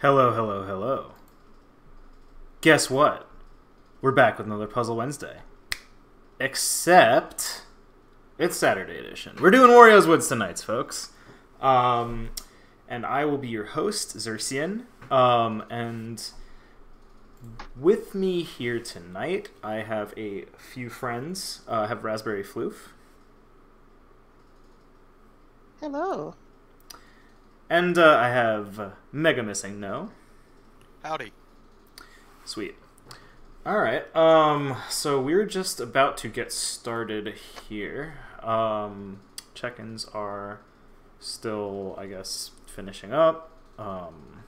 Hello, hello, hello. Guess what? We're back with another Puzzle Wednesday. Except it's Saturday edition. We're doing Wario's Woods tonight, folks. Um, and I will be your host, Xerxian. Um, and with me here tonight, I have a few friends. Uh, I have Raspberry Floof. Hello. And uh, I have Mega Missing No. Howdy. Sweet. All right. Um. So we're just about to get started here. Um. Check-ins are still, I guess, finishing up. Um.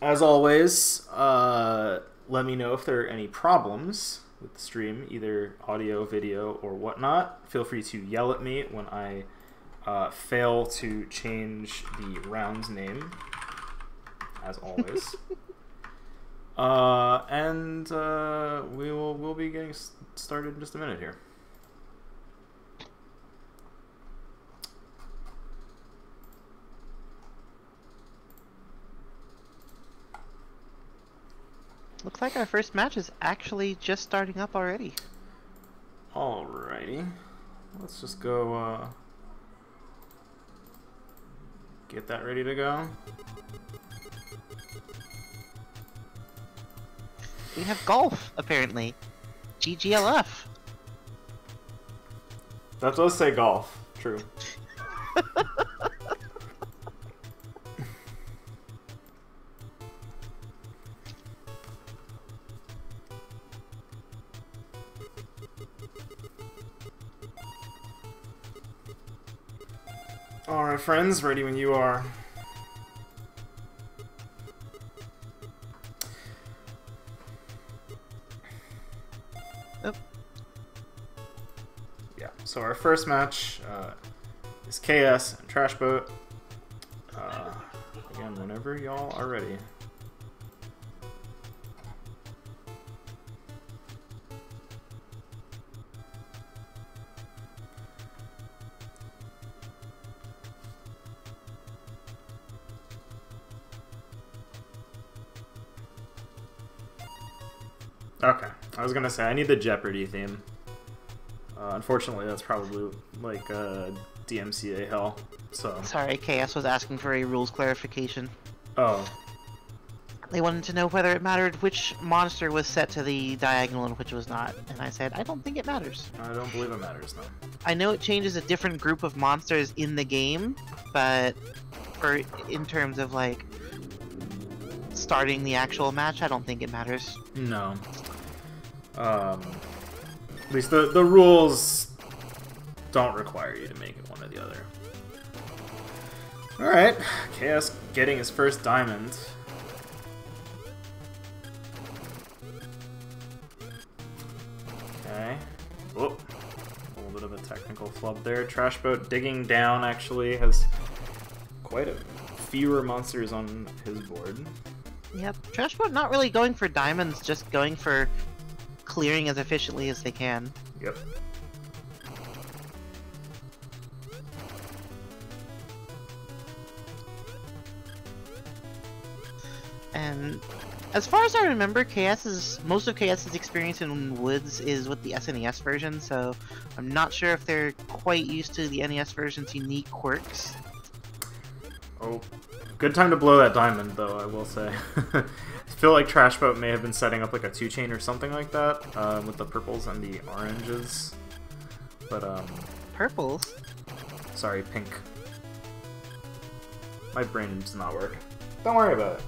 As always, uh, let me know if there are any problems with the stream, either audio, video, or whatnot. Feel free to yell at me when I uh, fail to change the round's name, as always. uh, and uh, we will we'll be getting started in just a minute here. Looks like our first match is actually just starting up already. Alrighty, let's just go. Uh, get that ready to go. We have golf, apparently. GGLF. That does say golf. True. friends, ready when you are. Oh, Yeah, so our first match uh, is KS and Trash Boat. Uh, again, whenever y'all are ready. Gonna say I need the Jeopardy theme. Uh, unfortunately, that's probably like uh, DMCA hell. So, sorry, KS was asking for a rules clarification. oh, They wanted to know whether it mattered which monster was set to the diagonal and which was not. And I said, I don't think it matters. I don't believe it matters now. I know it changes a different group of monsters in the game, but for in terms of like starting the actual match, I don't think it matters. No. Um, at least the the rules don't require you to make it one or the other. All right, Chaos getting his first diamond. Okay. Whoop. A little bit of a technical flub there. Trash boat digging down actually has quite a fewer monsters on his board. Yep. Trashboat not really going for diamonds, just going for clearing as efficiently as they can. Yep. And as far as I remember, KS's most of KS's experience in Woods is with the SNES version, so I'm not sure if they're quite used to the NES version's unique quirks. Oh, good time to blow that diamond, though, I will say. I feel like Trash Boat may have been setting up like a two chain or something like that uh, with the purples and the oranges. But, um, Purples. sorry, pink. My brain does not work. Don't worry about it.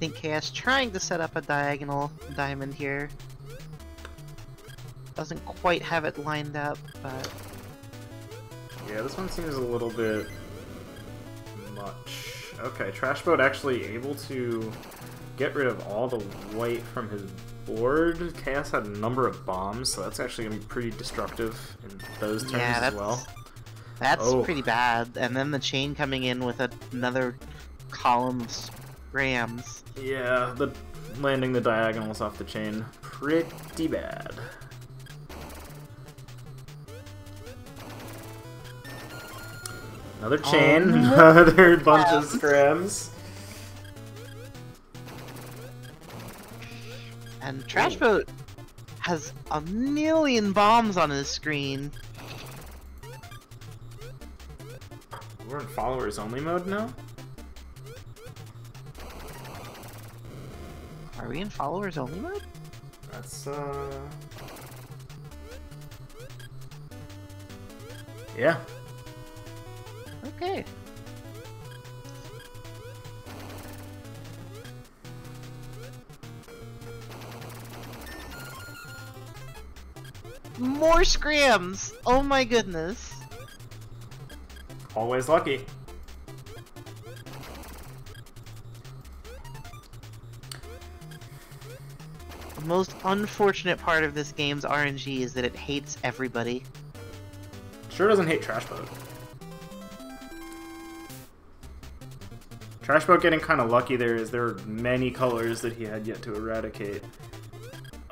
Think Chaos trying to set up a diagonal diamond here. Doesn't quite have it lined up, but Yeah, this one seems a little bit much. Okay, Trash Boat actually able to get rid of all the white from his board. Chaos had a number of bombs, so that's actually going to be pretty destructive in those terms Yeah, as well. That's Oh. pretty bad. And then the chain coming in with a- another column of scrams. Yeah, the landing the diagonals off the chain pretty bad. Another oh, chain, Oh, another bunch of scrams. And Trash Trashboat has a million bombs on his screen. We're in followers only mode now? Are we in followers only mode? That's, uh. Yeah. Okay. More scrams! Oh my goodness. Always lucky. Most unfortunate part of this game's RNG is that it hates everybody. Sure doesn't hate Trashboat. Trashboat getting kind of lucky there is there are many colors that he had yet to eradicate.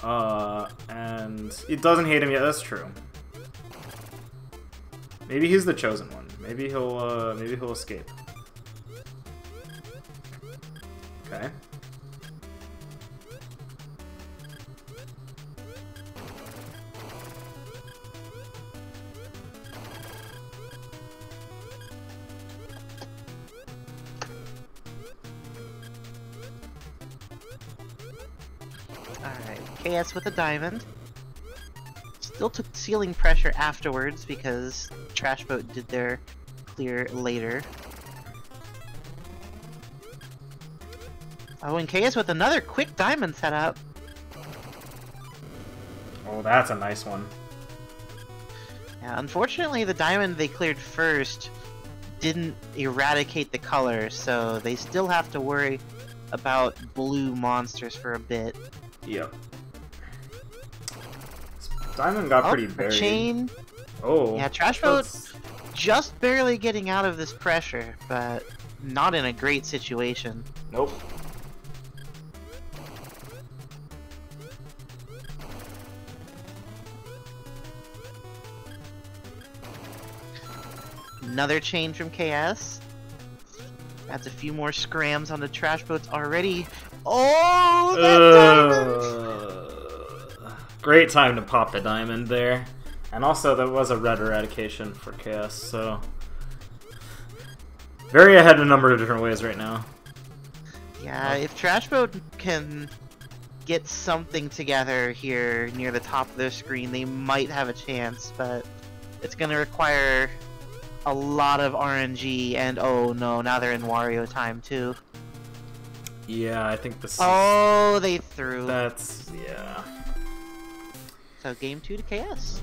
Uh, and it doesn't hate him yet, that's true. Maybe he's the chosen one. Maybe he'll, uh, maybe he'll escape. Okay. KS with a diamond. Still took ceiling pressure afterwards because Trash Boat did their clear later. Oh, and KS with another quick diamond setup. Oh, that's a nice one. Yeah, unfortunately, the diamond they cleared first didn't eradicate the color, so they still have to worry about blue monsters for a bit. Yep. Diamond got Oh, pretty buried. chain. Oh. Yeah, Trashboat that's- just barely getting out of this pressure, but not in a great situation. Nope. Another chain from KS. That's a few more scrams on the trash boats already. Oh, that diamond! Great time to pop the diamond there. And also, there was a red eradication for Chaos, so. Very ahead in a number of different ways right now. Yeah, if trash boat can get something together here near the top of their screen, they might have a chance, but it's going to require a lot of RNG, and oh no, now they're in Wario time too. Yeah, I think this Oh, they threw. That's. Yeah. So game two to KS.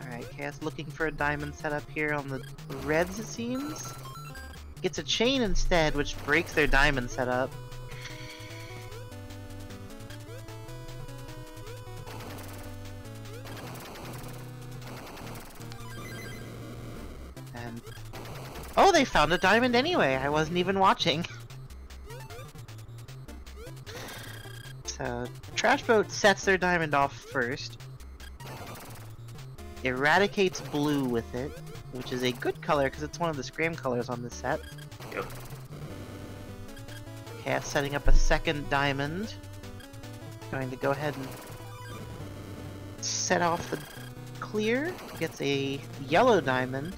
Alright, KS looking for a diamond setup here on the reds it seems. Gets a chain instead, which breaks their diamond setup. Oh, they found a diamond anyway. I wasn't even watching. so Trash Boat sets their diamond off first. Eradicates blue with it, which is a good color because it's one of the scram colors on the set. Yep. Cat setting up a second diamond. Going to go ahead and set off the clear. Gets a yellow diamond.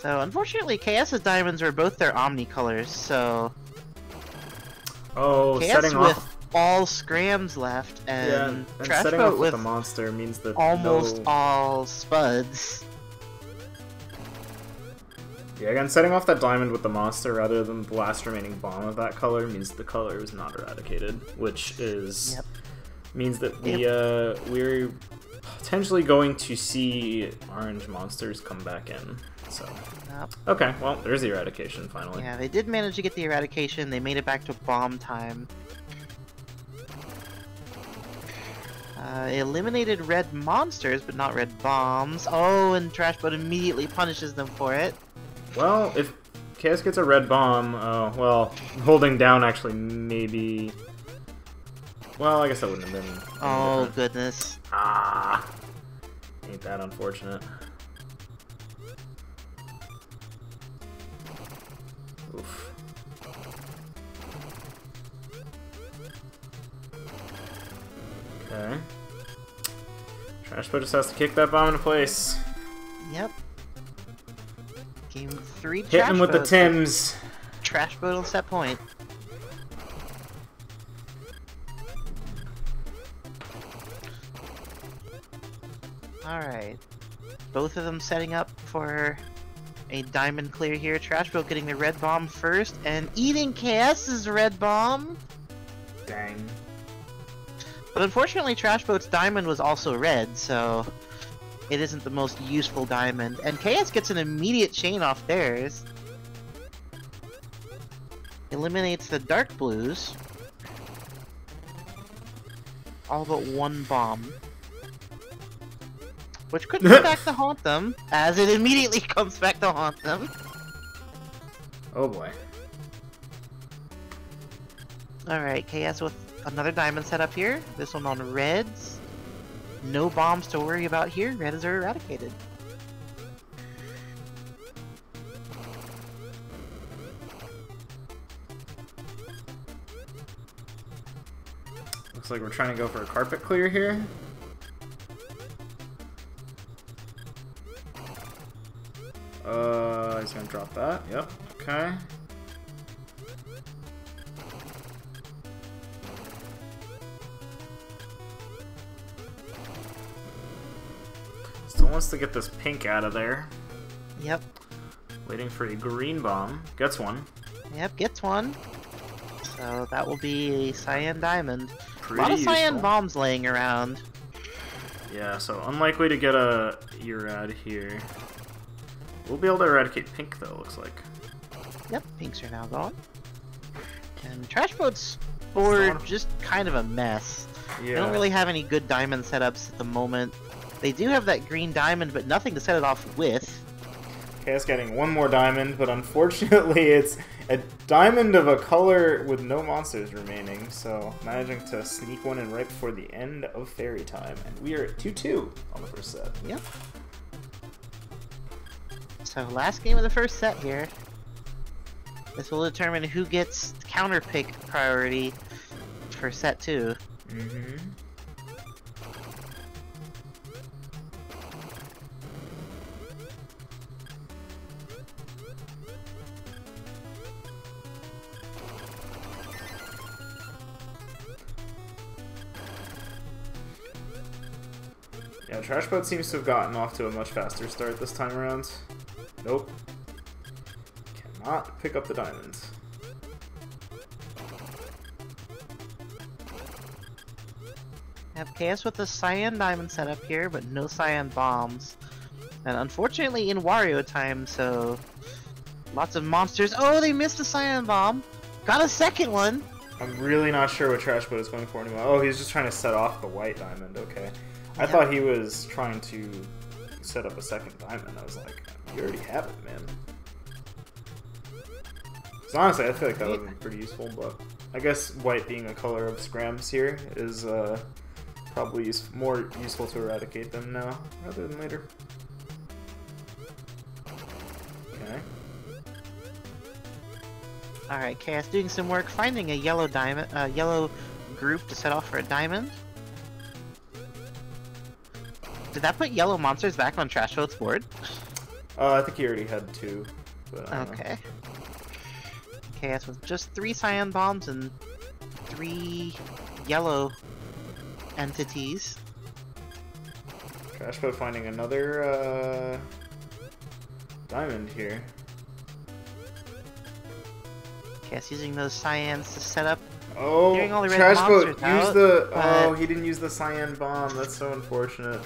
So unfortunately, KS's diamonds are both their Omni colors, so Oh, KS setting with off. all scrams left and, Yeah, and Trash setting Boat off with with the monster means that almost no, all spuds. Yeah, again, setting off that diamond with the monster rather than the last remaining bomb of that color means the color is not eradicated, which is Yep. means that we uh, we're potentially going to see orange monsters come back in. So okay, well, there's the eradication finally. Yeah, they did manage to get the eradication. They made it back to bomb time. Uh, eliminated red monsters, but not red bombs. Oh, and Trashboat immediately punishes them for it. Well, if Chaos gets a red bomb, uh, well, holding down actually maybe. Well, I guess that wouldn't have been. Oh, different. goodness. Ah, ain't that unfortunate? Oof. Okay. Trashbo just has to kick that bomb into place. Yep. Game three. Hit him with the. Tims. Trashboat on set point. Alright. Both of them setting up for a diamond clear here. Trashboat getting the red bomb first and eating Chaos's red bomb. Dang. But unfortunately, Trashboat's diamond was also red, so it isn't the most useful diamond. And Chaos gets an immediate chain off theirs. Eliminates the dark blues. All but one bomb. Which could come back to haunt them, as it immediately comes back to haunt them. Oh boy. Alright, KS with another diamond set up here. This one on reds. No bombs to worry about here. Reds are eradicated. Looks like we're trying to go for a carpet clear here. Uh, he's gonna drop that. Yep. Okay. Still wants to get this pink out of there. Yep, Waiting for a green bomb. Gets one. yep, gets one. So that will be a cyan diamond. Pretty a lot of cyan bombs laying around. Yeah, so unlikely to get a Urad here. We'll be able to eradicate pink though, looks like. Yep, pinks are now gone. And trash boats of. just kind of a mess. Yeah. They don't really have any good diamond setups at the moment. They do have that green diamond, but nothing to set it off with. Chaos getting one more diamond, but unfortunately it's a diamond of a color with no monsters remaining, so managing to sneak one in right before the end of fairy time. And we are at 2-2 on the first set. Yep. So last game of the first set here. This will determine who gets counter pick priority for set two. Mm-hmm. Yeah, Trashboat seems to have gotten off to a much faster start this time around. Nope. Cannot pick up the diamonds. Have Chaos with the Cyan Diamond set up here, but no Cyan Bombs. And unfortunately in Wario time, so lots of monsters. Oh, they missed a Cyan Bomb. Got a second one. I'm really not sure what Trash Trashboat is going for anymore. Oh, he's just trying to set off the white diamond. Okay. I Yeah. thought he was trying to set up a second diamond. I was like, you already have it, man. honestly, I feel like that would been pretty useful, but I guess white being a color of scrams here is uh, probably use- more useful to eradicate them now rather than later. Okay. Alright, Chaos doing some work, finding a yellow diamond, uh, yellow group to set off for a diamond. Did that put yellow monsters back on Trash Trashboat's board? Uh, I think he already had two. But I don't know. Okay. Chaos with just three cyan bombs and three yellow entities. Trashboat finding another uh, diamond here. Chaos using those cyans to set up. Oh, Getting all the red Trash Boat, use out, the. but- Oh, he didn't use the cyan bomb. That's so unfortunate.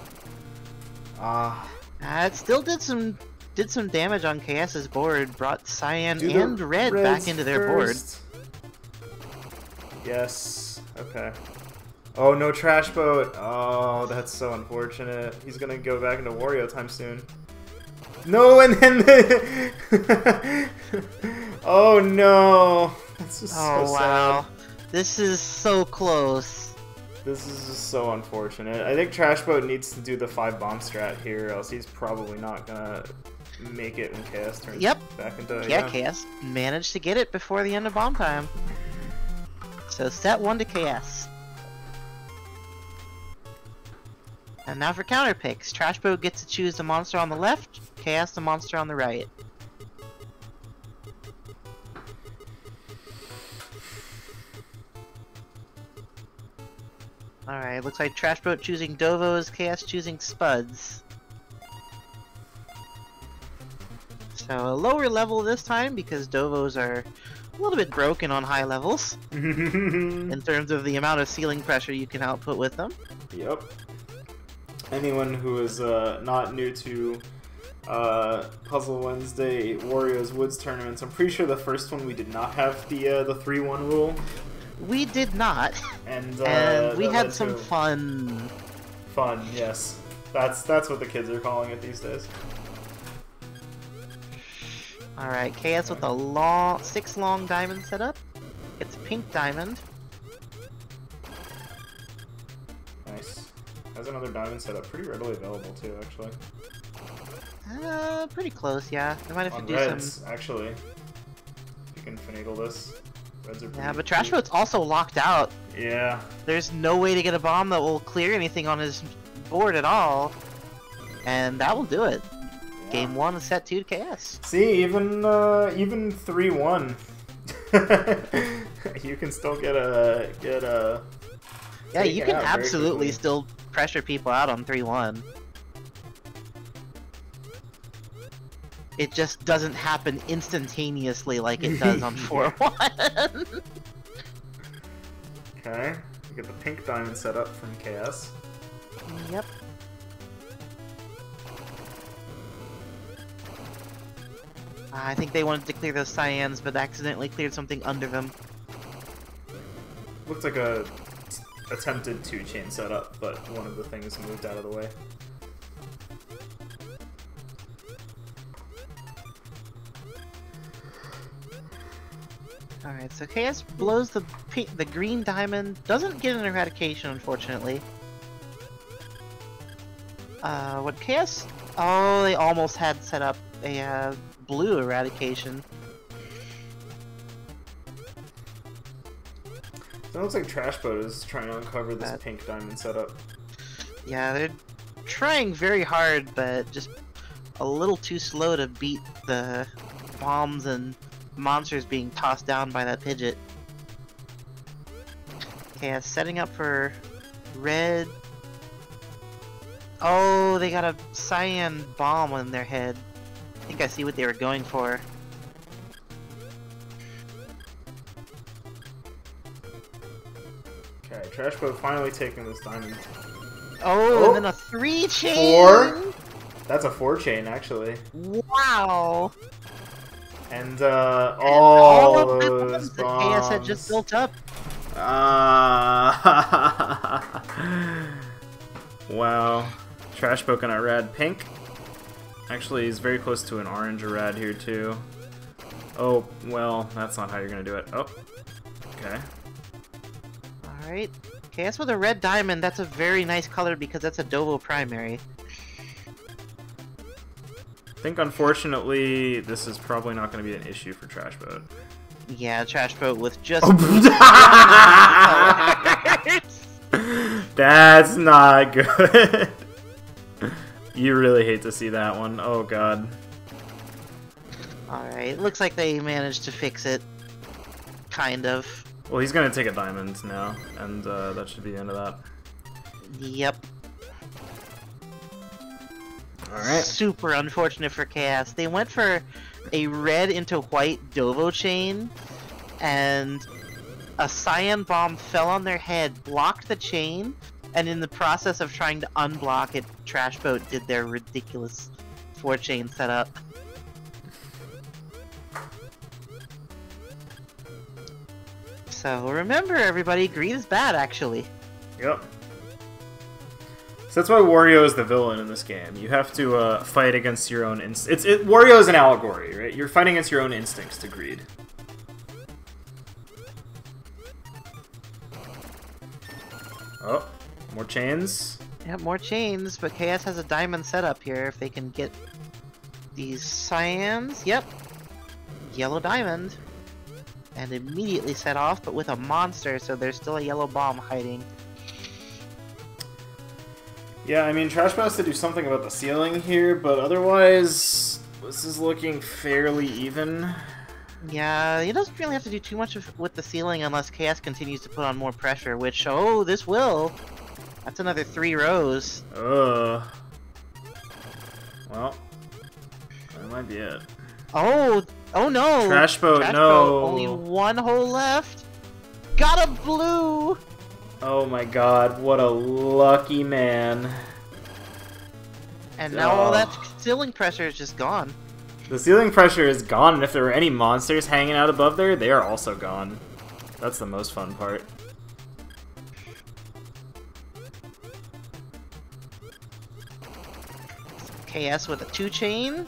Ah, Uh, it still did some did some damage on KS's board, brought cyan and red back into their board. Yes. Okay. Oh no, Trash Boat. Oh, that's so unfortunate. He's gonna go back into Wario time soon. No, and then the. oh no. That's just Oh so wow. sad. This is so close. This is just so unfortunate. I think Trash Boat needs to do the five bomb strat here, else he's probably not gonna make it when Chaos turns Yep. back into Yeah, KS managed to get it before the end of bomb time. So set one to KS. And now for counter picks. Trash Boat gets to choose the monster on the left, KS the monster on the right. Alright, looks like Trash Boat choosing Dovos, KS choosing Spuds. So a lower level this time because Dovos are a little bit broken on high levels in terms of the amount of ceiling pressure you can output with them. Yep. Anyone who is uh, not new to uh, Puzzle Wednesday Wario's Woods tournaments, I'm pretty sure the first one we did not have the uh, the three one rule, We did not, and uh, and we had some fun. fun. Yes, that's that's what the kids are calling it these days. Alright, KS with a long, six long diamond setup. It's pink diamond. Nice. Has another diamond setup, pretty readily available too, actually. Uh, pretty close, yeah. They might have On to do reds, some. actually. You can finagle this. Reds are Yeah, but Trash Boat's also locked out. Yeah. There's no way to get a bomb that will clear anything on his board at all. And that will do it. Game one set two to KS. See, even uh, even three one, you can still get a get a. Yeah, you can absolutely still pressure people out on 3-1. It just doesn't happen instantaneously like it does on 4-1. Okay, you get the pink diamond set up from KS. yep. I think they wanted to clear those cyans, but accidentally cleared something under them. Looks like a attempted two chain setup, but one of the things moved out of the way. Alright, so Chaos blows the the green diamond, doesn't get an eradication, unfortunately. Uh, what Chaos... Oh, they almost had set up a uh, blue eradication. It looks like Trash Boat is trying to uncover this That- pink diamond setup. Yeah, they're trying very hard, but just a little too slow to beat the bombs and monsters being tossed down by that Pidget. Okay, uh, setting up for red. Oh, they got a cyan bomb on their head. I think I see what they were going for. Okay, Trash Boat finally taking this diamond. Oh, Oh. and then a three chain. Four? That's a four chain, actually. Wow. And uh, And all, of the those bombs that KS had just built up. Ah. wow. Trash Boat gonna red pink. Actually, he's very close to an orange or red here too. Oh, well, that's not how you're gonna do it. Oh. Okay. Alright. KS with a red diamond, that's a very nice color because that's a Dovo primary. I think unfortunately this is probably not gonna be an issue for Trash Boat. Yeah, Trash Boat with just oh. That's not good. you really hate to see that one. Oh god. Alright, looks like they managed to fix it. Kind of. Well, he's gonna take a diamond now, and uh, that should be the end of that. Yep. Alright. Super unfortunate for KS. They went for a red into white Dovo chain, and a cyan bomb fell on their head, blocked the chain, and in the process of trying to unblock it, Trash Boat did their ridiculous four chain setup. So remember, everybody, greed is bad, actually. Yep. So that's why Wario is the villain in this game. You have to uh, fight against your own inst- It's it, Wario is an allegory, right? You're fighting against your own instincts to greed. Oh, more chains. Yeah, more chains, but KS has a diamond setup here. If they can get these cyans, yep, yellow diamond, and immediately set off, but with a monster, so there's still a yellow bomb hiding. Yeah, I mean, Trash has to do something about the ceiling here, but otherwise, this is looking fairly even. Yeah, he doesn't really have to do too much with the ceiling unless KS continues to put on more pressure, which, oh, this will! That's another three rows. Ugh. Well, that might be it. Oh, oh no! Trash boat, Trash no. boat, only one hole left. Got a blue. Oh my god, what a lucky man. And now all Oh. that ceiling pressure is just gone. The ceiling pressure is gone, and if there were any monsters hanging out above there, they are also gone. That's the most fun part. KS with a two chain.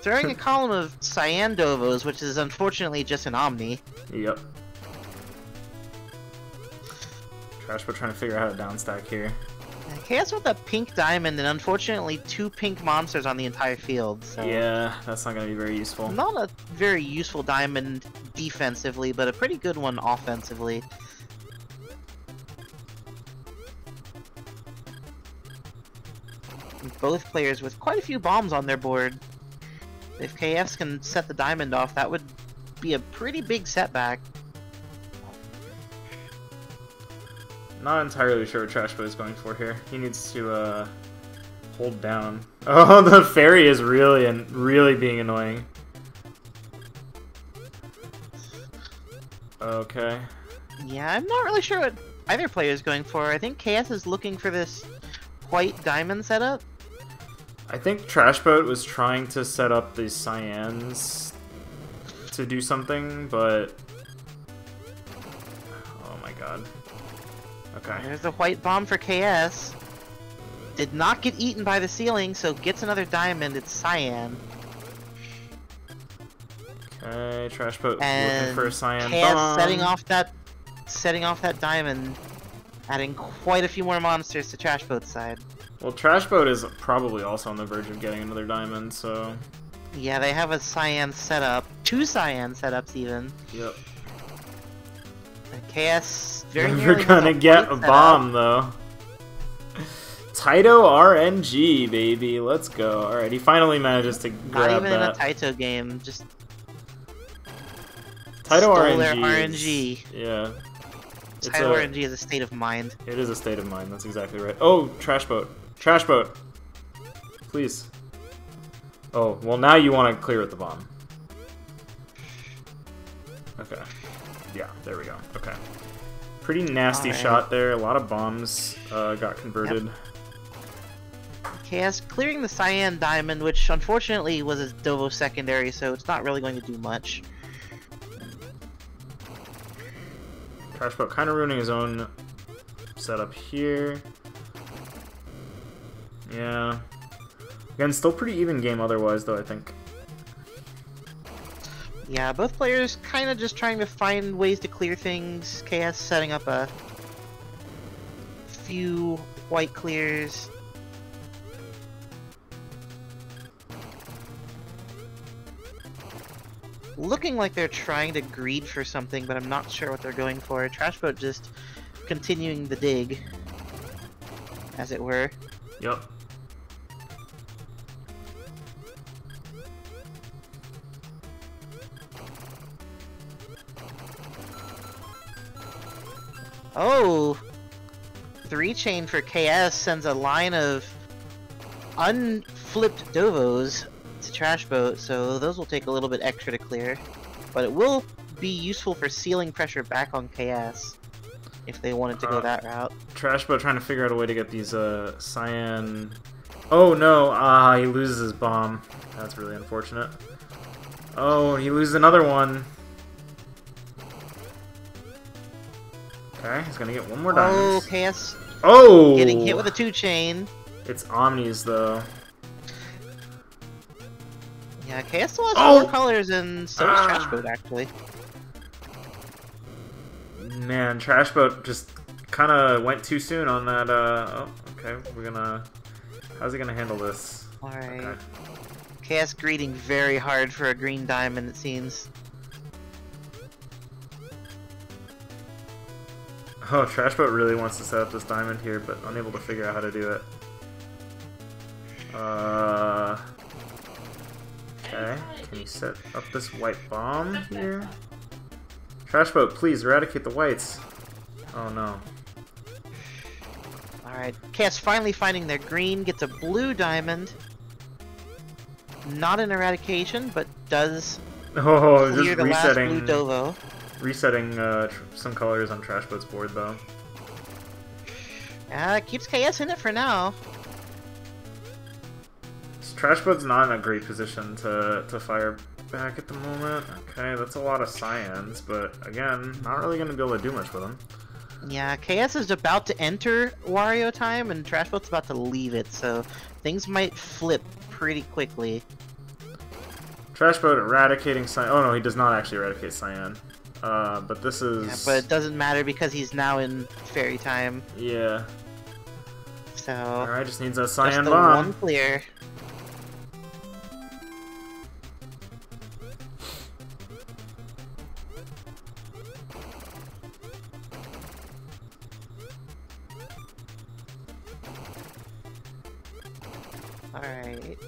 Throwing a column of cyan dovos, which is unfortunately just an omni. Yep. Trash, we're trying to figure out how to downstack here. Uh, KS with a pink diamond and unfortunately two pink monsters on the entire field. So Yeah, that's not gonna be very useful. Not a very useful diamond defensively, but a pretty good one offensively. Both players with quite a few bombs on their board. If KS can set the diamond off, that would be a pretty big setback. Not entirely sure what Trash Boat is going for here. He needs to uh, hold down. Oh, the fairy is really and really being annoying. Okay. Yeah, I'm not really sure what either player is going for. I think KS is looking for this white diamond setup. I think Trash Boat was trying to set up the cyans to do something, but oh my god. Okay. There's the white bomb for KS. Did not get eaten by the ceiling, so gets another diamond. It's cyan. Okay, Trash Boat looking for a cyan KS bomb. setting off that, setting off that diamond, adding quite a few more monsters to Trash Boat's side. Well, Trash Boat is probably also on the verge of getting another diamond, so Yeah, they have a cyan setup, two cyan setups even. yep. And KS very We're gonna get a setup. bomb though. Taito RNG, baby. Let's go. Alright, he finally manages to grab Not even in a. Taito game, just Taito RNG. RNG. yeah. Taito RNG is a state of mind. It is a state of mind. That's exactly right. Oh, trash boat. Trash boat. Please. Oh, well now you want to clear with the bomb. Okay. Yeah, there we go. Okay. Pretty nasty Alright. shot there. A lot of bombs uh, got converted. KS clearing the cyan diamond, which unfortunately was a Dovo secondary, so it's not really going to do much. Trash boat kind of ruining his own setup here. Yeah. Again, still pretty even game otherwise, though, I think. Yeah, both players kind of just trying to find ways to clear things. KS setting up a few white clears. Looking like they're trying to greed for something, but I'm not sure what they're going for. Trashboat just continuing the dig, as it were. Yep. Oh! Three chain for KS sends a line of unflipped Dovos to Trash Boat, so those will take a little bit extra to clear. But it will be useful for ceiling pressure back on KS if they wanted to go Uh, that route. Trash Boat trying to figure out a way to get these uh cyan. Oh no! Ah, he loses his bomb. That's really unfortunate. Oh, he loses another one. Okay, he's gonna get one more diamond. Oh. KS Oh! getting hit with a two chain. It's Omnis though. Yeah, KS still has Oh! four colors, and so does Ah. Trash Boat actually. Man, Trashboat just kind of went too soon on that. Uh, oh, okay. We're gonna. How's he gonna handle this? Alright. Okay. KS greeting very hard for a green diamond, it seems. Oh, Trashboat really wants to set up this diamond here, but unable to figure out how to do it. Uh. Okay. Can you set up this white bomb here? Trashboat, please eradicate the whites. Oh no. Alright, KS finally finding their green, gets a blue diamond. Not an eradication, but does Oh, clear just the last blue Dovo. Resetting uh, tr some colors on Trashboat's board though. Uh, keeps KS in it for now. Trashboat's not in a great position to, to fire back at the moment. Okay, that's a lot of cyans, but again, not really going to be able to do much with them. Yeah, KS is about to enter Wario time, and Trashboat's about to leave it, so things might flip pretty quickly. Trashboat eradicating cyan. Oh no, he does not actually eradicate cyan. Uh, but this is. Yeah, but it doesn't matter because he's now in fairy time, Yeah. so Alright, just needs a cyan just the bomb. one clear. Alright.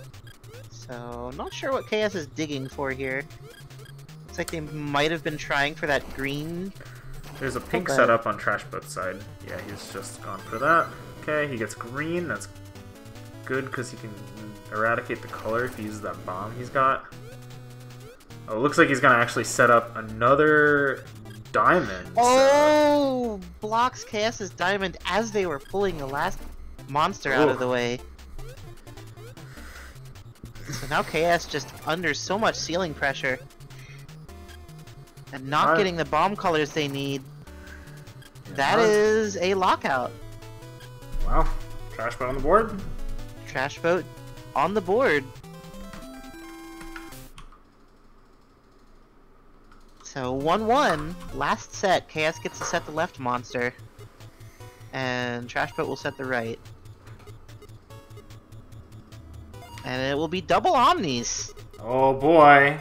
So, not sure what KS is digging for here. Looks like they might have been trying for that green. There's a oh, pink Okay. setup on Trashboat's side. Yeah, he's just gone for that. Okay, he gets green. That's good because he can eradicate the color if he uses that bomb he's got. Oh, it looks like he's gonna actually set up another diamond. so- Oh! Blocks KS's diamond as they were pulling the last monster out of the way. So now KS just under so much ceiling pressure. And not I- getting the bomb colors they need. Yeah, That not- is a lockout. Wow. Trashboat on the board. Trash boat on the board. So 1-1, last set, KS gets to set the left monster. And Trash Boat will set the right. And it will be double Omnis. Oh boy.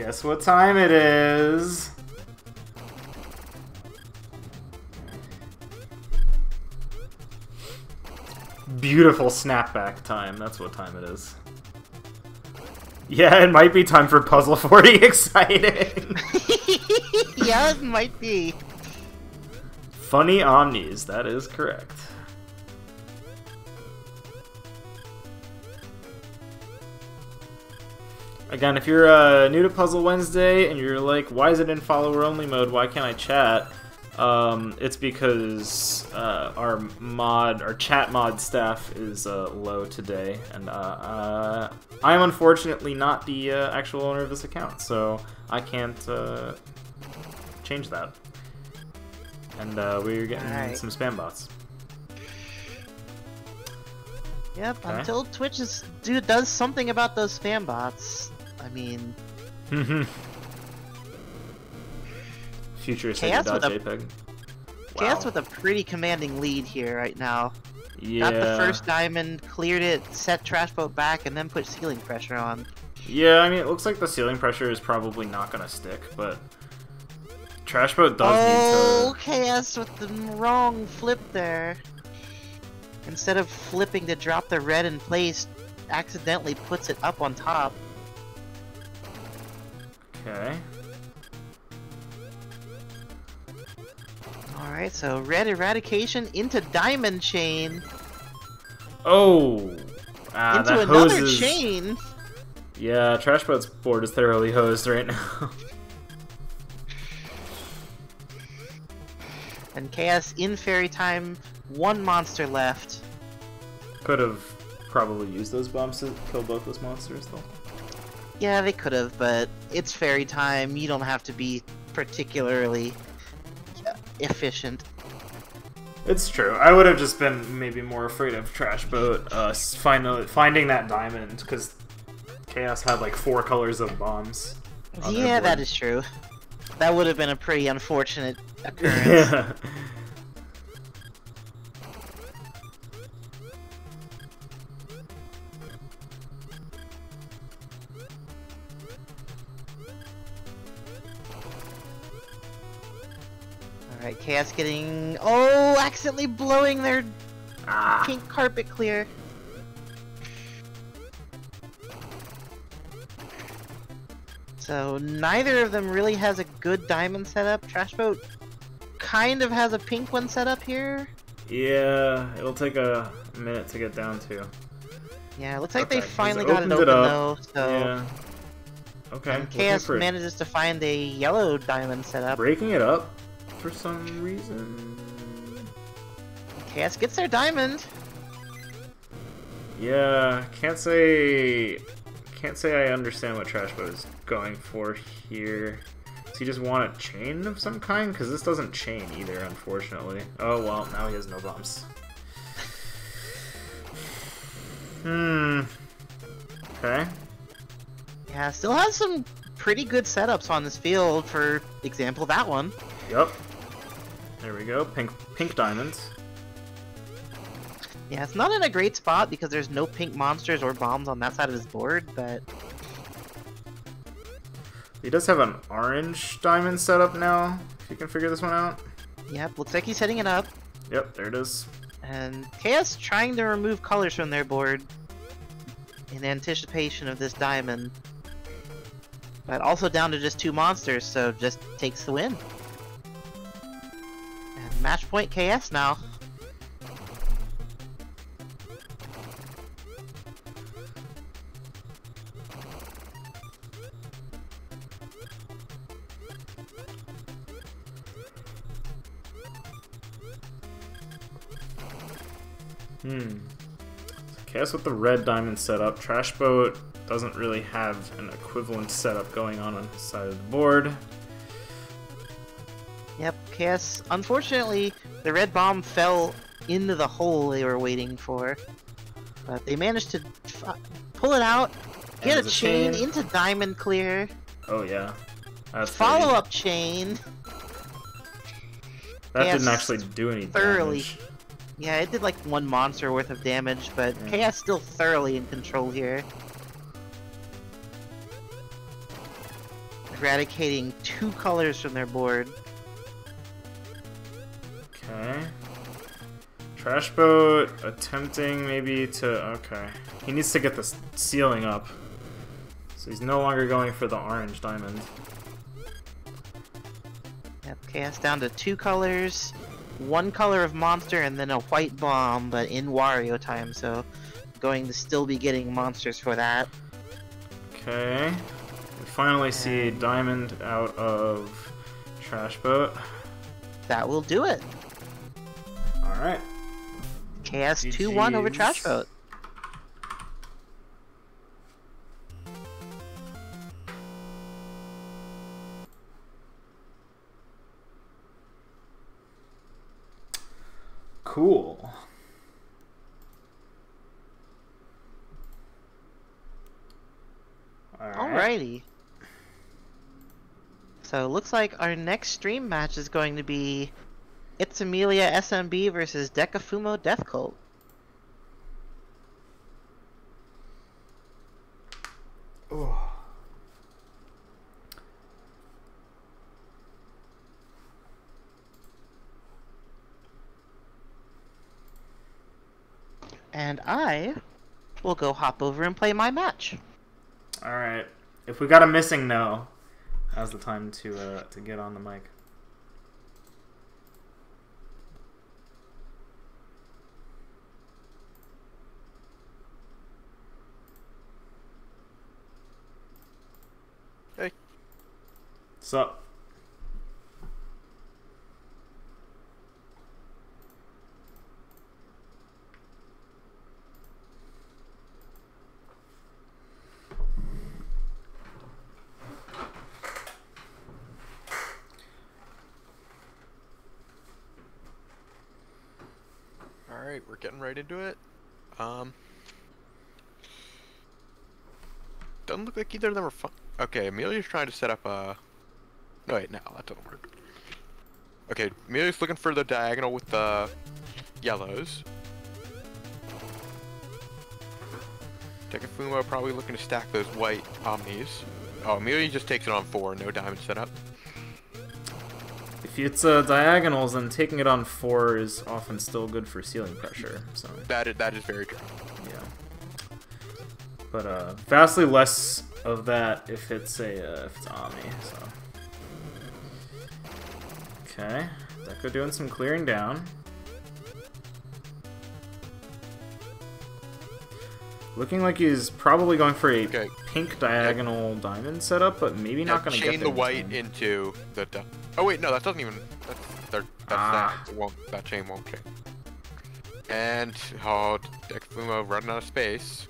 Guess what time it is? Beautiful snapback time. That's what time it is. Yeah, it might be time for Puzzle 40. Exciting. yeah, it might be. Funny Omnis. That is correct. Again, if you're uh, new to Puzzle Wednesday and you're like, why is it in follower only mode? Why can't I chat? Um, it's because uh, our mod, our chat mod staff is uh, low today, and uh, uh, I am unfortunately not the uh, actual owner of this account, so I can't uh, change that. And uh, we're getting Alright. some spam bots. Yep, Okay. until Twitch is, do, does something about those spam bots. I mean, Future Chaos with a- JPEG. KS with a pretty commanding lead here right now. yeah. Got the first diamond, cleared it, set Trash Boat back, and then put ceiling pressure on. Yeah, I mean, it looks like the ceiling pressure is probably not gonna stick, but Trash Boat does oh, need KS with the wrong flip there. Instead of flipping to drop the red in place, accidentally puts it up on top. Okay. Alright, so red eradication into diamond chain. Oh! Ah, into another hoses. chain! Yeah, Trashboat's board is thoroughly hosed right now. and Chaos in fairy time, one monster left. Could have probably used those bombs to kill both those monsters though. Yeah, they could have, but it's fairy time. You don't have to be particularly efficient. It's true. I would have just been maybe more afraid of Trash Boat uh, find, finding that diamond because Chaos had like four colors of bombs. Yeah, that is true. That would have been a pretty unfortunate occurrence. Chaos getting... Oh, accidentally blowing their ah. pink carpet clear. So neither of them really has a good diamond setup. Trash Boat kind of has a pink one set up here. Yeah, it'll take a minute to get down to. Yeah, looks like okay. they finally got it open it though, so... Yeah. Okay. And Chaos manages to find a yellow diamond setup. Breaking it up for some reason. Chaos gets their diamond. Yeah, can't say can't say I understand what Trashboat is going for here. Does he just want a chain of some kind? Because this doesn't chain either, unfortunately. Oh, well, now he has no bombs. Hmm. Okay. Yeah, still has some pretty good setups on this field. For example, that one. Yep. There we go. Pink, pink diamonds. Yeah, it's not in a great spot because there's no pink monsters or bombs on that side of his board, but... He does have an orange diamond set up now, if you can figure this one out. Yep, looks like he's setting it up. Yep, there it is. And Chaos trying to remove colors from their board in anticipation of this diamond. But also down to just two monsters, so just takes the win. Match point KS now. Hmm. Chaos with the red diamond setup. Trash Boat doesn't really have an equivalent setup going on on his side of the board. Yep, Unfortunately, the red bomb fell into the hole they were waiting for. But they managed to pull it out, get a, a chain, chain, into diamond clear. Oh yeah. That's Follow up chain. That Chaos didn't actually do any thoroughly. Damage. Yeah, it did like one monster worth of damage, but yeah. Chaos still thoroughly in control here. Eradicating two colors from their board. Okay. Trash Boat attempting maybe to... Okay. He needs to get the ceiling up. So he's no longer going for the orange diamond. Yep, Chaos down to two colors one color of monster and then a white bomb, but in Wario time, so going to still be getting monsters for that. Okay. We finally see Diamond out of Trash Boat. That will do it. Alright. KS 2-1 over Trash Boat. Cool. Alrighty. So it looks like our next stream match is going to be It's Amelia SMB versus Decafumo Death Cult. And I will go hop over and play my match. All right. If we got a missing no, now's the time to uh, to get on the mic. Sup? Alright, we're getting right into it. Um, doesn't look like either of them are fun. Okay, Amelia's trying to set up a no wait, no, that doesn't work. Okay, Amelia's looking for the diagonal with the yellows. Decafumo probably looking to stack those white omnis. Oh, Amelia just takes it on four, no diamond setup. If it's uh, diagonals, then taking it on four is often still good for ceiling pressure. So That is, that is very true. yeah, but uh, vastly less of that if it's a uh, if it's Ami. So okay, Deco doing some clearing down. Looking like he's probably going for a Okay. pink diagonal diamond setup, but maybe not going to get the there in white time. into the. oh wait, no, that doesn't even. That's that's Ah. that. Won't. That chain won't chain. And oh, Decafumo running out of space.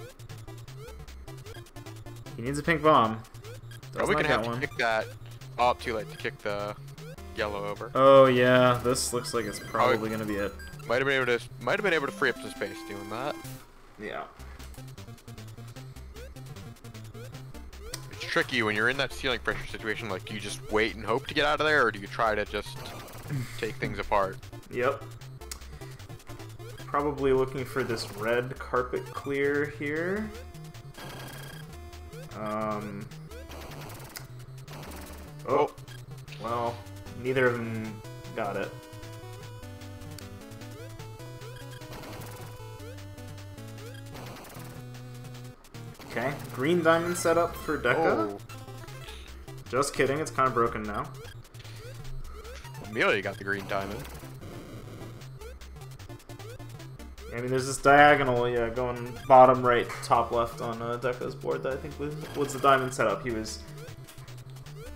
He needs a pink bomb. Does not gonna get have to one. kick that. Oh, too late to kick the yellow over. Oh yeah, this looks like it's probably gonna be it. Might have been able to. Might have been able to free up some space doing that. Yeah. It's tricky when you're in that ceiling pressure situation. Like, do you just wait and hope to get out of there, or do you try to just take things apart? Yep. Probably looking for this red carpet clear here. Um. Oh. Well, neither of them got it. Okay, green diamond setup for Deca. Oh, Just kidding, it's kind of broken now. Amelia got the green diamond. I mean, there's this diagonal, yeah, going bottom right, top left on uh, Deca's board that I think was, was the diamond setup he was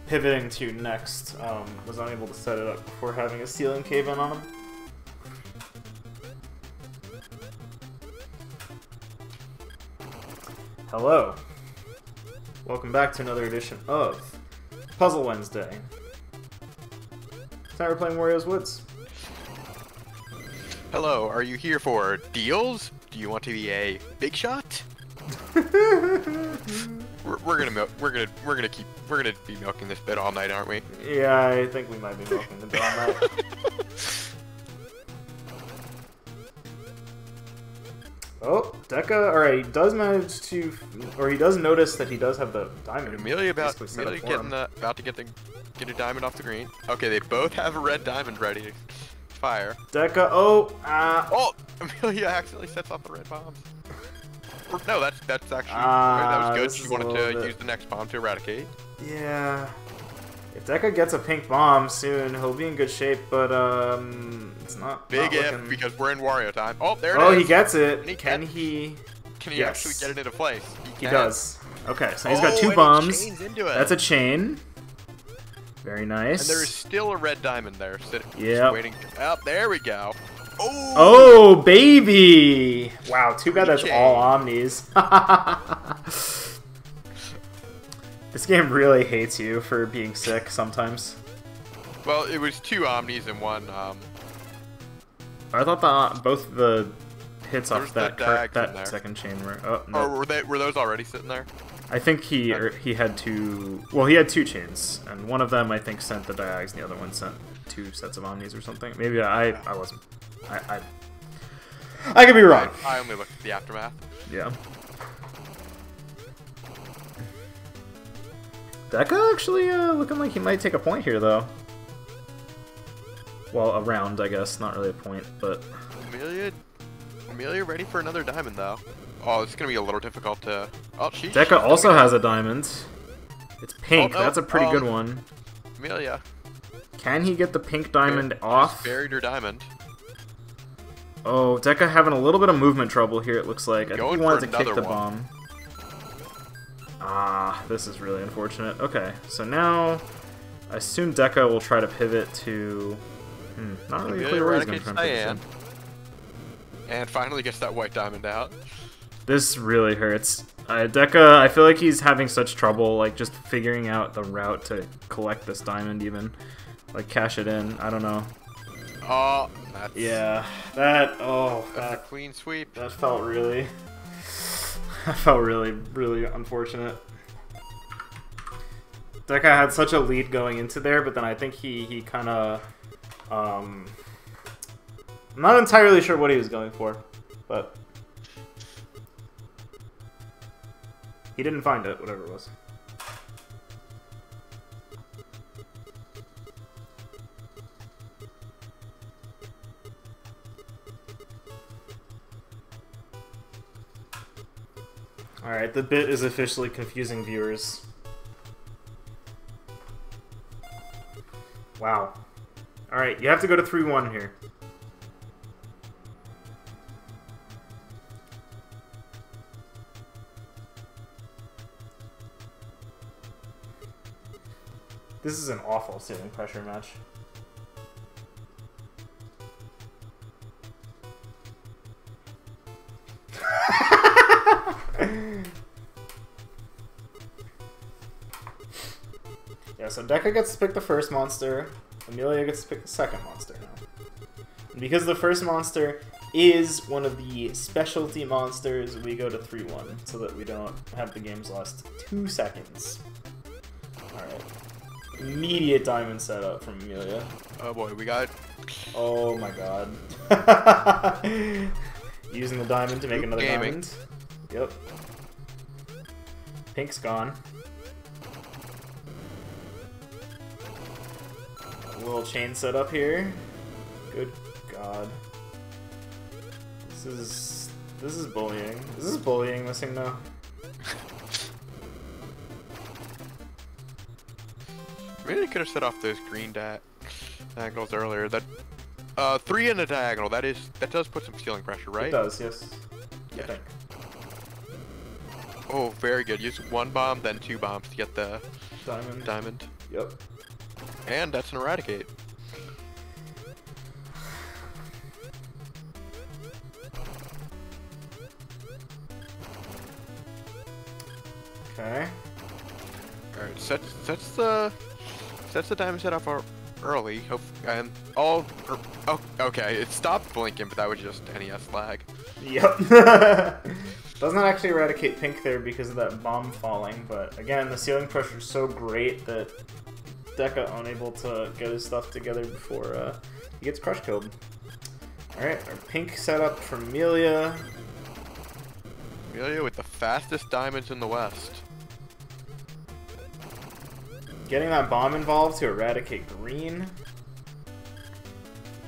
pivoting to next. Um, was unable to set it up before having a ceiling cave in on him. Hello. Welcome back to another edition of Puzzle Wednesday. Tonight we're playing Wario's Woods. Hello, are you here for deals? Do you want to be a big shot? We're, we're gonna milk. We're gonna we're gonna keep we're gonna be milking this bit all night, aren't we? Yeah, I think we might be milking the bit on that. Oh, Deca, alright, he does manage to, or he does notice that he does have the diamond. Amelia about basically set up Amelia getting the about to get the get a diamond off the green. Okay, they both have a red diamond ready to fire. Deca, oh, ah, Oh, Amelia accidentally sets off the red bomb. No, that's that's actually Ah, that was good. She wanted to bit- use the next bomb to eradicate. yeah. If Deca gets a pink bomb soon, he'll be in good shape, but, um, it's not Big not if looking- because we're in Wario time. Oh, there it is. Oh, he gets it. And he Can can- he? Can he yes. actually get it into place? He can. does. Okay, so he's got two he bombs. chains into it. That's a chain. Very nice. And there is still a red diamond there sitting. Yep. Waiting. Oh, there we go. Oh. Oh, baby! Wow, too bad that's all Omnis. this game really hates you for being sick sometimes. Well, it was two omnis and one. Um, I thought the both the hits There's off that cur- that second chain were. Oh or no! were they were those already sitting there? I think he er, he had two. Well, he had two chains, and one of them I think sent the diags, and the other one sent two sets of Omnis or something. Maybe I I wasn't. I I, I could be wrong. I, I only looked at the aftermath. Yeah. Deca actually uh, looking like he might take a point here, though. Well, a round, I guess. Not really a point, but... Amelia, Amelia, ready for another diamond though. Oh, it's gonna be a little difficult to. Oh, she. she's Deca gonna also has a diamond. It's pink. Oh, no, That's a pretty um, good one. Amelia. Can he get the pink diamond off? Buried her diamond. Oh, Deca having a little bit of movement trouble here, it looks like. I think he wanted to kick the one. bomb. Ah, this is really unfortunate. Okay, so now I assume Deca will try to pivot to... Hmm, not really clear where he's going to Diane. and finally gets that white diamond out. This really hurts. Uh, Deca, I feel like he's having such trouble, like, just figuring out the route to collect this diamond, even. Like, cash it in. I don't know. Oh, that's Yeah, that oh That's a that clean sweep. that felt really that felt really really unfortunate. Deca had such a lead going into there, but then I think he he kind of um I'm not entirely sure what he was going for, but he didn't find it, whatever it was. Alright, the bit is officially confusing viewers. Wow. Alright, you have to go to 3-1 here. This is an awful ceiling pressure match. Yeah, so Deca gets to pick the first monster, Amelia gets to pick the second monster now. And because the first monster is one of the specialty monsters, we go to 3-1, so that we don't have the games last two seconds. Alright. Immediate diamond setup from Amelia. Oh boy, we got Oh my god. Using the diamond to make Oop, another gaming. diamond. Yep. Pink's gone. Little chain set up here. Good god. This is this is bullying. This is bullying, this missing though? Maybe they could have set off those green da diagonals earlier. That uh three in a diagonal. That is that does put some ceiling pressure, right? It does, yes. Yeah. Oh, very good. Use one bomb, then two bombs to get the Diamond. diamond, Yep. And that's an eradicate. Okay. All right, sets sets the sets the diamond set off ear- early. Hope and all. er, oh, okay. It stopped blinking, but that was just NES lag. Yep. Doesn't actually eradicate pink there because of that bomb falling, but again, the ceiling pressure is so great that Deca unable to get his stuff together before uh, he gets crush killed. Alright, our pink setup for Amelia. Amelia with the fastest diamonds in the West. Getting that bomb involved to eradicate green.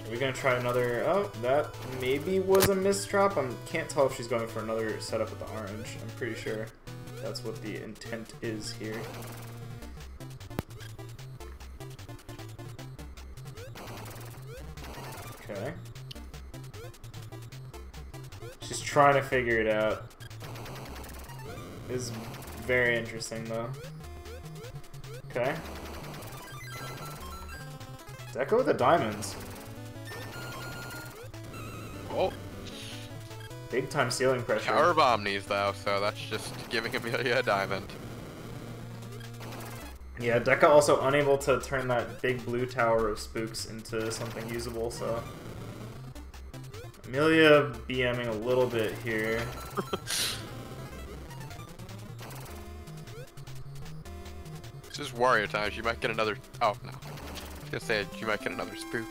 Are we gonna try another? Oh, that maybe was a misdrop. I can't tell if she's going for another setup with the orange. I'm pretty sure that's what the intent is here. Okay. She's trying to figure it out. Is very interesting though. Okay. Deco with the diamonds. Oh, Big time ceiling pressure. power bomb needs though, so that's just giving Amelia a diamond. Yeah, Deca also unable to turn that big blue tower of spooks into something usable, so. Amelia BMing a little bit here. This is Wario times. You might get another. Oh no. I was gonna say you might get another spook.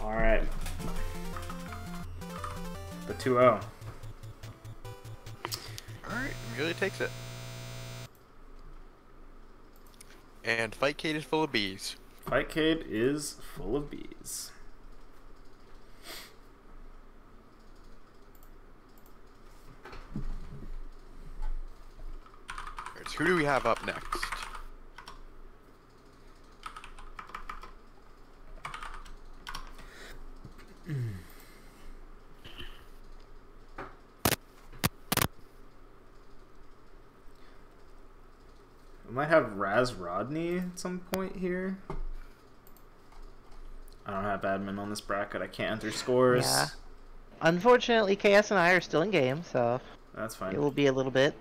Alright. The 2 0. Alright, Amelia takes it. And Fightcade is full of bees. Fightcade is full of bees. Alright, so who do we have up next? Hmm. We might have Raz Rodney at some point here. I don't have admin on this bracket. I can't enter scores. Yeah. Unfortunately, KS and I are still in game, so That's fine. it will be a little bit.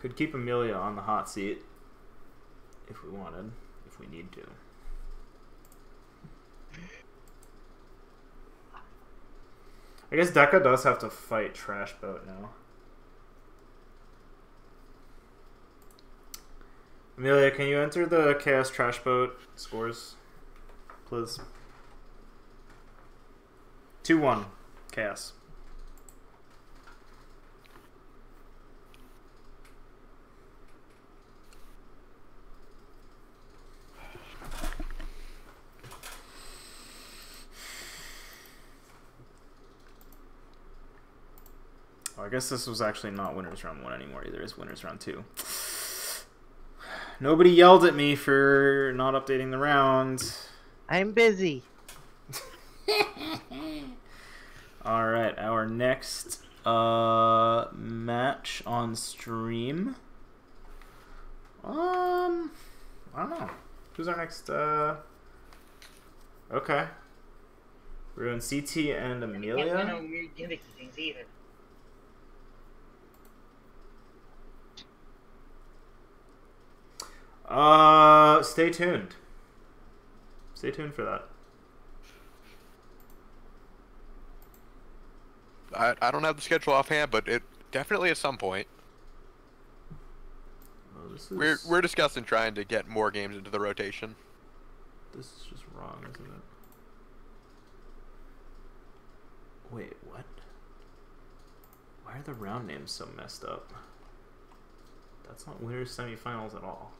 Could keep Amelia on the hot seat if we wanted, if we need to. I guess Deca does have to fight Trash Boat now. Amelia, can you enter the Chaos Trash Boat scores, please? 2 1. Chaos. Oh, I guess this was actually not winners round one anymore either. It's winners round two. Nobody yelled at me for not updating the round. I'm busy. All right, our next uh match on stream. Um, I don't know. Who's our next? uh Okay. We're doing CT and Can't win Amelia. on weird gimmicky things either. Uh, stay tuned. Stay tuned for that. I, I don't have the schedule offhand, but it definitely at some point. Oh, this is We're we're discussing trying to get more games into the rotation. this is just wrong, isn't it? Wait, what? Why are the round names so messed up? That's not winners semifinals at all.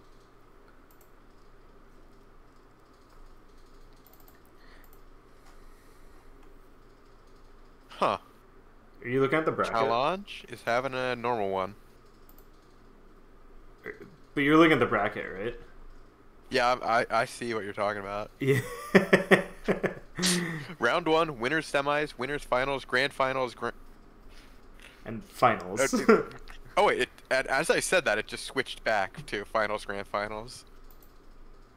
Huh. Are you looking at the bracket? Challenge is having a normal one. But you're looking at the bracket, right? Yeah, I I see what you're talking about. Yeah. Round one, winners semis, winners finals, grand finals. Gra- and finals. Uh, oh wait, it, as I said that, it just switched back to finals, grand finals.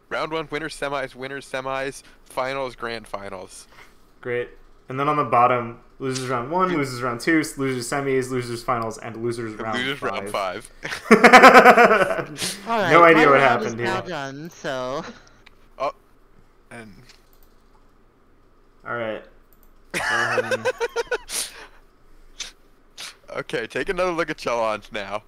Round one, winners semis, winners semis, finals, grand finals. Great. And then on the bottom, losers round one, losers round two, losers semis, losers finals, and losers round Losers five. round five. All right, no idea what happened is now here. done, so oh, and All right. Go ahead and- okay, take another look at challenge now.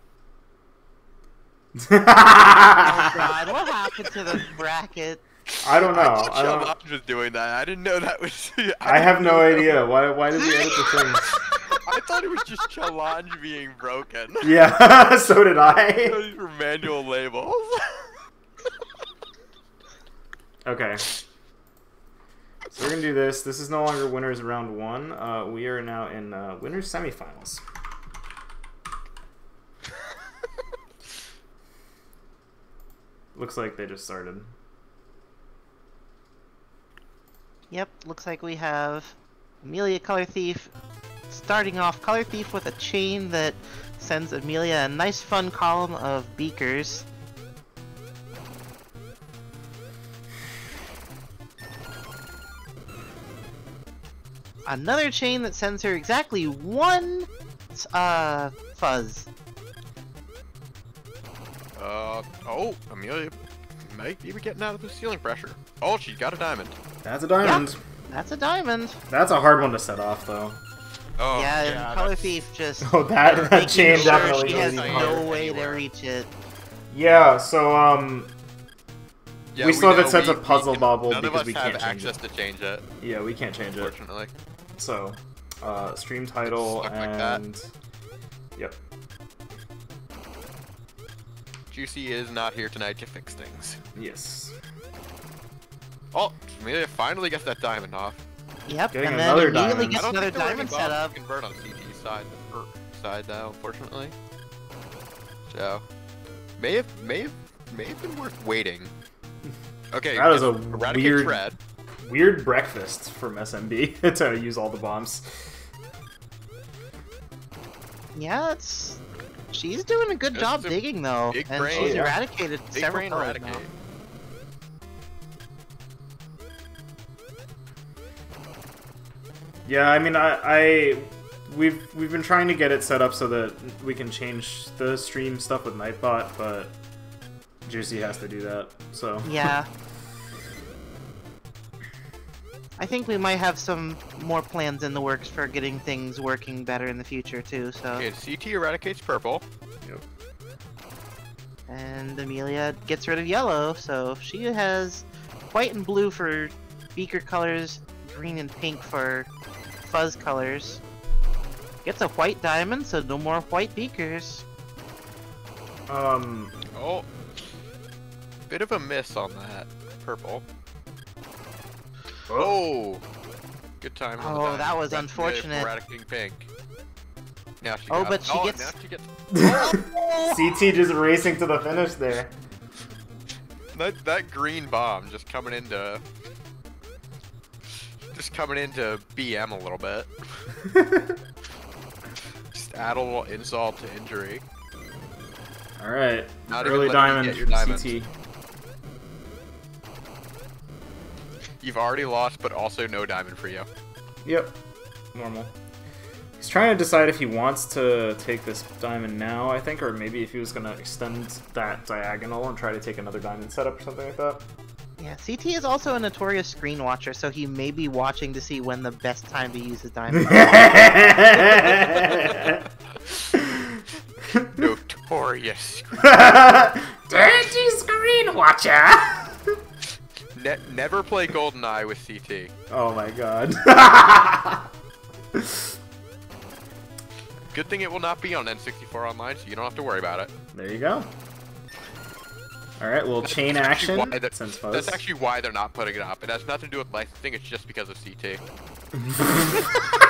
oh god, what happened to the bracket? I don't know. I I, don't, challenge was doing that. I didn't know that was. I have no know that idea. Why? Why did we edit the thing? I thought it was just challenge being broken. Yeah. so did I. Those were manual labels. Okay. So we're gonna do this. This is no longer winners round one. Uh, we are now in uh, winners semifinals. Looks like they just started. Yep, looks like we have Amelia Color Thief starting off Color Thief with a chain that sends Amelia a nice fun column of beakers. Another chain that sends her exactly one uh fuzz. Uh oh, Amelia might be getting out of the ceiling pressure. Oh, she got a diamond. That's a diamond. That's a diamond. That's a hard one to set off, though. Oh yeah, and Color that's- Thief just Oh, that, that making chain sure definitely she has even hard. harder. no way to reach it. Yeah, so um, Yeah, We still have it know set to we- we puzzle can- bubble None of because us we can't change access to change it, yeah, we can't change it. unfortunately. So, uh, stream title Stuck like that. and yep. Juicy is not here tonight to fix things. Yes. Oh, Amelia finally gets that diamond off. Yep, Getting and then another immediately diamond. gets I don't another think there were diamond bombs set to up. Convert on CT side, or side though, unfortunately. So, may have may have may have been worth waiting. Okay, That was a eradicate weird- dread. Weird breakfast from SMB It's how to use all the bombs. Yeah, it's she's doing a good This job a digging though, and brain. she's Oh, yeah. eradicated Big several brain eradicate. now. Yeah, I mean, I, I we've we've been trying to get it set up so that we can change the stream stuff with Nightbot, but Juicy has to do that. So Yeah. I think we might have some more plans in the works for getting things working better in the future too. So, Okay, CT eradicates purple. Yep. And Amelia gets rid of yellow, so she has white and blue for beaker colors, green and pink for fuzz colors. Gets a white diamond, so no more white beakers. um, Oh, bit of a miss on that purple. Oh, good time. on the Oh, that was unfortunate. Eradicating pink. Now she Oh, but it. she oh, gets- she gets CT just racing to the finish there. that that green bomb just coming into just coming into BM a little bit. Just add a little insult to injury. All right, Not early you diamond get your from diamonds. CT. You've already lost, but also no diamond for you. Yep, normal. He's trying to decide if he wants to take this diamond now, I think, or maybe if he was gonna extend that diagonal and try to take another diamond setup or something like that. Yeah, CT is also a notorious screen watcher, so he may be watching to see when the best time to use his diamond. Notorious. Dirty screen watcher. Ne- never play GoldenEye with CT. oh my god. Good thing it will not be on N64 Online, so you don't have to worry about it. there you go. All right, little chain That's action. actually why they're- Since fuzz. That's actually why they're not putting it up. It has nothing to do with licensing, it's just because of CT.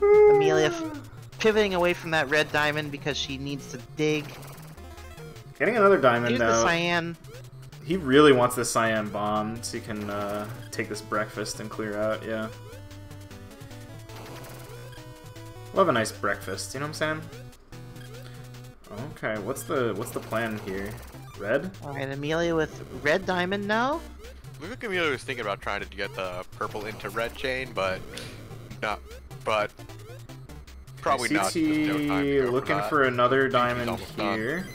Amelia f- pivoting away from that red diamond because she needs to dig. Getting another diamond Here's the cyan. He really wants this cyan bomb so he can uh, take this breakfast and clear out, yeah. Love a nice breakfast, you know what I'm saying? Okay, what's the what's the plan here? Red? Alright, Amelia with red diamond now. Look like Amelia was thinking about trying to get the purple into red chain, but not. But probably CT not. Just no time to go for looking for another diamond almost done. here.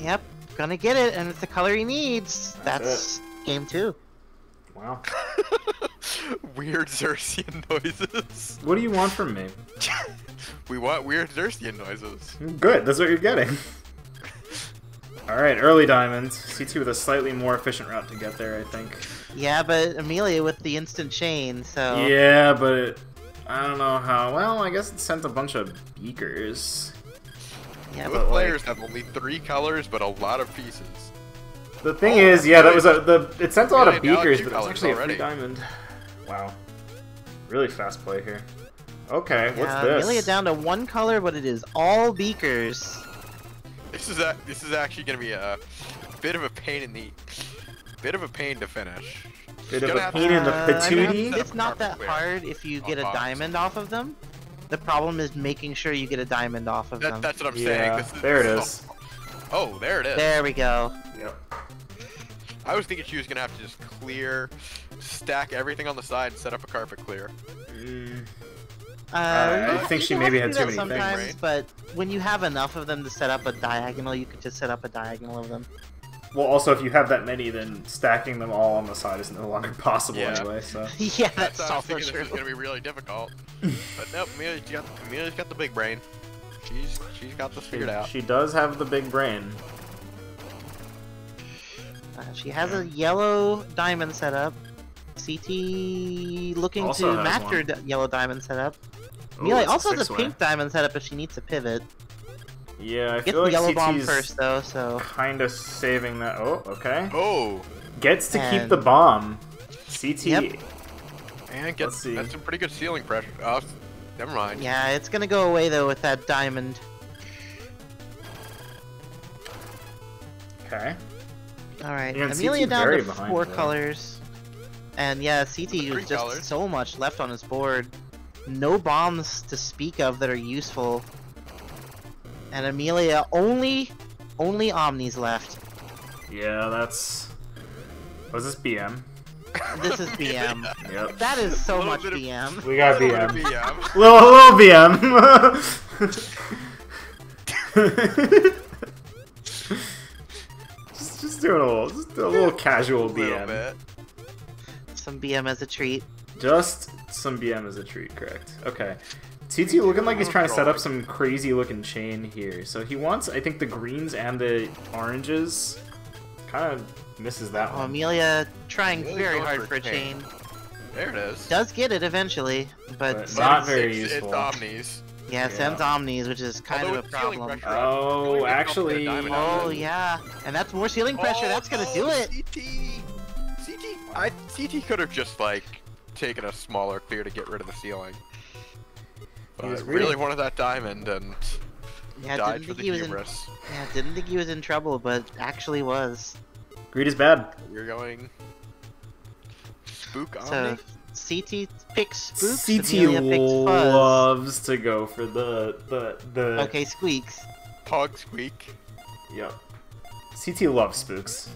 Yep, gonna get it, and it's the color he needs. That's That's, game two. Wow. weird Xerxian noises. What do you want from me? we want weird Xerxian noises. Good, that's what you're getting. Alright, early diamond. CT with a slightly more efficient route to get there, I think. Yeah, but Amelia with the instant chain, so Yeah, but it, I don't know how. Well, I guess it sent a bunch of beakers. yeah, Both but, players like- have only three colors, but a lot of pieces. The thing Oh, is, yeah, that was a the. It sent a lot of beakers, but it was colors actually a already. free diamond. Wow, really fast play here. Okay, what's yeah, this? Amelia down to one color, but it is all beakers. This is a, this is actually gonna be a bit of a pain in the bit of a pain to finish. Bit of a pain to- in the Uh, I mean, patootie. Set up it's not that hard if you get a box. diamond off of them. The problem is making sure you get a diamond off of That, them. that's what I'm Yeah, saying. This is, there it is. this. Oh, there it is. There we go. Yep. I was thinking she was gonna have to just clear, stack everything on the side, and set up a carpet clear. Mm, Uh, I you think she maybe had too many things, right? But when you have enough of them to set up a diagonal, you could just set up a diagonal of them. well, also, if you have that many, then stacking them all on the side is no longer possible Yeah. anyway. So. yeah, That's, that's I was also thinking true. this is gonna be really difficult. but nope, Amelia's got, Amelia's got the big brain. She's she's got this figured out. She does have the big brain. Uh, she has a yellow diamond setup. CT looking Also to has match one. her yellow diamond setup. Ooh, Amelia it's also has a six-way. pink diamond setup if she needs to pivot. Yeah, I Get feel the like yellow CT's bomb first though, so kind of saving that. Oh, okay. Oh, Gets to keep the bomb. CT. Yep. and Let's gets see. that's some pretty good ceiling pressure. Oh, never mind. yeah, it's gonna go away though with that diamond. Okay. Alright, Amelia CT down very to behind, four though. colors. And yeah, CT Three was just colors. so much left on his board. No bombs to speak of that are useful. And Amelia only only Omnis left. Yeah, that's. Was this BM? This is BM. Yep. That is so much bit of- BM. We got Little BM. BM. Little, little BM. Just, just doing a little, just a little casual A little BM. bit. Some BM as a treat. Just some BM as a treat, correct? Okay. CT looking like he's trying to set up some crazy looking chain here. So he wants, I think, the greens and the oranges. Kind of misses that Oh, one. Amelia trying Really very hard for for a chain. chain. There it is. Does get it eventually, but, But not very it's, useful. It's Omnis. yeah, Yeah. sends Omnis, which is kind Although of a problem. Oh, you only get up to actually- a diamond out of Oh yeah, and that's more ceiling pressure. Oh, that's gonna no, do oh, it. CT. CT. I CT could have just like taken a smaller clear to get rid of the ceiling. But was I really greedy. wanted that diamond and Yeah, died didn't for think the he was in. Yeah, didn't think he was in trouble, but actually was. Greed is bad. You're going spook on. So CT picks spooks. CT Amelia picks fuzz. loves to go for the the the. Okay, squeaks. Pog squeak. Yep. CT loves spooks.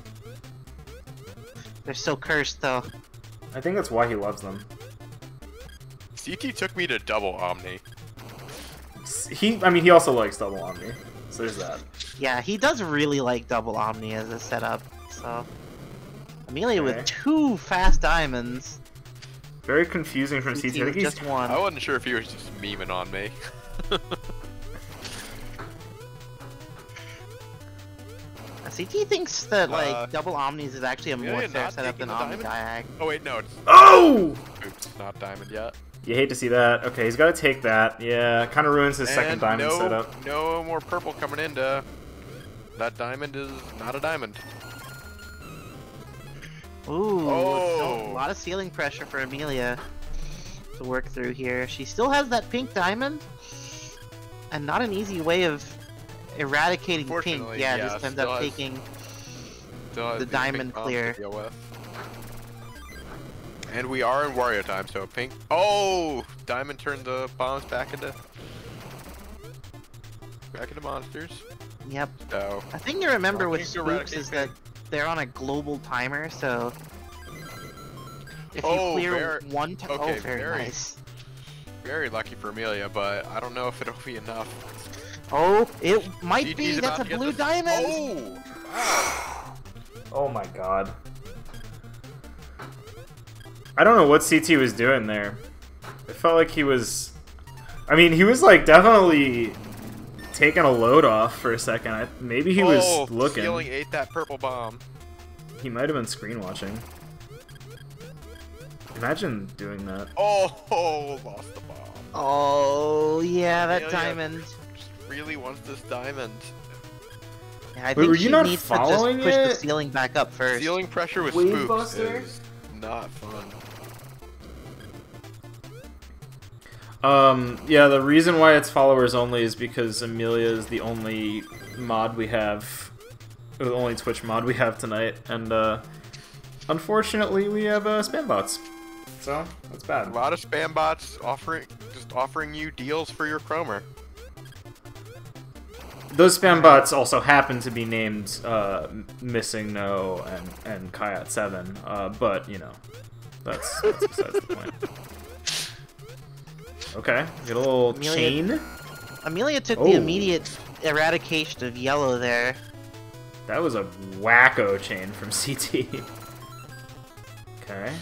They're so cursed though. I think that's why he loves them. CT took me to double Omni. He, I mean, he also likes double omni. So there's that. Yeah, he does really like double Omni as a setup. So Amelia Okay. with two fast diamonds. Very confusing from CT. I think he's just one. I wasn't sure if he was just memeing on me. CT thinks that like Uh, double Omnis is actually a more fair setup than the Omni Diag. oh wait, no, it's Oh! oops, not diamond yet. You hate to see that. Okay, he's got to take that. Yeah, kind of ruins his second diamond no, setup. No more purple coming into. That diamond is not a diamond. Ooh, Oh. a lot of ceiling pressure for Amelia to work through here. She still has that pink diamond, and not an easy way of eradicating pink. Yeah, yeah, just ends still up taking. The diamond pink clear. And we are in Wario time, so pink. Oh, diamond turned the bombs back into back into monsters. Yep. So A thing to remember with pink spooks is that they're on a global timer, so if you Oh, clear very- one time, oh, okay, oh, very, very- nice. very lucky for Amelia, but I don't know if it'll be enough. Oh, it might GG's be. That's a blue this- diamond. Oh, wow. Oh my god. I don't know what CT was doing there. It felt like he was. I mean, he was like definitely taking a load off for a second. I, maybe he was oh, looking. Ceiling ate that purple bomb. He might have been screen watching. Imagine doing that. Oh, oh, lost the bomb. Oh yeah, that Amelia. diamond. Just really wants this diamond. Yeah, I Wait, think were you she not needs to following just push the ceiling back up first. Ceiling pressure with Wave spooks Buster? is not fun. Um, yeah, the reason why it's followers only is because Amelia is the only mod we have, the only Twitch mod we have tonight, and uh, unfortunately we have uh, spam bots. So that's bad. A lot of spam bots offering just offering you deals for your chromer. Those spam bots also happen to be named uh, Missing No and and Kayat Seven, uh, but you know, that's, that's besides the point. Okay, get a little Amelia- chain. Amelia took Oh. the immediate eradication of yellow there. That was a wacko chain from CT. okay.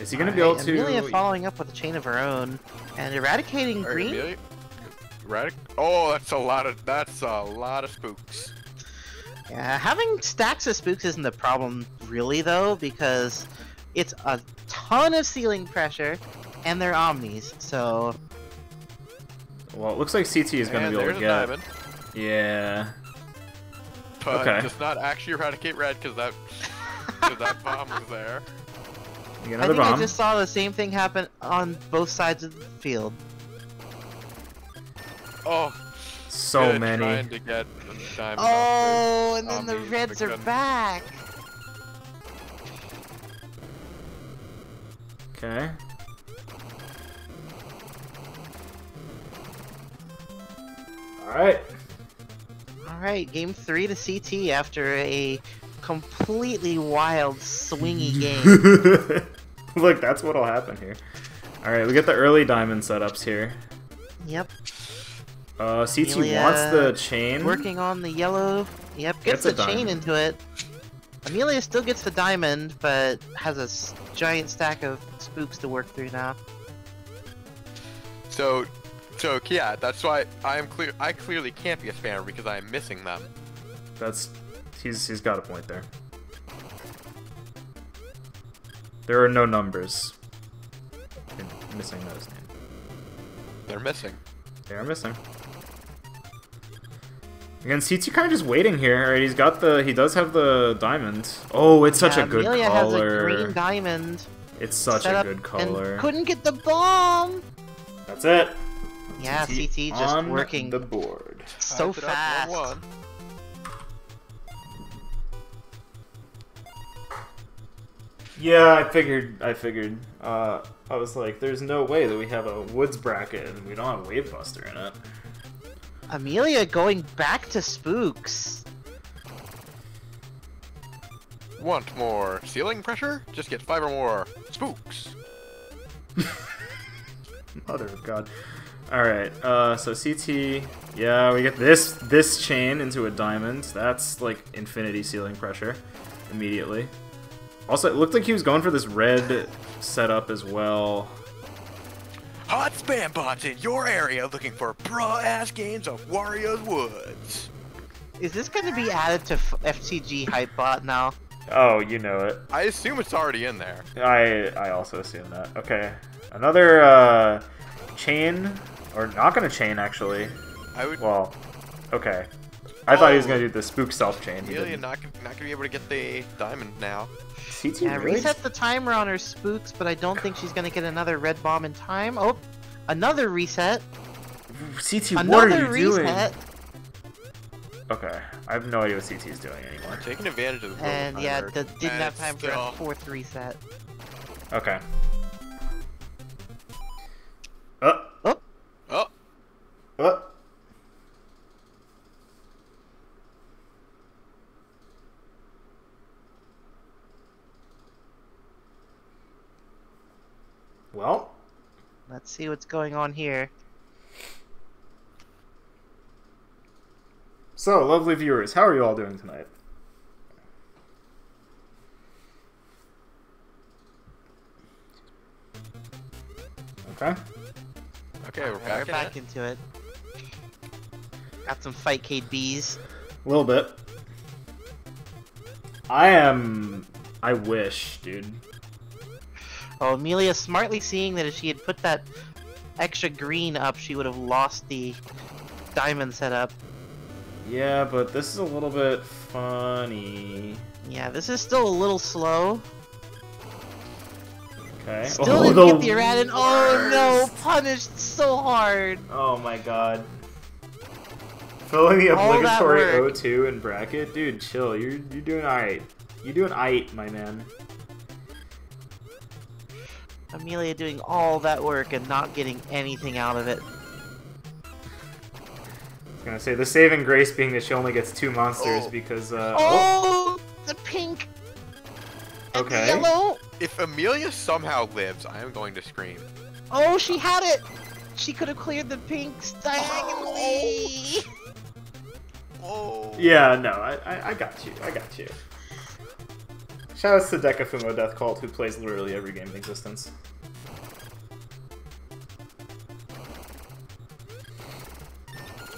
Is he gonna be able Alright, to? Amelia following up with a chain of her own and eradicating Alright, green. Amelia? Radic- oh, that's a lot of that's a lot of spooks. Yeah, having stacks of spooks isn't the problem really though, because it's a ton of ceiling pressure, and they're omnis. So Well, it looks like CT is gonna and be able there's to a get. diamond, Yeah. but Okay. just not actually eradicate red because that because that bomb was there. You I think bomb. I just saw the same thing happen on both sides of the field. Oh, So good, many. Trying to get the diamond Oh, and then the reds but are back. Okay. All right. All right, game three to CT after a completely wild swingy game. Look, that's what'll happen here. All right, we get the early diamond setups here. Yep, Uh, CT Amelia wants the chain. working on the yellow. Yep, Gets gets a the chain into it. Amelia still gets the diamond, but has a giant stack of spooks to work through now. So, so yeah, that's why I am clear. I clearly can't be a spammer because I am missing them. That's he's he's got a point there. There are no numbers. in missing those. They're missing. They are missing. Again, CT kind of just waiting here. Right? He's got the. He does have the diamond. Oh, it's such Yeah, a good Amelia color. has a green diamond. it's such set a good color. And couldn't get the bomb. That's it. Yeah, CT just on working the board. so Typed fast. one, one. Yeah, I figured. I figured. Uh, I was like, "There's no way that we have a woods bracket and we don't have Wave Buster in it." Amelia going back to spooks. Want more ceiling pressure? Just get five or more spooks. Mother of God. All right. Uh, so CT. Yeah, we get this this chain into a diamond. That's like infinity ceiling pressure immediately. Also, it looked like he was going for this red setup as well. Hot spam bots in your area looking for pro ass games of Wario's Woods. Is this going to be added to F- FTG Hypebot now? Oh, you know it. I assume it's already in there. I I also assume that. Okay. Another uh, chain, or not gonna chain actually. I would. Well, okay. I thought he was Oh. gonna do the spook self chain. He Amelia didn't. not gonna be able to get the diamond now. CT Yeah, really? reset the timer on her spooks, but I don't think she's going to get another red bomb in time. Oh, another reset. CT, Another what are you reset. doing? Okay, I have no idea what CT is doing anymore. Taking advantage of the global And yeah, the, didn't and have time for a fourth reset. Okay. Uh, Oh, Oh, uh. Well, let's see what's going on here. so lovely viewers, how are you all doing tonight? Okay. okay, we're We're back, in back it. into it. Got some fight KBs. A little bit. I am. I wish, dude. Oh, Amelia smartly seeing that if she had put that extra green up, she would have lost the diamond setup. Yeah, but this is a little bit funny. Yeah, this is still a little slow. Okay. Still Oh, didn't the get the. Oh no, punished so hard. Oh my god. Filling the All obligatory. O2 in bracket? Dude, chill. You're you're doing alright. You're doing aight, my man. Amelia doing all that work and not getting anything out of it. I was gonna say the saving grace being that she only gets two monsters Oh. because uh Oh, the pink. and the Okay. yellow. If Amelia somehow lives, I am going to scream. Oh, she had it. She could have cleared the pinks diagonally. Oh. Yeah, no, I, I, I got you. I got you. Shoutouts to Dekafumo Death Cult, who plays literally every game in existence.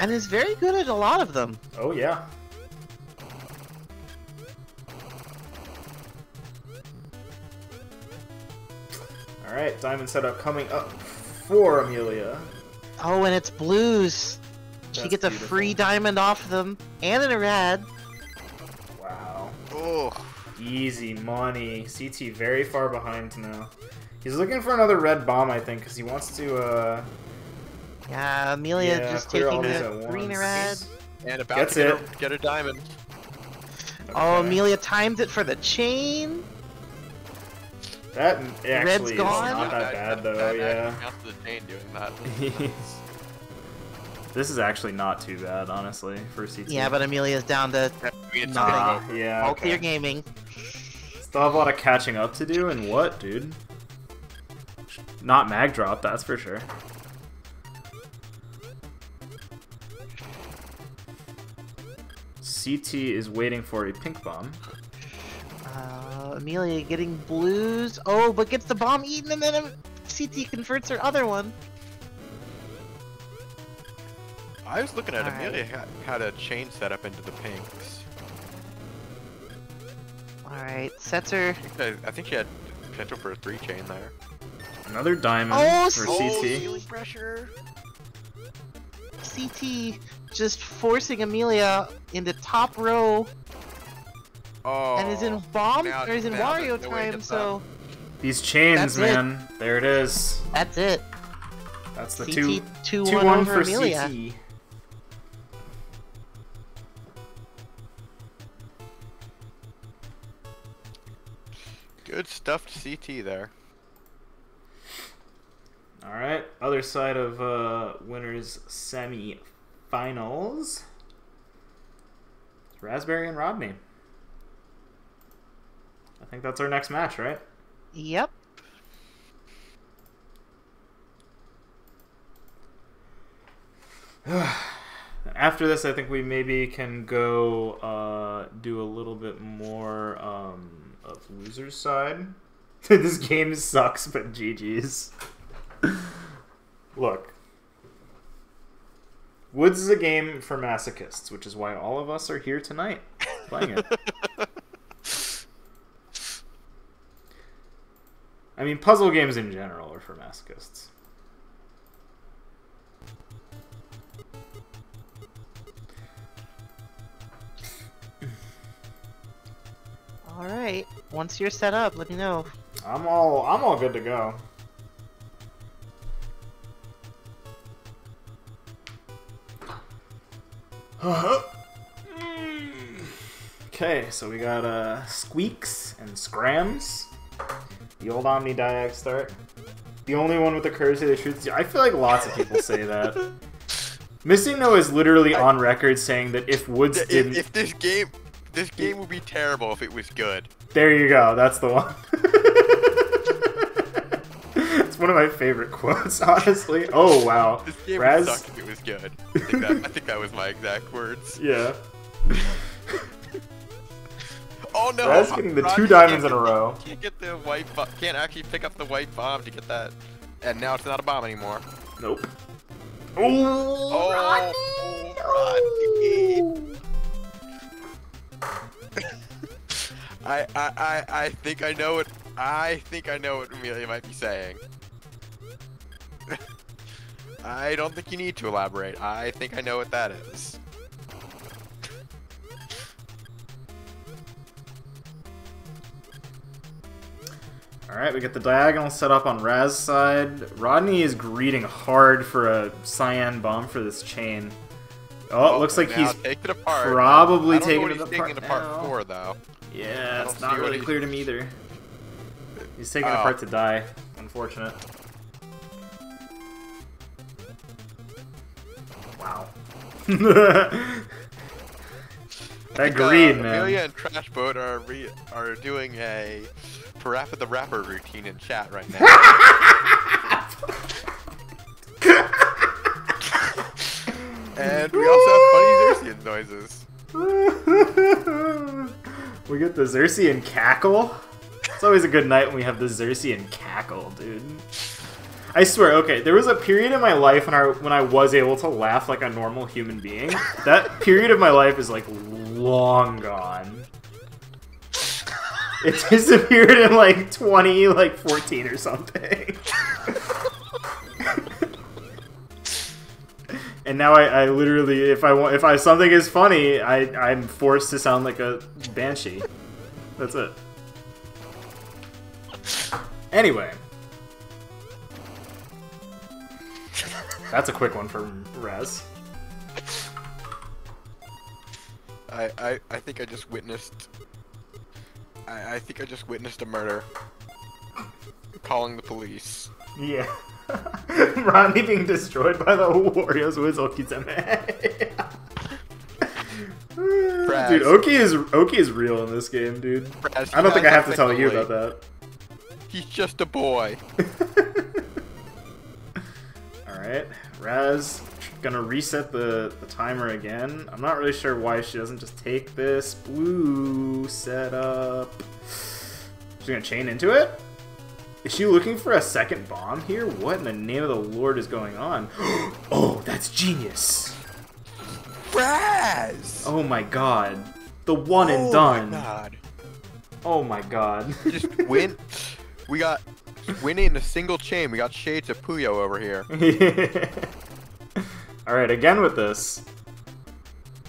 and is very good at a lot of them. Oh, yeah. Alright, Diamond setup coming up for Amelia. Oh, and it's blues. She That's gets a beautiful. free diamond off them and an rad. Wow. Oh. Easy money. CT very far behind now. He's looking for another red bomb, I think, because he wants to, uh... Yeah, Amelia yeah, just taking these the green once. rad. And about Gets to get, it. A, get a diamond. Oh, Amelia timed it for the chain. That actually is gone? not that bad, though, yeah. Counts the chain doing that. this is actually not too bad, honestly, for CT. Yeah, but Amelia's down to I mean, it's Nah. not- yeah, all okay. clear gaming. Still have a lot of catching up to do, and what, dude? Not mag drop, that's for sure. CT is waiting for a pink bomb. Uh, Amelia getting blues. Oh, but gets the bomb eaten and then CT converts her other one. I was looking at Alright. Amelia had, had a chain set up into the pinks. Alright, sets her. I, I think she had potential for a three chain there. Another diamond Oh, for oh, CT. ceiling pressure. CT just forcing Amelia into top row Oh. and is in bomb now- or is in now Wario the- the time, so These chains, That's it. man. There it is. that's it. That's the CT two 2 two 1 for Amelia. CT. Good stuffed CT there. All right, other side of uh, winners semi-finals. It's Raspberry and Rodney. I think that's our next match, right? Yep. After this, I think we maybe can go uh, do a little bit more um, of loser's side. this game sucks, but GG's. Look. Woods is a game for masochists, which is why all of us are here tonight playing it. I mean, puzzle games in general are for masochists. Alright. Once you're set up, let me know. I'm all I'm all good to go. Okay, so we got uh squeaks and scrams. The old Omni Diag start. The only one with the courtesy that shoots. I feel like lots of people say that. Missing No is literally on record saying that if Woods If, didn't, if this game, this game would be terrible if it was good. There you go. That's the one. it's one of my favorite quotes, honestly. Oh wow. This game Raz? would suck if it was good. I think, that, I think that was my exact words. Yeah. Oh no! Raz getting the Rodney two diamonds in a row. Can't get the white. Bo- can't actually pick up the white bomb to get that. And now it's not a bomb anymore. Nope. Oh, Rodney. I, I, I, I think I know what. I think I know what Amelia might be saying. I don't think you need to elaborate. I think I know what that is. All right, we get the diagonal set up on Raz's side. Rodney is greeting hard for a cyan bomb for this chain. Oh, it looks like he's take it apart. probably I don't know taking it apart taking apart now. for though. Yeah, it's don't not see what really he- clear to me either. He's taking it Oh. apart to die. Unfortunate. Wow. that Uh, man. Amelia and Trash Boat are re- are doing a Parappa the Rapper routine in chat right now. and we also have funny Xerxian noises. we get the Xerxian cackle. It's always a good night when we have the Xerxian cackle, dude. I swear, okay, there was a period in my life when I when I was able to laugh like a normal human being. That period of my life is like long gone. It disappeared in like 20, like 14 or something. and now I, I literally, if I want, if I something is funny, I I'm forced to sound like a banshee. That's it. Anyway, that's a quick one from Raz. I, I, I think I just witnessed. I, I think I just witnessed a murder. Calling the police. Yeah. Rodney being destroyed by the Warriors with Okizeme. Dude, Oki is Oki is real in this game, dude. I don't think I have to tell you about that. He's just a boy. Alright, Raz gonna reset the, the timer again. I'm not really sure why she doesn't just take this blue setup. She's gonna chain into it? Is she looking for a second bomb here? What in the name of the Lord is going on? oh, that's genius! Raz! Oh my god. The one and oh done. My god. Oh my god. Just win. we got winning a single chain. We got shades of Puyo over here. Alright, again with this.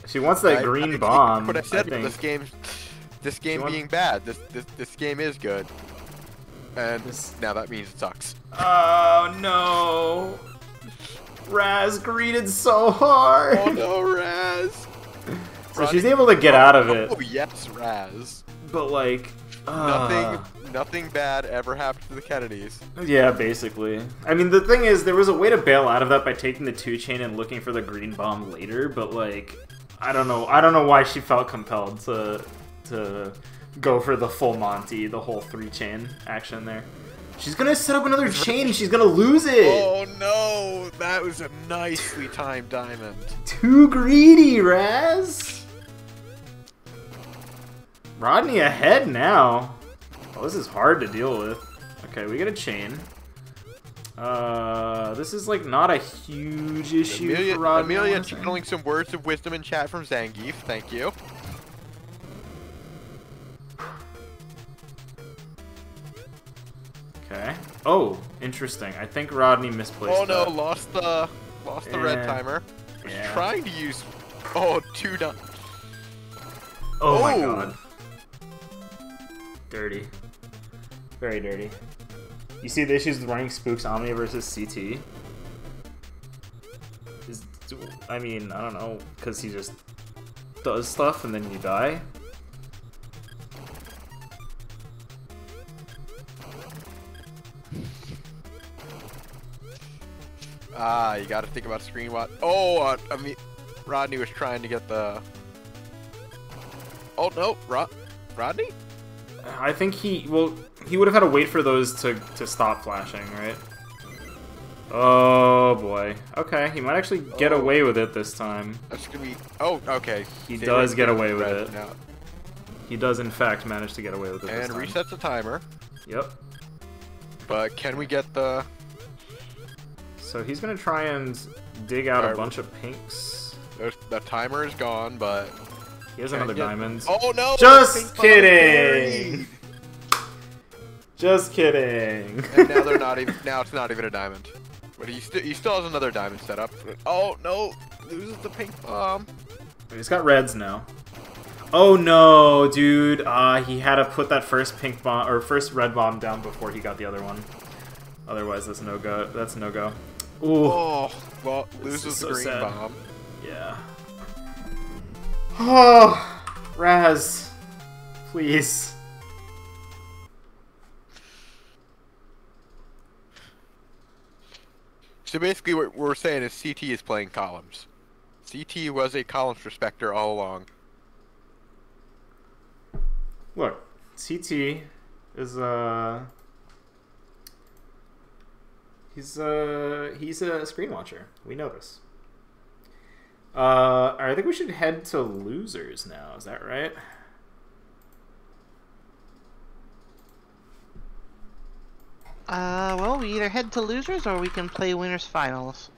She wants that I- green I- bomb. But I said think. this game, this game being bad. This this this game is good. And This- now that means it sucks. Oh no! Raz greeted so hard. Oh no, Raz! so she's able to get out of it, Oh yes, Raz. but like, uh, Nothing, nothing bad ever happened to the Kennedys. Yeah, basically. I mean, the thing is, there was a way to bail out of that by taking the two chain and looking for the green bomb later, but like, I don't know. I don't know why she felt compelled to to go for the full Monty, the whole three chain action there. She's gonna set up another chain. and She's gonna lose it. Oh no, that was a nicely timed diamond. Too greedy, Raz. Rodney ahead now. Oh, this is hard to deal with. Okay, we get a chain. Uh, this is like not a huge issue Amelia, for Rodney. Amelia channeling some words of wisdom in chat from Zangief. Thank you. Okay. Oh, interesting. I think Rodney misplaced. Oh no, that. lost the lost the red timer. Was Yeah. trying to use oh two done. Oh my Oh. god. Dirty. Very dirty. You see the issues with running Spooks Omni versus CT? Is, I mean, I don't know, because he just does stuff and then you die? Ah, you got to think about screen watch. Oh, uh, I mean, Rodney was trying to get the. Oh no, Rod, Rodney. I think he, well, he would have had to wait for those to, to stop flashing, right? Oh boy. Okay, he might actually get Oh. away with it this time. That's gonna be. Oh, okay. He See, does we're- get away with it. now. He does, in fact, manage to get away with it this And resets the timer. Yep. But can we get the? So he's gonna try and dig out a bunch of pinks. The, timer is gone, but. He has another diamond. Oh no! Just kidding. Just kidding. and now they're not even. Now it's not even a diamond. But he still he still has another diamond set up. Oh no! Loses the pink bomb. He's got reds now. Oh no, dude! Uh, he had to put that first pink bomb or first red bomb down before he got the other one. Otherwise, that's no go. That's no go. Ooh, Oh well, This loses is the so green sad. bomb. yeah. Oh, Raz, please. So basically, what we're saying is CT is playing columns. CT was a columns respecter all along. Look, CT is uh he's uh he's a screen watcher. We know this. Uh, I think we should head to losers now. Is that right? Uh, well, we either head to losers or we can play winners finals.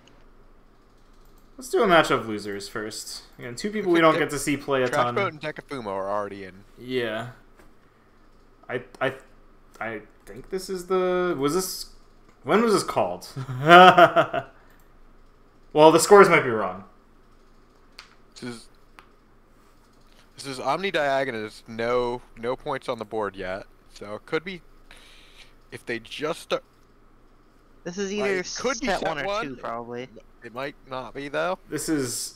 Let's do a match of losers first. Again, two people we don't get to see play a ton. Trashboat and Dekafumo are already in. Yeah. I I I think this is the was this when was this called? well, the scores might be wrong. This is this is omnidiagonous. No no points on the board yet. So it could be if they just start, This is either Like, could be set set one or one. two, probably. it might not be though. This is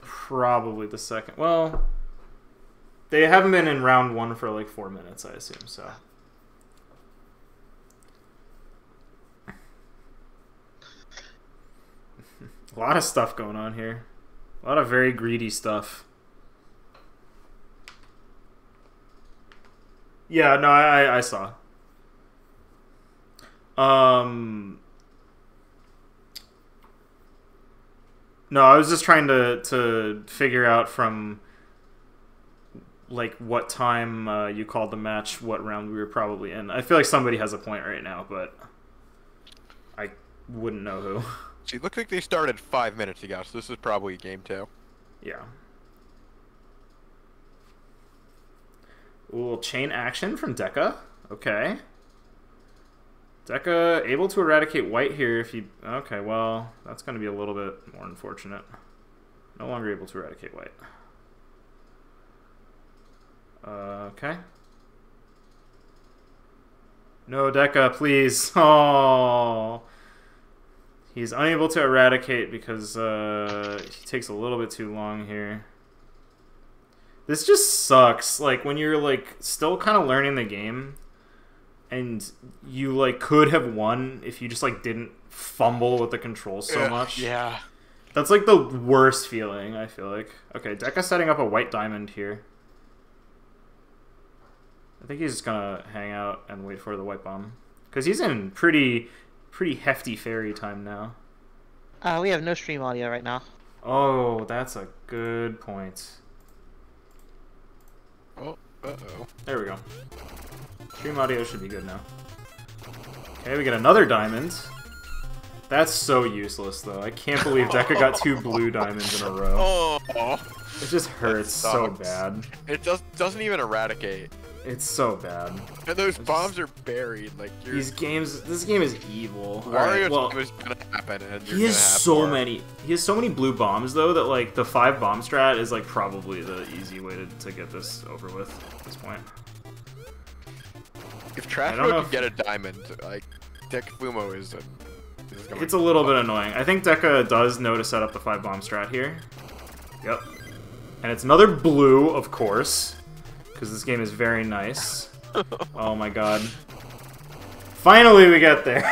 probably the second. Well, they haven't been in round one for like four minutes, I assume. So a lot of stuff going on here. A lot of very greedy stuff. Yeah, no, I I, saw. Um. No, I was just trying to to figure out from like what time uh, you called the match, what round we were probably in. I feel like somebody has a point right now, but I wouldn't know who. See, looks like they started five minutes ago, so this is probably game two. Yeah. Ooh, chain action from Deca. Okay. Deca able to eradicate white here if you... Okay, well, that's going to be a little bit more unfortunate. No longer able to eradicate white. Uh, okay. No, Deca, please. Oh. He's unable to eradicate because uh, he takes a little bit too long here. This just sucks. Like when you're like still kind of learning the game, and you like could have won if you just like didn't fumble with the controls so Ugh, much. Yeah. That's like the worst feeling. I feel like. Okay, Deca setting up a white diamond here. I think he's just gonna hang out and wait for the white bomb because he's in pretty pretty hefty fairy time now. Uh, we have no stream audio right now. Oh, that's a good point. Oh, uh-oh. There we go. Stream audio should be good now. Okay, we get another diamond. That's so useless, though. I can't believe Deca got two blue diamonds in a row. Oh, It just hurts so bad. it does, doesn't even eradicate. It's so bad. And those just- bombs are buried, like, you're... These games, this game is evil. Wario Alright, well, gonna happen, he has so more. many. He has so many blue bombs though that like the five bomb strat is like probably the easy way to, to get this over with at this point. If I Trash don't if- can get a diamond, like, Dick Fumo is, a, is It's a little bit annoying. I think Deka does know to set up the five bomb strat here. Yep. And it's another blue, of course, because this game is very nice. oh my god. Finally, we got there.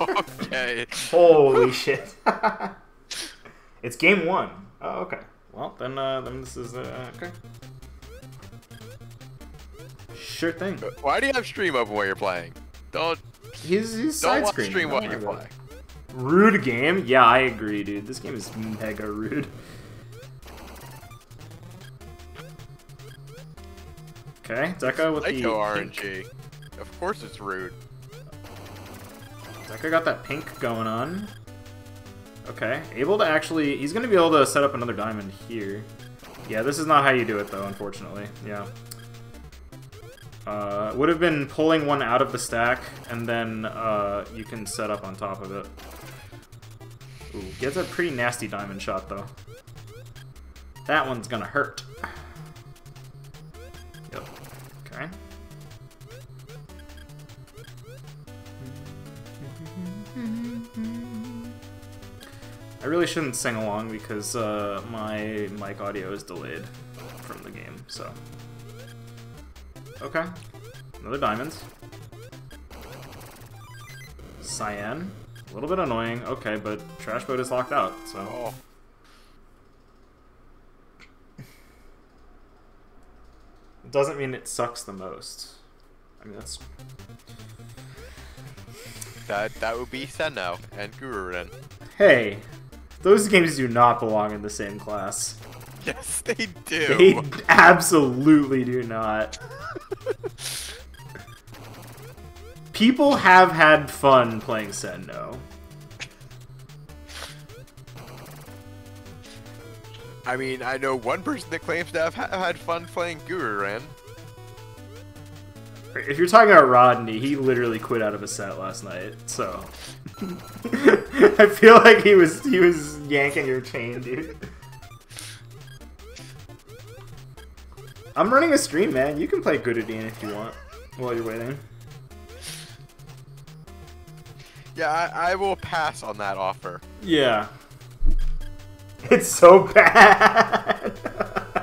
okay. Holy shit. it's game one. Oh, okay. Well, then, uh, then this is, uh, okay. Sure thing. Why do you have stream open while you're playing? Don't He's, he's don't side watch stream while you play. Rude game? Yeah, I agree, dude. This game is mega rude. Okay, Deca with the Psycho pink. RNG. Of course it's rude. Deca got that pink going on. Okay, able to actually... He's going to be able to set up another diamond here. Yeah, this is not how you do it, though, unfortunately. Yeah. Uh, would have been pulling one out of the stack, and then uh, you can set up on top of it. Ooh, gets a pretty nasty diamond shot, though. That one's gonna hurt. I really shouldn't sing along because uh, my mic audio is delayed from the game, so. Okay. Another diamond. Cyan. A little bit annoying. Okay, but Trash Boat is locked out, so. Oh. Doesn't mean it sucks the most. I mean, that's. That that would be Senno and Gururin. Hey! Those games do not belong in the same class. Yes, they do. They absolutely do not. People have had fun playing Senno. I mean, I know one person that claims to have ha- had fun playing Gururin. If you're talking about Rodney, he literally quit out of a set last night, so I feel like he was he was yanking your chain, dude. I'm running a stream, man. You can play Goodadine if you want while you're waiting. Yeah, I, I will pass on that offer. Yeah. It's so bad.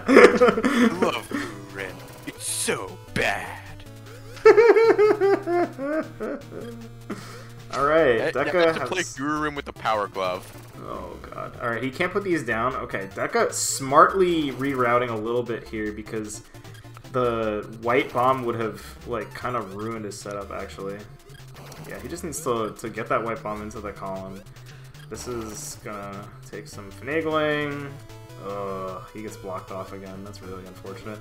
I love Gururin. It's so bad. All right, Deca I have to has... play Gururin with the Power Glove. Oh god. All right, he can't put these down. Okay, Deca smartly rerouting a little bit here because the white bomb would have like kind of ruined his setup actually. Yeah, he just needs to to get that white bomb into the column. This is gonna take some finagling. Ugh, he gets blocked off again. That's really unfortunate.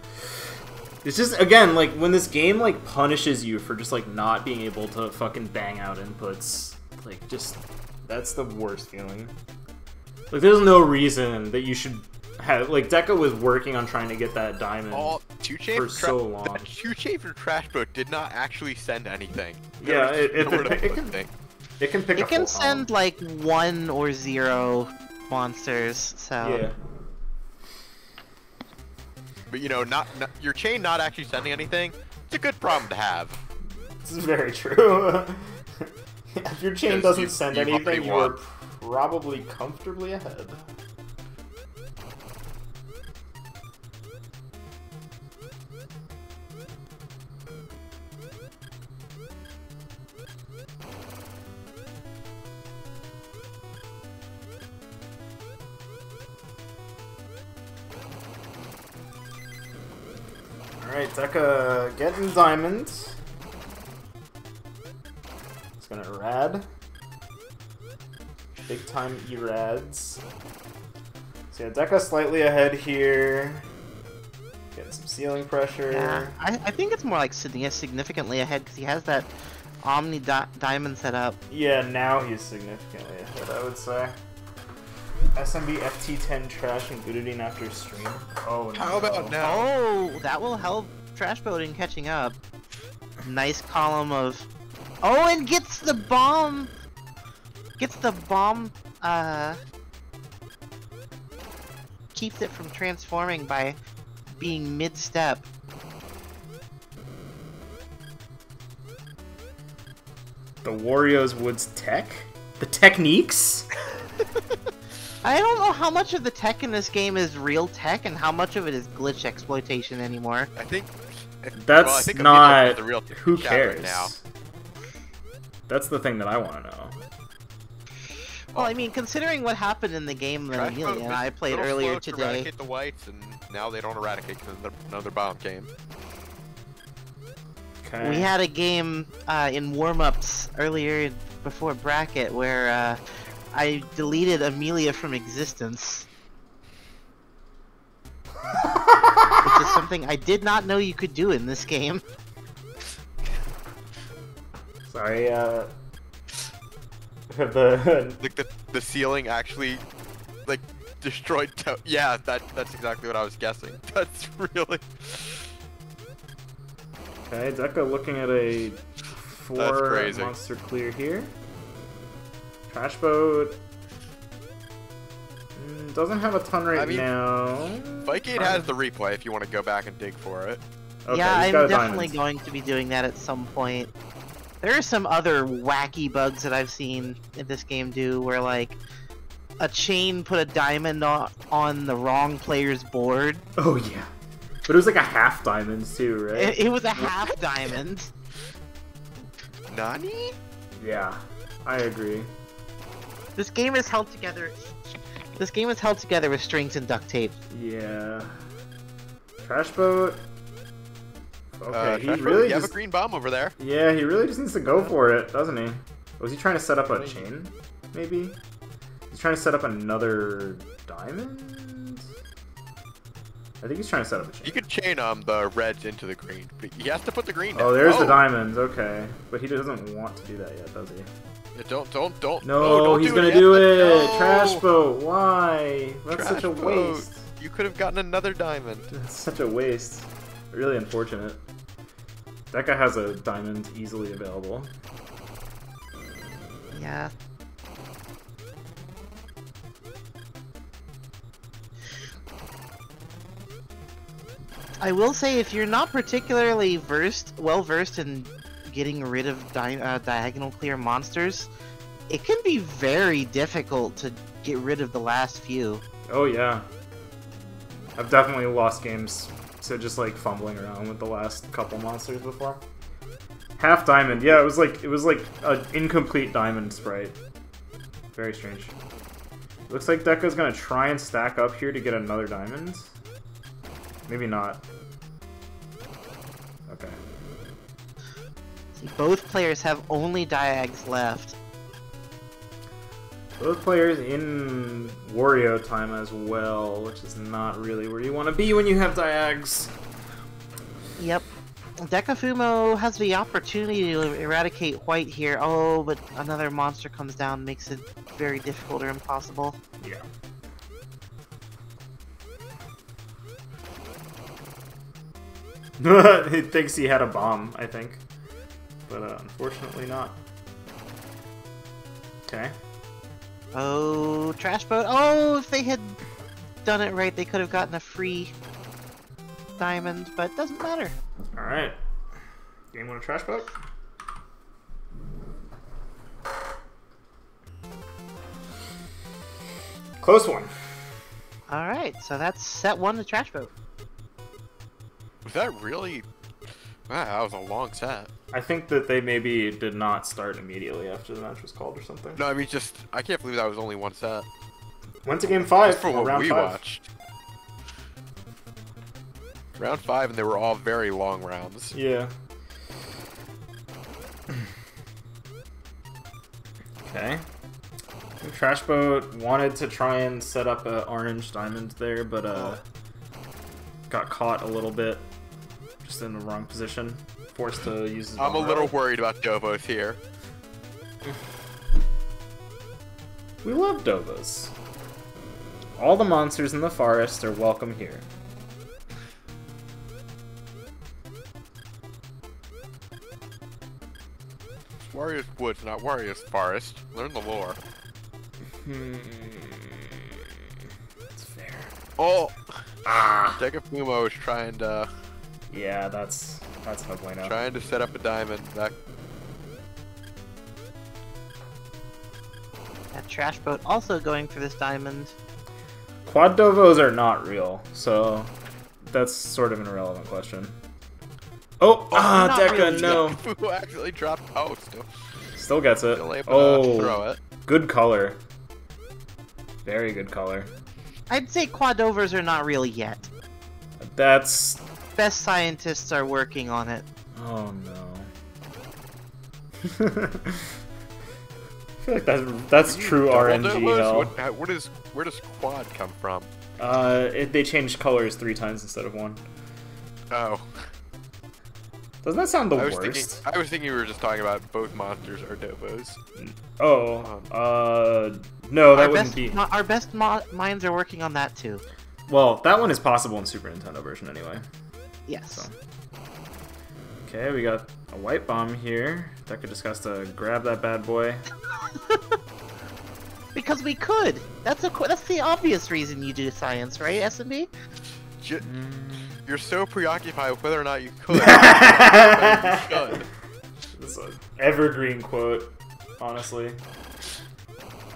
It's just again like when this game like punishes you for just like not being able to fucking bang out inputs. Like just that's the worst feeling. Like there's no reason that you should have like Deca was working on trying to get that diamond. All two For so long. The two chain for trash boat did not actually send anything. Yeah, There was it- it- nowhere to it can- It can pick. It a can full column. send like one or zero monsters, so Yeah. But you know, not, not your chain not actually sending anything. It's a good problem to have. This is very true. if your chain doesn't you- send you anything, you are probably comfortably ahead. Alright, Deca getting diamonds. It's gonna rad. Big time erads. So yeah, Deca slightly ahead here. Getting some ceiling pressure. yeah. I, I think it's more like Sidney significantly ahead because he has that Omni di diamond set up. Yeah, now he's significantly ahead, I would say. SMB FT10 trash and gooding after stream. Oh no. How about now? Oh, that will help trash boating catching up. Nice column of. Oh, and gets the bomb. Gets the bomb. Uh. Keeps it from transforming by being mid-step. The Wario's Woods tech? The techniques? I don't know how much of the tech in this game is real tech and how much of it is glitch exploitation anymore. I think. if- That's well, I think not. the real who shadow cares? now. That's the thing that I want to know. Well, I mean, considering what happened in the game that Trash Amelia and I played earlier slow to today, Eradicate the whites, and now they don't eradicate because another bomb came. Okay. We had a game uh, in warm-ups earlier before bracket where uh, I deleted Amelia from existence, which is something I did not know you could do in this game. Sorry, uh. the. Like the the ceiling actually, like destroyed. To- yeah, that that's exactly what I was guessing. That's really. Okay, Deca looking at a four monster clear here. Trash boat. mm, Doesn't have a ton right I mean, now. Vikegate has the replay if you want to go back and dig for it. Okay, yeah, I'm definitely diamond. going to be doing that at some point. There are some other wacky bugs that I've seen in this game do, where like a chain put a diamond on, on the wrong player's board. Oh yeah, but it was like a half diamond too, right? It, it was a half diamond. Nani? yeah, I agree. This game is held together. This game is held together with strings and duct tape. Yeah. Trash boat. Okay, uh, he Trash Boat, really you have just a green bomb over there. yeah, he really just needs to go for it, doesn't he? Was he trying to set up a chain? Maybe. He's trying to set up another diamond. I think he's trying to set up a chain. You could chain um the reds into the green, but he has to put the green down. Oh, there's the diamonds. Okay, but he doesn't want to do that yet, does he? Yeah, don't don't don't. No, oh, don't he's do gonna it do it. No. Trash boat. Why? That's Trash such a boat. waste. You could have gotten another diamond. That's such a waste. Really unfortunate. That guy has a diamond easily available. Yeah. I will say, if you're not particularly versed, well versed in getting rid of di- uh, diagonal clear monsters, it can be very difficult to get rid of the last few. Oh yeah. I've definitely lost games to just like fumbling around with the last couple monsters before. Half diamond, yeah, it was like it was like an incomplete diamond sprite. Very strange. Looks like Deca's gonna try and stack up here to get another diamond. Maybe not. Both players have only diags left. Both players in Wario time as well, which is not really where you want to be when you have Diags. Yep. Dekafumo has the opportunity to eradicate white here. Oh, but another monster comes down, makes it very difficult or impossible. Yeah. he thinks he had a bomb, I think. But uh, unfortunately not. Okay. Oh, trash boat. Oh, if they had done it right, they could have gotten a free diamond, but it doesn't matter. Alright. Game one of Trash Boat? Close one. Alright, so that's set one to trash boat. Was that really? Wow, that was a long set. I think that they maybe did not start immediately after the match was called or something. No, I mean just I can't believe that was only one set. Went to game five Just from what round we five. watched. Round five, and they were all very long rounds. Yeah. okay. Trash Boat wanted to try and set up a orange diamond there, but uh, got caught a little bit, just in the wrong position. Forced to use his. I'm a little worried about Dovos here. We love Dovas. All the monsters in the forest are welcome here. Wario's Woods, not Wario's Forest. Learn the lore. Hmm. That's fair. Oh, Ah. Degafumo is trying to Yeah, that's that's no bueno. trying to set up a diamond. That That trash boat also going for this diamond. Quad Dovos are not real, so that's sort of an irrelevant question. Oh, ah, not Deca, really. no. Who actually dropped. out? still, Still gets it. still throw Oh, it. good color. Very good color. I'd say quadovers are not really yet. That's. Best scientists are working on it. Oh no. I feel like that's, that's true Double RNG Dovos? hell. What, how- where does where does quad come from? Uh, it, they changed colors three times instead of one. Oh, Doesn't that sound the I worst? thinking. I was thinking we were just talking about both monsters are Dovos. Oh, Um, uh, no, that our wouldn't best, be. our best mo- minds are working on that too. Well, that one is possible in Super Nintendo version anyway. Yes. So. Okay, we got a white bomb here. Deca just has to grab that bad boy. Because we could. That's a qu- that's the obvious reason you do science, right, SMB? J- Mm. You're so preoccupied with whether or not you could. but. This is an evergreen quote, honestly.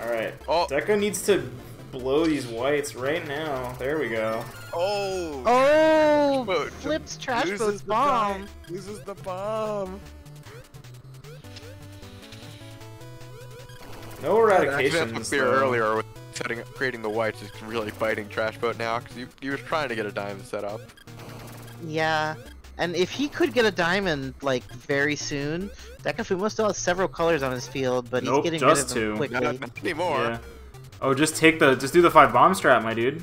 Alright. Oh. Deca needs to blow these whites right now. There we go. Oh. Oh, Boat flips trash loses boat's the bomb. die, Loses the bomb. No Actually, eradications. that's clear though. earlier with setting up, creating the whites is really fighting Trash Boat now because he, he was trying to get a diamond set up. Yeah. And if he could get a diamond like very soon, Dekafumo still has several colors on his field, but Nope, he's getting just rid two. of them Not quickly. anymore. Yeah. Oh, just take the, just do the five bomb strat, my dude.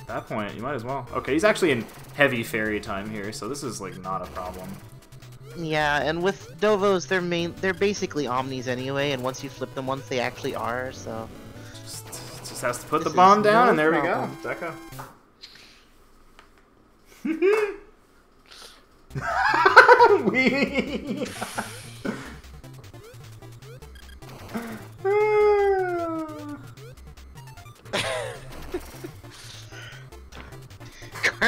At that point, you might as well. Okay, he's actually in heavy fairy time here, so this is like not a problem. Yeah, and with Dovos, they're main they're basically omnis anyway, and once you flip them once they actually are, so Just, just has to put This the bomb down, no and there problem. we go. Deca. we.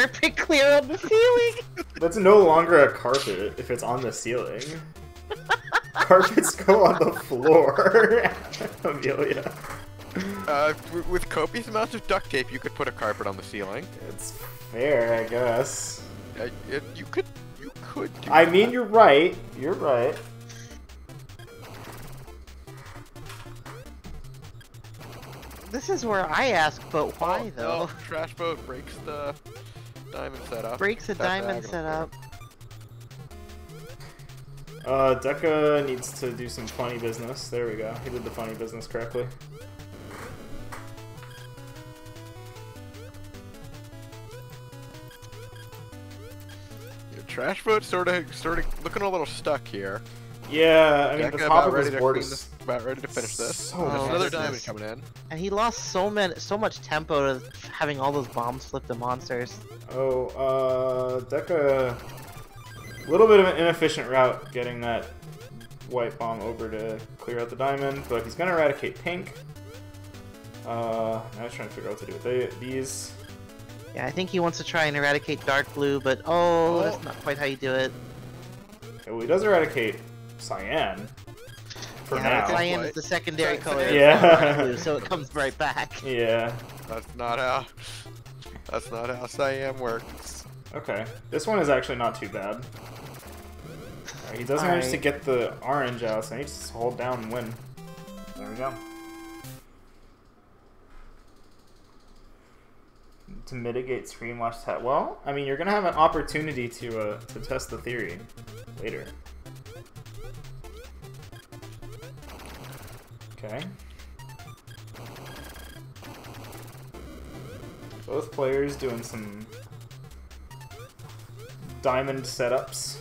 Carpet clear on the ceiling. That's no longer a carpet if it's on the ceiling. Carpets go on the floor, Amelia. Uh, with copious amounts of duct tape, you could put a carpet on the ceiling. It's fair, I guess. Uh, you could, you could. Do I that. mean, you're right. You're right. This is where I ask, but why Oh, though? no, Trash Boat breaks the diamond setup. Breaks a That diamond diagonal setup. Uh, Deca needs to do some funny business. There we go. He did the funny business correctly. Yeah, Trash boat sort of, sort of looking a little stuck here. Yeah, I mean, Deca the top about of ready his to board is this, about ready to finish this. so Oh, There's another diamond coming in. And he lost so many, so much tempo to having all those bombs flip the monsters. Oh, uh, Deca, a little bit of an inefficient route getting that white bomb over to clear out the diamond, but he's gonna eradicate pink. Uh, now he's trying to figure out what to do with they, these. Yeah, I think he wants to try and eradicate dark blue, but oh, Oh. that's not quite how you do it. Okay, well, he does eradicate cyan for yeah, now. but cyan is the secondary color. Yeah. blue, so it comes right back. Yeah. That's not how. That's not how cyan works. Okay. This one is actually not too bad. Alright, he does manage to get the orange out, so he needs to hold down and win. There we go. To mitigate screen watch test. Well, I mean, you're gonna have an opportunity to uh, to test the theory later. Okay. Both players doing some diamond setups.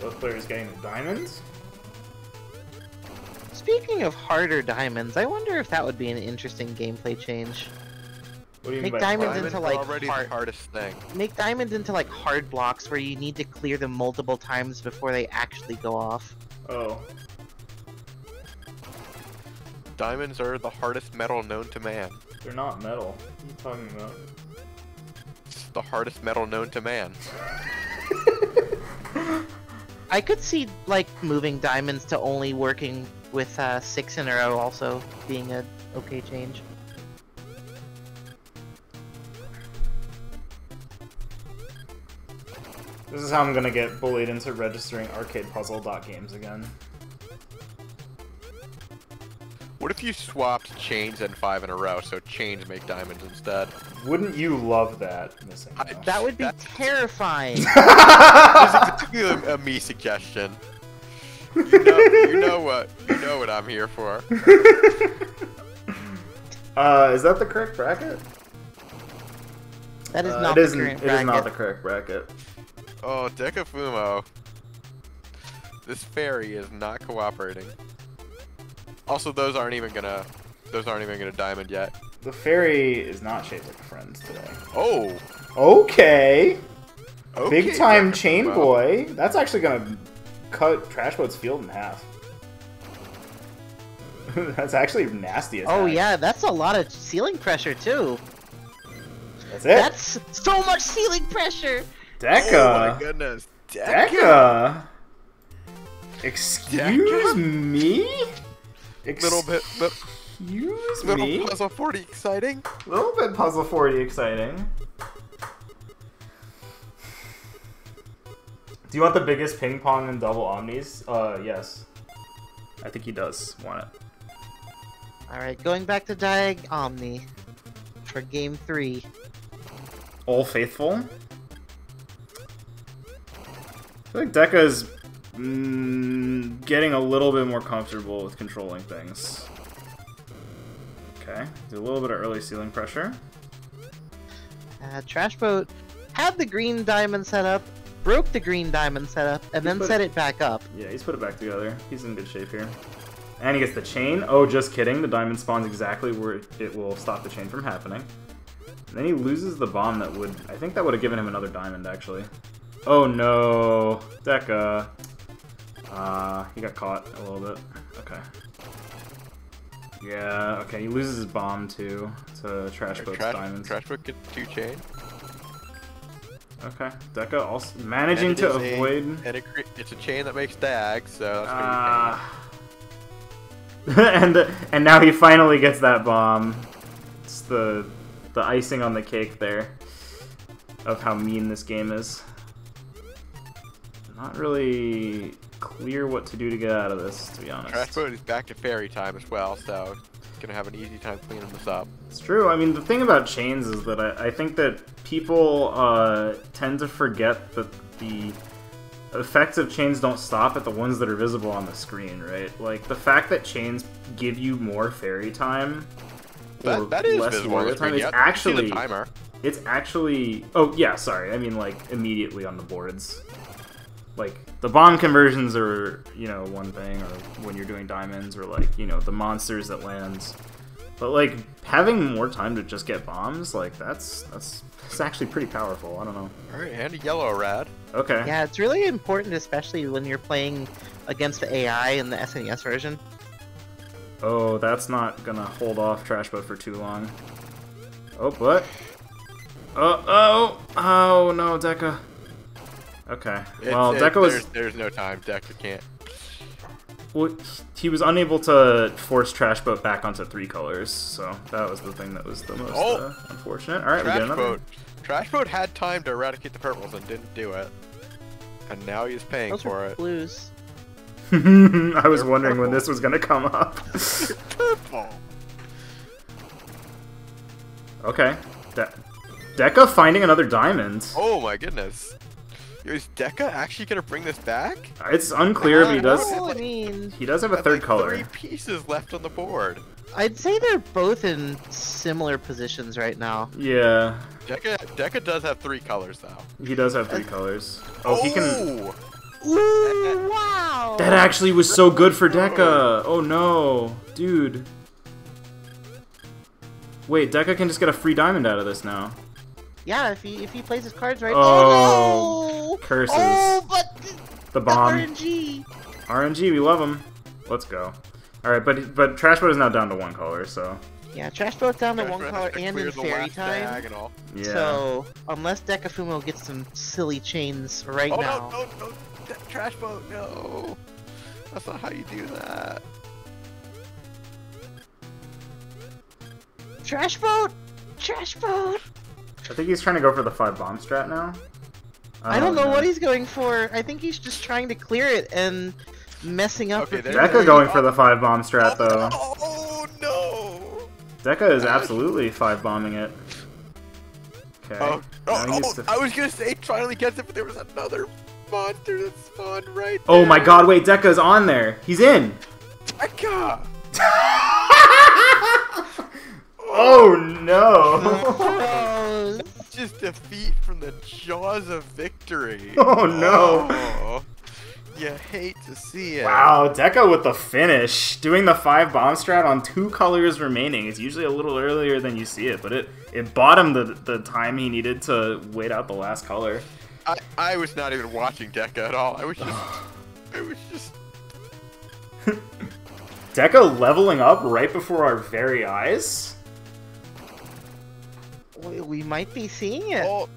Both players getting the diamonds. Speaking of harder diamonds, I wonder if that would be an interesting gameplay change. What do you Make mean by diamonds hard? into, like, already heart- the hardest thing. Make diamonds into like hard blocks where you need to clear them multiple times before they actually go off. Oh, Diamonds are the hardest metal known to man. they're not metal. What are you talking about? It's the hardest metal known to man. I could see like moving diamonds to only working with uh, six in a row also being a okay change. This is how I'm gonna get bullied into registering arcadepuzzle.games again. What if you swapped chains and five in a row, so chains make diamonds instead? Wouldn't you love that, missing? I- That would be That's- terrifying. This is exactly a, a me suggestion. You know, you know what? You know what I'm here for. uh, is that the correct bracket? That is Uh, not it the isn't. current It is not the correct bracket. Oh, Decafumo. This fairy is not cooperating. Also, those aren't even gonna. Those aren't even gonna diamond yet. The fairy is not shaped like a friend today. Oh. Okay. okay Big time chain boy. That's actually gonna cut Trash Boat's field in half. That's actually nasty as Oh heck. yeah, that's a lot of ceiling pressure too. That's it. That's so much ceiling pressure. Oh my Deca. goodness. Deca. Deca. Excuse Deca? me. Ex- Little bit, but Excuse little me. puzzle 40 exciting. little bit puzzle 40 exciting. Do you want the biggest ping pong and double omnis? Uh, yes. I think he does want it. All right, going back to Diag Omni for game three. All Faithful. I feel like Deca's mm, getting a little bit more comfortable with controlling things. Okay, do a little bit of early ceiling pressure. Uh, Trash Boat had the green diamond set up, broke the green diamond setup, and then set it- it back up. Yeah, he's put it back together. He's in good shape here. And he gets the chain. Oh, just kidding. The diamond spawns exactly where it will stop the chain from happening. And then he loses the bomb that would... I think that would have given him another diamond, actually. Oh, no. Deca. Uh, he got caught a little bit. Okay. Yeah, okay. He loses his bomb, too, to Trash Boat's Trash, diamonds. trash boat gets two chain. Okay. Deca also managing to a- avoid... and it, it's a chain that makes dags, so Ah. and and now he finally gets that bomb. It's the the icing on the cake there of how mean this game is. Not really clear what to do to get out of this, to be honest. Trash boat is back to fairy time as well, so gonna have an easy time cleaning this up. It's true. I mean, the thing about chains is that I, I think that people uh, tend to forget that the effects of chains don't stop at the ones that are visible on the screen, right? Like, the fact that chains give you more fairy time That, or that is less visible the time. is Yep, actually the timer. it's actually oh yeah sorry I mean like immediately on the boards. Like the bomb conversions are you know one thing, or when you're doing diamonds, or like you know the monsters that lands. But like having more time to just get bombs, like that's that's it's actually pretty powerful. I don't know. All right, and a yellow rad. Okay. Yeah, it's really important, especially when you're playing against the AI in the SNES version. Oh, that's not gonna hold off Trash Boat for too long. Oh, but. Oh, uh, oh, oh no, Deca. Okay. Well, It's- it- Deca was. There's, there's no time. Deca can't. well, he was unable to force Trash Boat back onto three colors, so that was the thing that was the most Oh! uh, unfortunate. All right, we get Trash another. boat. Trash boat had time to eradicate the purples and didn't do it. And now he's paying Those for are it. blues. I was They're wondering when this was gonna come up. Purple. okay. De- Deca finding another diamond. Oh my goodness. Is Deca actually gonna bring this back? It's unclear if he Uh, does. I mean, He does have a third like color. Three pieces left on the board. I'd say they're both in similar positions right now. Yeah, Deca, Deca does have three colors though. he does have three colors. Oh, he can. Oh! Ooh, wow! That actually was so good for Deca. Oh no, dude. Wait, Deca can just get a free diamond out of this now. Yeah, if he if he plays his cards right. Oh, Oh, no! curses. Oh, but th- The the bomb. RNG. RNG, we love him. Let's go. All right, but but Trash Boat is now down to one color, so Yeah, trash boat down to Trash one color to and in fairy time. yeah. So unless Decafumo gets some silly chains right Oh now. no, no, no! Trash boat, no! That's not how you do that. Trash boat! Trash boat! I think he's trying to go for the five bomb strat now. I don't um, know what he's going for. I think he's just trying to clear it and messing up. Okay, there- the- Deca going for the five bomb strat though. Oh no! Deca is absolutely five bombing it. Okay. Oh, oh, oh, to- I was gonna say finally gets it, but there was another monster that spawned right Oh my god, wait, Deca's on there. He's in. Deca! Oh no. Just defeat from the jaws of victory. Oh, no. Oh, you hate to see it. Wow, Deca with the finish. Doing the five bomb strat on two colors remaining. It's usually a little earlier than you see it, but it, it bought him the, the time he needed to wait out the last color. I, I was not even watching Deca at all. I was just, I was just. Deca leveling up right before our very eyes? We, we might be seeing it. Oh.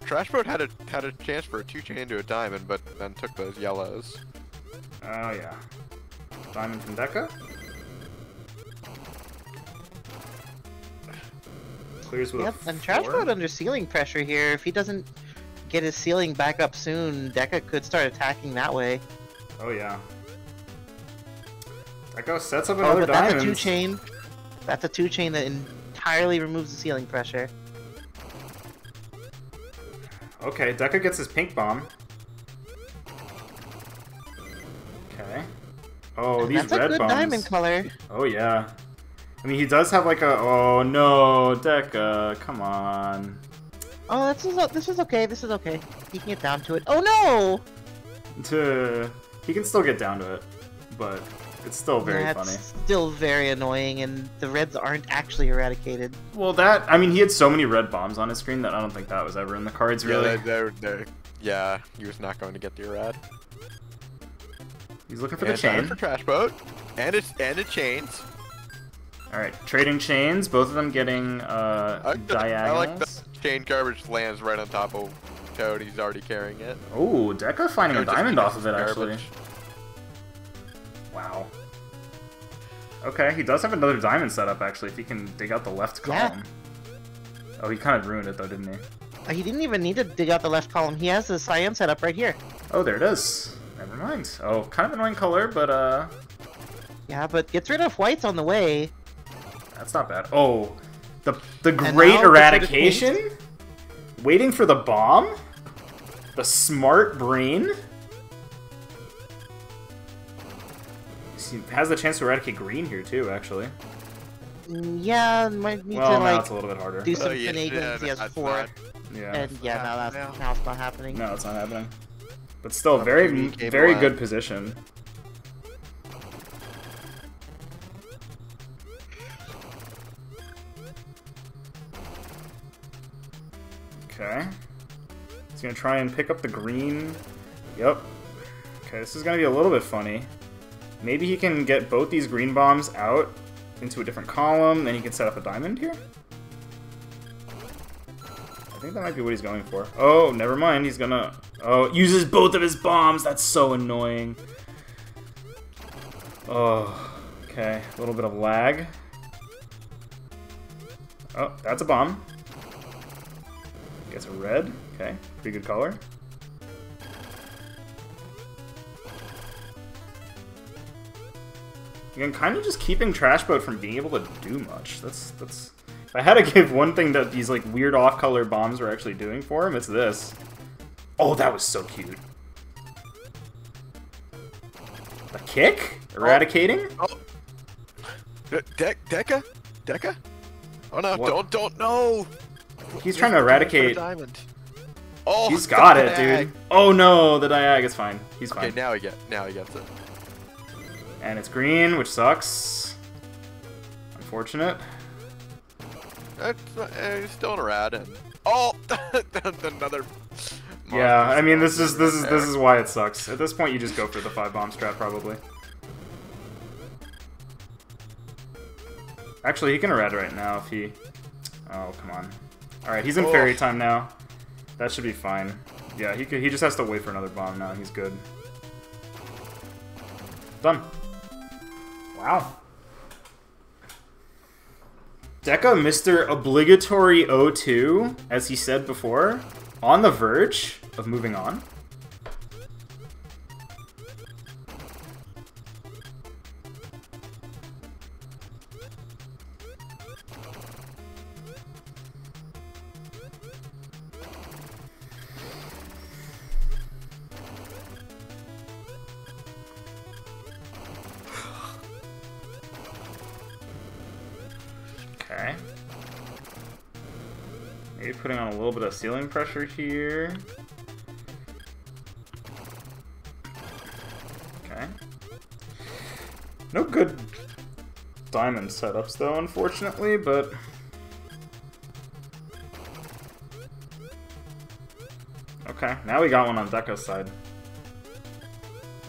Trashboat had a had a chance for a two chain to a diamond, but then took those yellows. Oh yeah. Diamond from Deca? Clears with Yep, a and trash boat under ceiling pressure here. If he doesn't get his ceiling back up soon, Deca could start attacking that way. Oh yeah. Deca sets up Oh, another but that's a diamond. two chain. That's a two chain that entirely removes the ceiling pressure. Okay, Deca gets his pink bomb. Okay. Oh, And these that's a red good bombs. diamond color. Oh yeah. I mean, he does have like a. Oh no, Deca, come on. Oh, this is this is okay. This is okay. He can get down to it. Oh no! To he can still get down to it, but it's still very That's funny. still very annoying, and the reds aren't actually eradicated. Well, that I mean, he had so many red bombs on his screen that I don't think that was ever in the cards. Really, Yeah, they're, they're, yeah, he was not going to get the red. he's looking for and the chain. diamond for Trashboat, and it's and it chains. All right, trading chains. Both of them getting uh, I like the- I like the chain garbage lands right on top of Toad. He's already carrying it. Oh, Deca finding a Toad just diamond off of it it's actually. Wow. Okay, he does have another diamond setup actually. If he can dig out the left Yeah. column. Oh, he kind of ruined it though, didn't he? He didn't even need to dig out the left column. He has the cyan setup right here. Oh, there it is. Never mind. Oh, kind of annoying color, but uh, Yeah, but gets rid of whites on the way. that's not bad. Oh, the the great now it's a bit of eradication. Waiting for the bomb. The smart brain. He has the chance to eradicate green here too, actually. Yeah, might need Well, to like it's a little bit harder. do oh, some Oh, yeah, finagling. yeah, he has that's four, fine. Yeah. and yeah, now that's Yeah. now it's not happening. No, it's not happening. But still, Not very, very alive. good position. Okay. He's gonna try and pick up the green. Yep. Okay, this is gonna be a little bit funny. Maybe he can get both these green bombs out into a different column, then he can set up a diamond here? I think that might be what he's going for. Oh, never mind. He's gonna. Oh, uses both of his bombs. That's so annoying. Oh, okay. A little bit of lag. Oh, that's a bomb. Gets a red. Okay, pretty good color. Again, kind of just keeping Trash Boat from being able to do much. That's that's. If I had to give one thing that these like weird off-color bombs were actually doing for him, it's this. Oh, that was so cute. A kick? Eradicating? Oh. oh. De- De- Deca? Deca? Oh no! What? Don't don't no! He's trying to eradicate. diamond. Oh, He's got it, diag. dude. Oh no, the diag is fine. He's fine. Okay, now he get now he gets it. And it's green, which sucks. Unfortunate. It's, uh, he's still in a rad. Oh, another. Yeah, I mean this is this is this is why it sucks. At this point, you just go for the five bomb strat probably. Actually, he can errad right now if he. Oh come on. All right, he's in Oh. fairy time now. That should be fine. Yeah, he could, he just has to wait for another bomb now. He's good. Done. Wow. Deca, Mr. Obligatory O2, as he said before, on the verge of moving on. Ceiling pressure here. Okay. No good diamond setups though, unfortunately, but Okay, now we got one on Deca's side.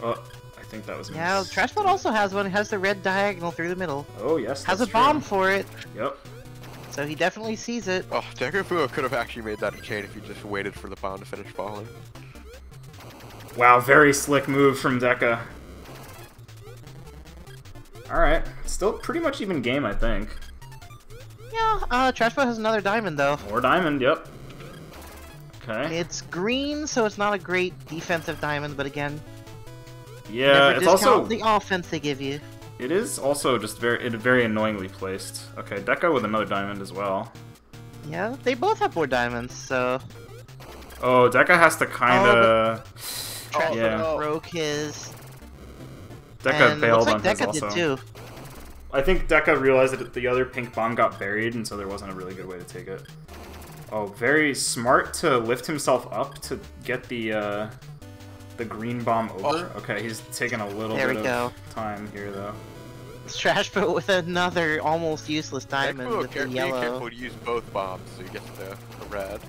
Oh, I think that was Yeah, Trashboat also has one. It has the red diagonal through the middle. Oh yes, Has a true. bomb for it, Yep. So he definitely sees it. Oh, Decafumo could have actually made that a chain if he just waited for the bomb to finish falling. Wow, very slick move from Deca. Alright, still pretty much even game, I think. Yeah, uh, Trashboat has another diamond though. More diamond, yep. Okay. It's green, so it's not a great defensive diamond, but again, Yeah, it's also the offense they give you. It is also just very very annoyingly placed. Okay, Deca with another diamond as well. Yeah, they both have more diamonds, so Oh, Deca has to kind of. Trashboat yeah. no. broke his. Deca and bailed looks like on his Deca also. did too. I think Deca realized that the other pink bomb got buried, and so there wasn't a really good way to take it. Oh, very smart to lift himself up to get the uh, the green bomb over. Okay, he's taking a little There bit we of go. time here, though. Trashboat with another almost useless diamond Decafumo with the being yellow. careful to use both bombs so he gets the, the red.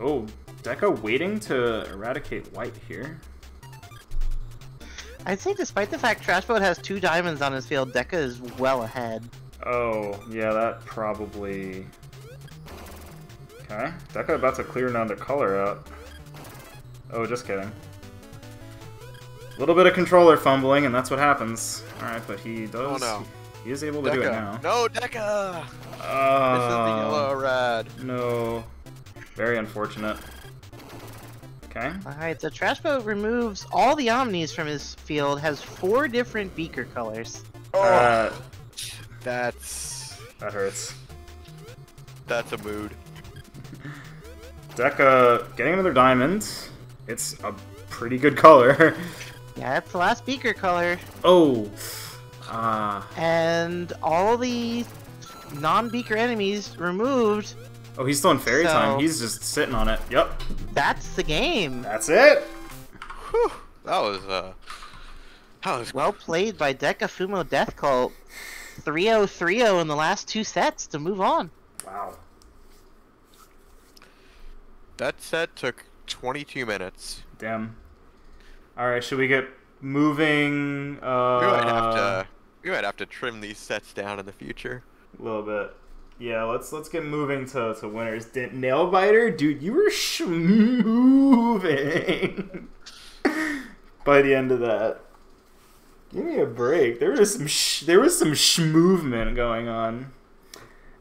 Oh, Deca waiting to eradicate white here. I'd say despite the fact Trashboat has two diamonds on his field, Deca is well ahead. Oh, yeah, that probably. Okay, Deca about to clear another color out. Oh, just kidding. A little bit of controller fumbling, and that's what happens. Alright, but he does. Oh, no. He is able to do it now. Deca! No, Deca! This is the Oh, yellow red. no. Very unfortunate. Okay. Alright, so Trashboat removes all the Omnis from his field, has four different beaker colors. Oh, Uh, that's that hurts. that's a mood. Deca getting another diamond. It's a pretty good color. Yeah, that's the last beaker color. oh. Ah. and all the non-beaker enemies removed. Oh, he's still in fairy So- time. He's just sitting on it. Yep. That's the game. That's it. Whew, that was uh, that was Well played by Dekafumo Death Cult. 3-0, 3-0 in the last two sets to move on. Wow. that set took 22 minutes. Damn. All right, should we get moving? Uh, We might have to we might have to trim these sets down in the future. a little bit. Yeah, let's let's get moving to to winners. Did nail biter, dude, you were moving by the end of that. Give me a break. There was some sh- there was some sh movement going on.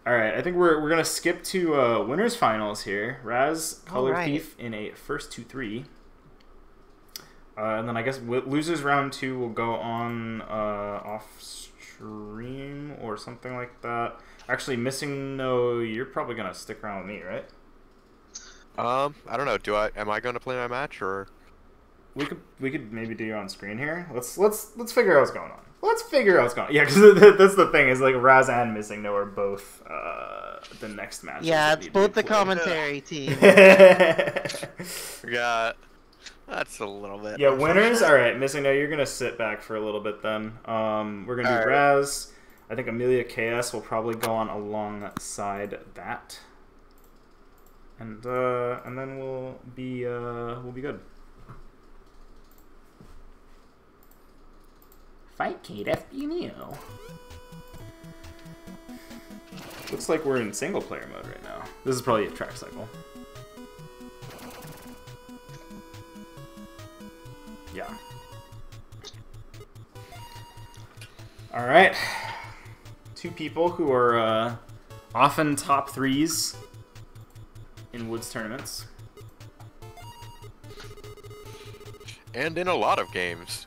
All right, I think we're we're gonna skip to uh, winners finals here. Raz, Color Alright. Thief in a first two three. Uh, and then I guess w- losers round two will go on uh, off stream or something like that. Actually, missing no, you're probably gonna stick around with me, right? Um, I don't know. Do I am I going to play my match or? We could we could maybe do you on screen here. Let's let's let's figure out what's going on. Let's figure out what's going on. Yeah, because that's the thing is like Raz and missing no are both uh, the next match. Yeah, it's both the commentary team. Yeah, that's a little bit. Yeah, winners. All right, missing no. You're gonna sit back for a little bit then. Um, we're gonna do All right. Raz. I think Amelia KS will probably go on alongside that, and uh, and then we'll be uh, we'll be good. Fightcade FBNEO. Looks like we're in single player mode right now. This is probably a track cycle. Yeah. All right. Two people who are uh, often top threes in Woods tournaments. and in a lot of games.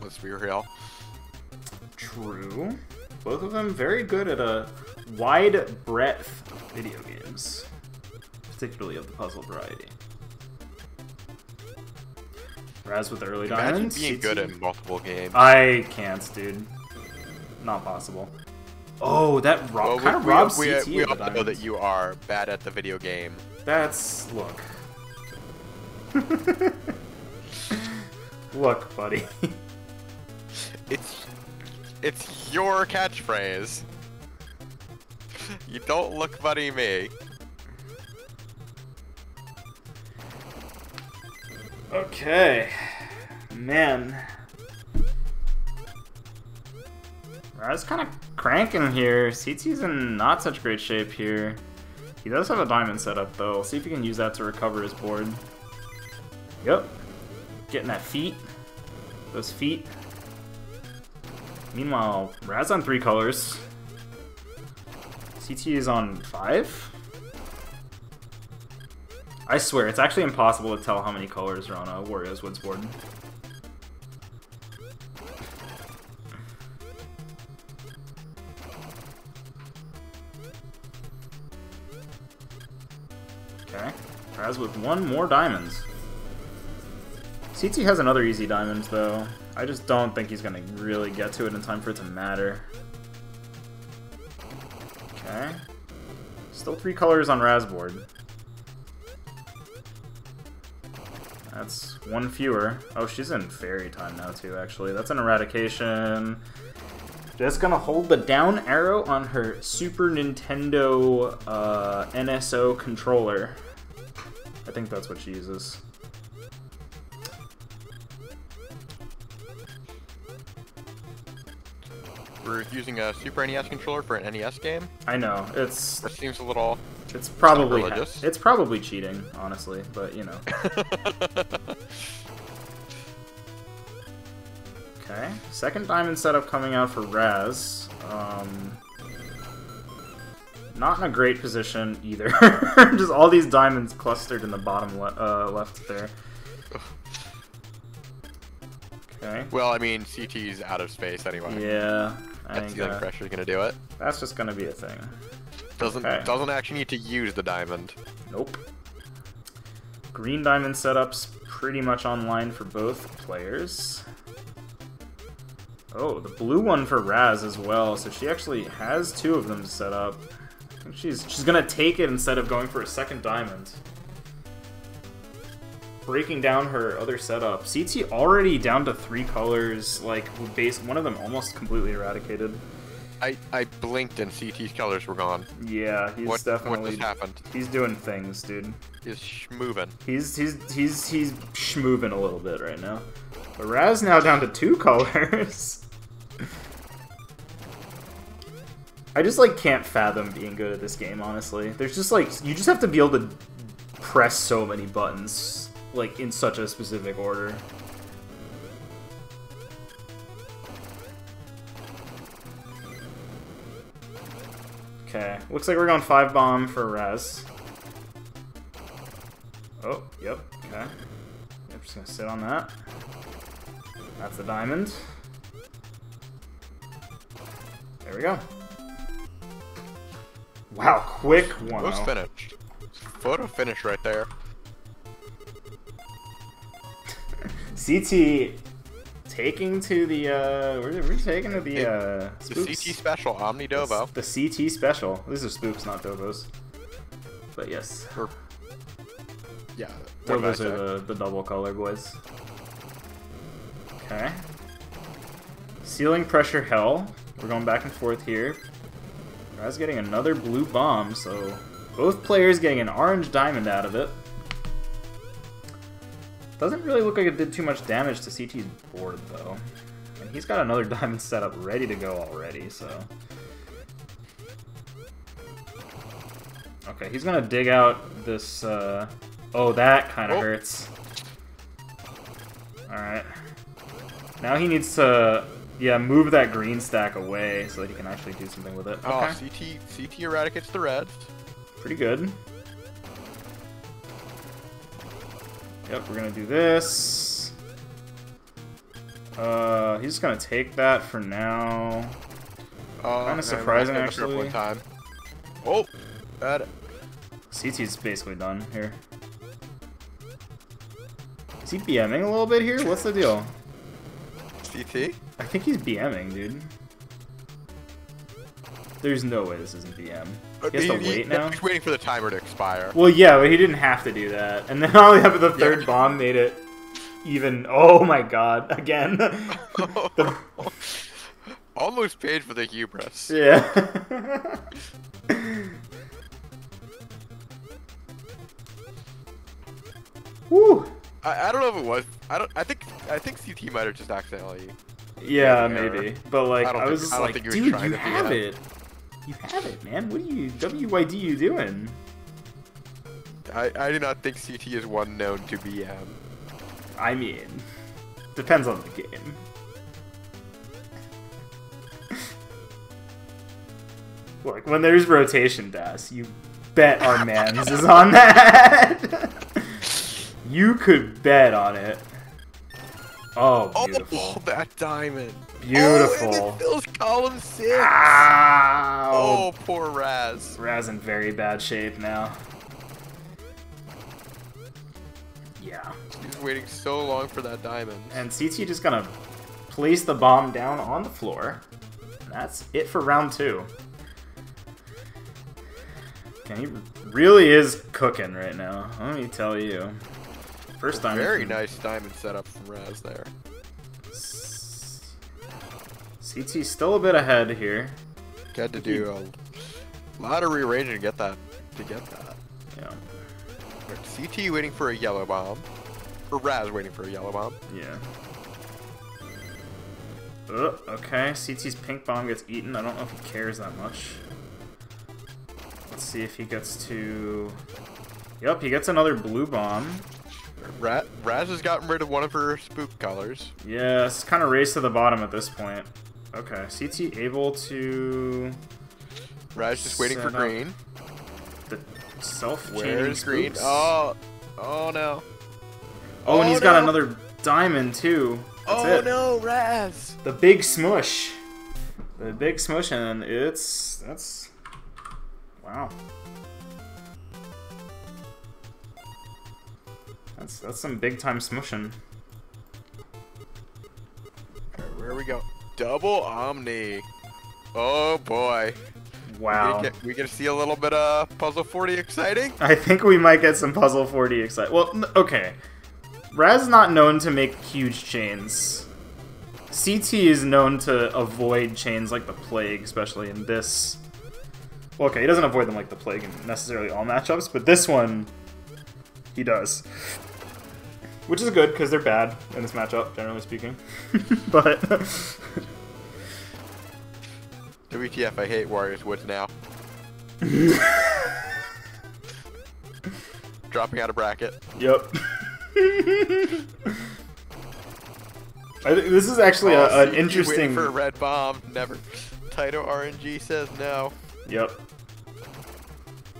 Let's be real. True. Both of them very good at a wide breadth of video games, particularly of the puzzle variety. Raz with the early Imagine diamonds. being good at multiple games. I can't, dude. Not possible. Oh, that rob Well, kind of we, robs we, CT we, we of the all know that you are bad at the video game. That's look. look, buddy. It's it's your catchphrase. You don't look buddy me. Okay, man. Raz kind of cranking here. CT's in not such great shape here. He does have a diamond setup though. We'll see if he can use that to recover his board. Yep. Getting that feet. Those feet. Meanwhile, Raz on three colors. CT is on five? I swear, it's actually impossible to tell how many colors are on a Wario's Woods board. Okay. Raz with one more diamonds. CT has another easy diamond, though. I just don't think he's gonna really get to it in time for it to matter. Okay. Still three colors on Raz That's one fewer. Oh, she's in fairy time now, too, actually. That's an eradication. Just gonna hold the down arrow on her Super Nintendo uh, NSO controller. I think that's what she uses. We're using a Super NES controller for an NES game. I know it's That seems a little. It's probably Sacrilegious. it's probably cheating, honestly, but you know. Okay, second diamond setup coming out for Raz. Um, not in a great position either. Just all these diamonds clustered in the bottom le- uh, left there. Okay. well, I mean, CT's out of space anyway. Yeah, I That think ceiling uh, pressure's gonna do it. that's just gonna be a thing. Doesn't Okay. doesn't actually need to use the diamond. Nope. Green diamond setups pretty much online for both players. Oh, the blue one for Raz as well. So she actually has two of them set up. She's she's gonna take it instead of going for a second diamond. Breaking down her other setup. CT already down to three colors, like base one of them almost completely eradicated. I, I blinked and CT's colors were gone. Yeah, he's what, definitely what just happened? he's doing things, dude. He's moving. He's he's he's he's schmoving a little bit right now. But Raz now down to two colors. I just like can't fathom being good at this game, honestly. There's just like you just have to be able to press so many buttons like in such a specific order. Okay, looks like we're going five bomb for Raz. Oh, yep, okay. Yep, just gonna sit on that. That's the diamond. There we go. Wow, quick one. Almost finished. Photo finish right there. CT taking to the uh we're, we're taking to the uh The. CT special, Omni Dovo. The CT special. These are spooks, not Dobos. But yes. Or, yeah. what did I Dobos are the, the double color boys. Okay. Ceiling pressure hell. We're going back and forth here. Raz getting another blue bomb, so both players getting an orange diamond out of it. Doesn't really look like it did too much damage to CT's board, though. And he's got another diamond set up ready to go already, so... Okay, he's gonna dig out this, uh... Oh, that kind of Oh. hurts. Alright. Now he needs to, yeah, move that green stack away so that he can actually do something with it. Okay, Oh, CT, CT eradicates the reds. pretty good. Yep, we're gonna do this. Uh, he's just gonna take that for now. Oh, Kinda surprising, I looked One actually. time. Oh, that CT's basically done here. Is he BMing a little bit here? What's the deal? CT. I think he's BMing, dude. There's no way this isn't BM. Uh, he has to wait now? He's waiting for the timer to expire. Well, yeah, but he didn't have to do that. And then all the the third Yeah. bomb made it even. Oh my god! Again. The- Almost paid for the hubris. yeah. Woo. I, I don't know if it was. I don't. I think. I think CT might have just accidentally. Yeah, maybe. But like, I I, was think- just I like, think he dude, trying you to have that." it. You have it, man. What are you, WYD, you doing? I, I do not think CT is one known to BM. Um, I mean, depends on the game. Look, when there's rotation das, you bet our man's is on that. you could bet on it. Oh, beautiful. Oh, that diamond. Beautiful. Oh, and it fills column six. Ow! Oh, poor Raz. Raz in very bad shape now. Yeah. He's waiting so long for that diamond. And CT just gonna place the bomb down on the floor. And that's it for round two. Okay, he really is cooking right now. Let me tell you. First time. Very nice diamond setup from Raz there. CT still a bit ahead here. Had to do a lot of rearranging to get that. To get that. Yeah. CT waiting for a yellow bomb. Or Raz waiting for a yellow bomb. Yeah. Uh, okay, CT's pink bomb gets eaten. I don't know if he cares that much. Let's see if he gets to... Yep, he gets another blue bomb. Ra- Raz has gotten rid of one of her spook colors. Yeah, it's kind of race to the bottom at this point. Okay, CT able to... Raz just waiting for green. The self-chaining green? Oh, oh no. Oh, and oh, he's oh, got another diamond, too. That's oh it. no, Raz! The big smush. The big smush, and it's that's wow. That's that's some big time smushing. Alright, where we go? double Omni. Oh boy. Wow. We get, we to see a little bit of Puzzle 40 exciting. I think we might get some Puzzle 40 exciting. Well, n- okay. Raz is not known to make huge chains. CT is known to avoid chains like the plague, especially in this. Well, okay, he doesn't avoid them like the plague in necessarily all matchups, but this one, he does. Which is good, because they're bad in this matchup, generally speaking. but. WTF, I hate Wario's Woods now. Dropping out of bracket. Yep. I think this is actually a, Oh, an CT interesting. waiting for a red bomb. Never. Taito RNG says no. Yep.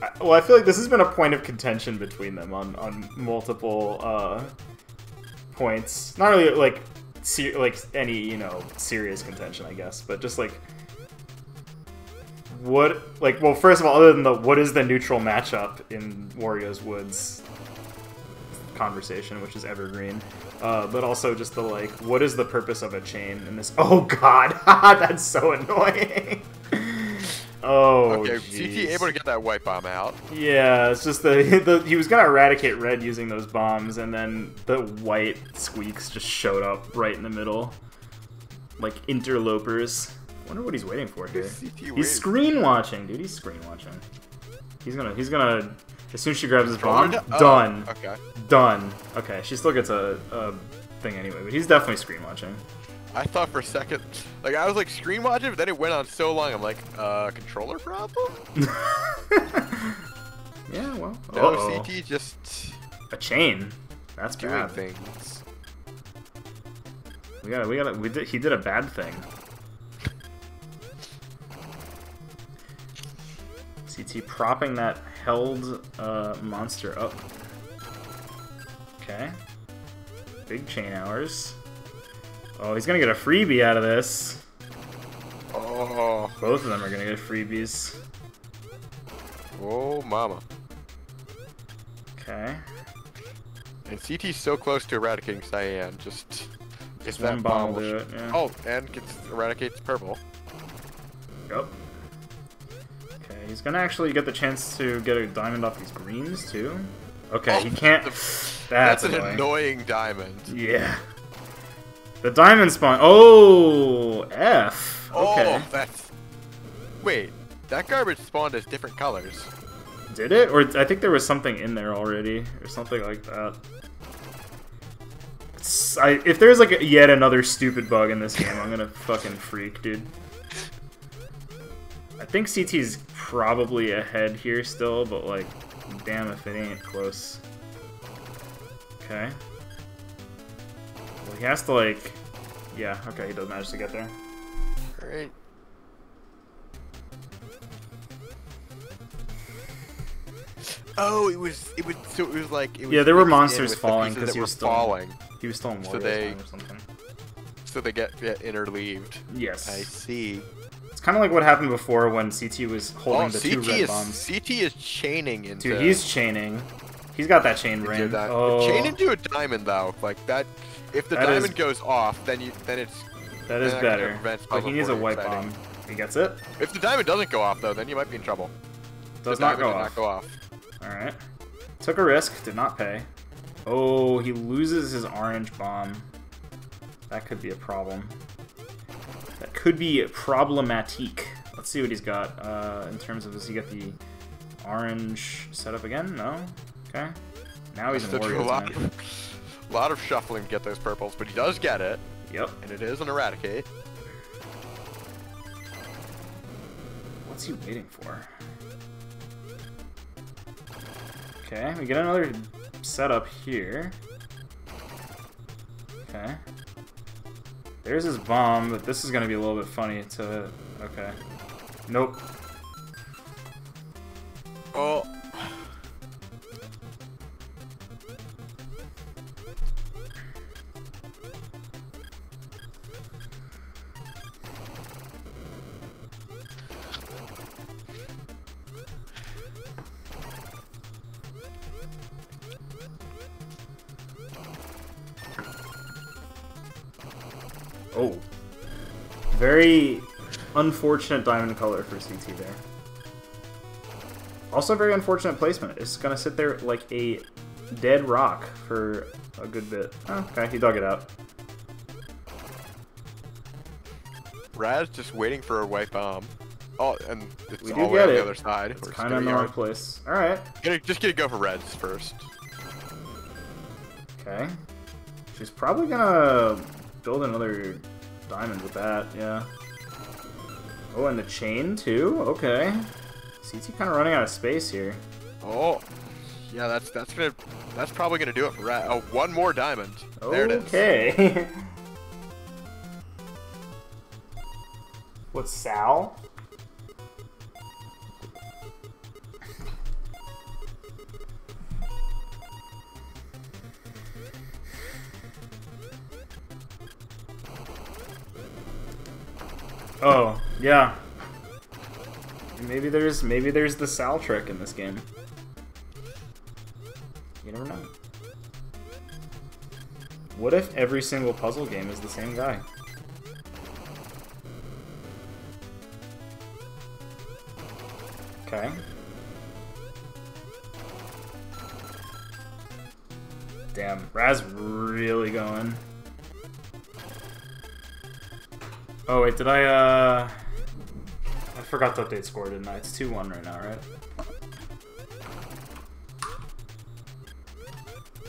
I, well, I feel like this has been a point of contention between them on on multiple uh, points. Not really like like any you know serious contention, I guess, but just like what like well, first of all, other than the what is the neutral matchup in Wario's Woods conversation, which is evergreen. Uh, but also just the like, what is the purpose of a chain in this? Oh God, that's so annoying. Oh, Okay, jeez. CT able to get that white bomb out. Yeah, it's just the, the he was gonna eradicate red using those bombs, and then the white squeaks just showed up right in the middle, like interlopers. Wonder what he's waiting for here. He's screen watching, dude. He's screen watching. He's gonna he's gonna as soon as she grabs his bomb, oh, done, Okay. done. Okay, she still gets a, a thing anyway, but he's definitely screen watching. I thought for a second, like I was like screen watching, but then it went on so long. I'm like, uh, controller problem? yeah, well, No, uh-oh. CT just a chain. That's doing bad. things. We got, we got, we did. He did a bad thing. CT propping that held uh, monster up. Okay. Big chain hours. Oh, he's gonna get a freebie out of this. Oh, Both of them are gonna get freebies. oh, mama. Okay. And CT's so close to eradicating Cyan. Just Just one that bomb will will do it. Yeah. Oh, and gets eradicates purple. Yep. Okay, he's gonna actually get the chance to get a diamond off these greens too. Okay, Oh, he can't. the- That's, That's, an annoying diamond. Yeah. The diamond spawn. Oh, F. Okay. Oh, that's. Wait, that garbage spawned as different colors. Did it? Or I think there was something in there already, or something like that. I, if there's like a, yet another stupid bug in this game, I'm gonna fucking freak, dude. I think CT's probably ahead here still, but like, damn if it ain't close. Okay. Well, he has to like, yeah, okay, he does manage to get there. Great. Oh, it was it was so it was like it was Yeah, there were monsters falling because he was still- falling, He was still in So they- or something. so they get, get interleaved. Yes. I see. It's kind of like what happened before when CT was holding Oh, the two CT red is bombs. CT is chaining into. Dude, he's chaining. He's got that chain ring. that. Oh, Chain into a diamond though, like that. If the That is- diamond goes off, then you then it's. that is then that kinda better. But he needs a white exciting. bomb. He gets it. If the diamond doesn't go off though, then you might be in trouble. Does the not go off. not go off. All right. Took a risk. Did not pay. Oh, he loses his orange bomb. That could be a problem. That could be problematic. Let's see what he's got. Uh, in terms of, does he get the orange setup again? No. Okay. Now he's in do a lot, of, shuffling to get those purples, but he does get it, Yep. and it is an eradicate. What's he waiting for? Okay, we get another setup here. Okay. There's his bomb, but this is gonna be a little bit funny to. Okay. Nope. Oh. Very unfortunate diamond color for CT there. Also very unfortunate placement. It's gonna sit there like a dead rock for a good bit. Oh, okay, he dug it out. Raz just waiting for a white bomb. Oh, and it's We all the way on the other side. It's We're kind of in the wrong place. Alright. Gonna, just gonna go for reds first. Okay. She's probably gonna build another diamond with that, yeah. Oh, and the chain too? Okay. CT kind of running out of space here. Oh, yeah, that's that's gonna that's probably gonna do it for Raz. Oh, one more diamond. There it is. Okay. What's Sal? Oh, yeah. Maybe there's maybe there's the Sal trick in this game. You never know. What if every single puzzle game is the same guy? Okay. Damn, Raz really going. Oh wait, did I uh I forgot to update score, didn't I? It's 2-1 right now, right?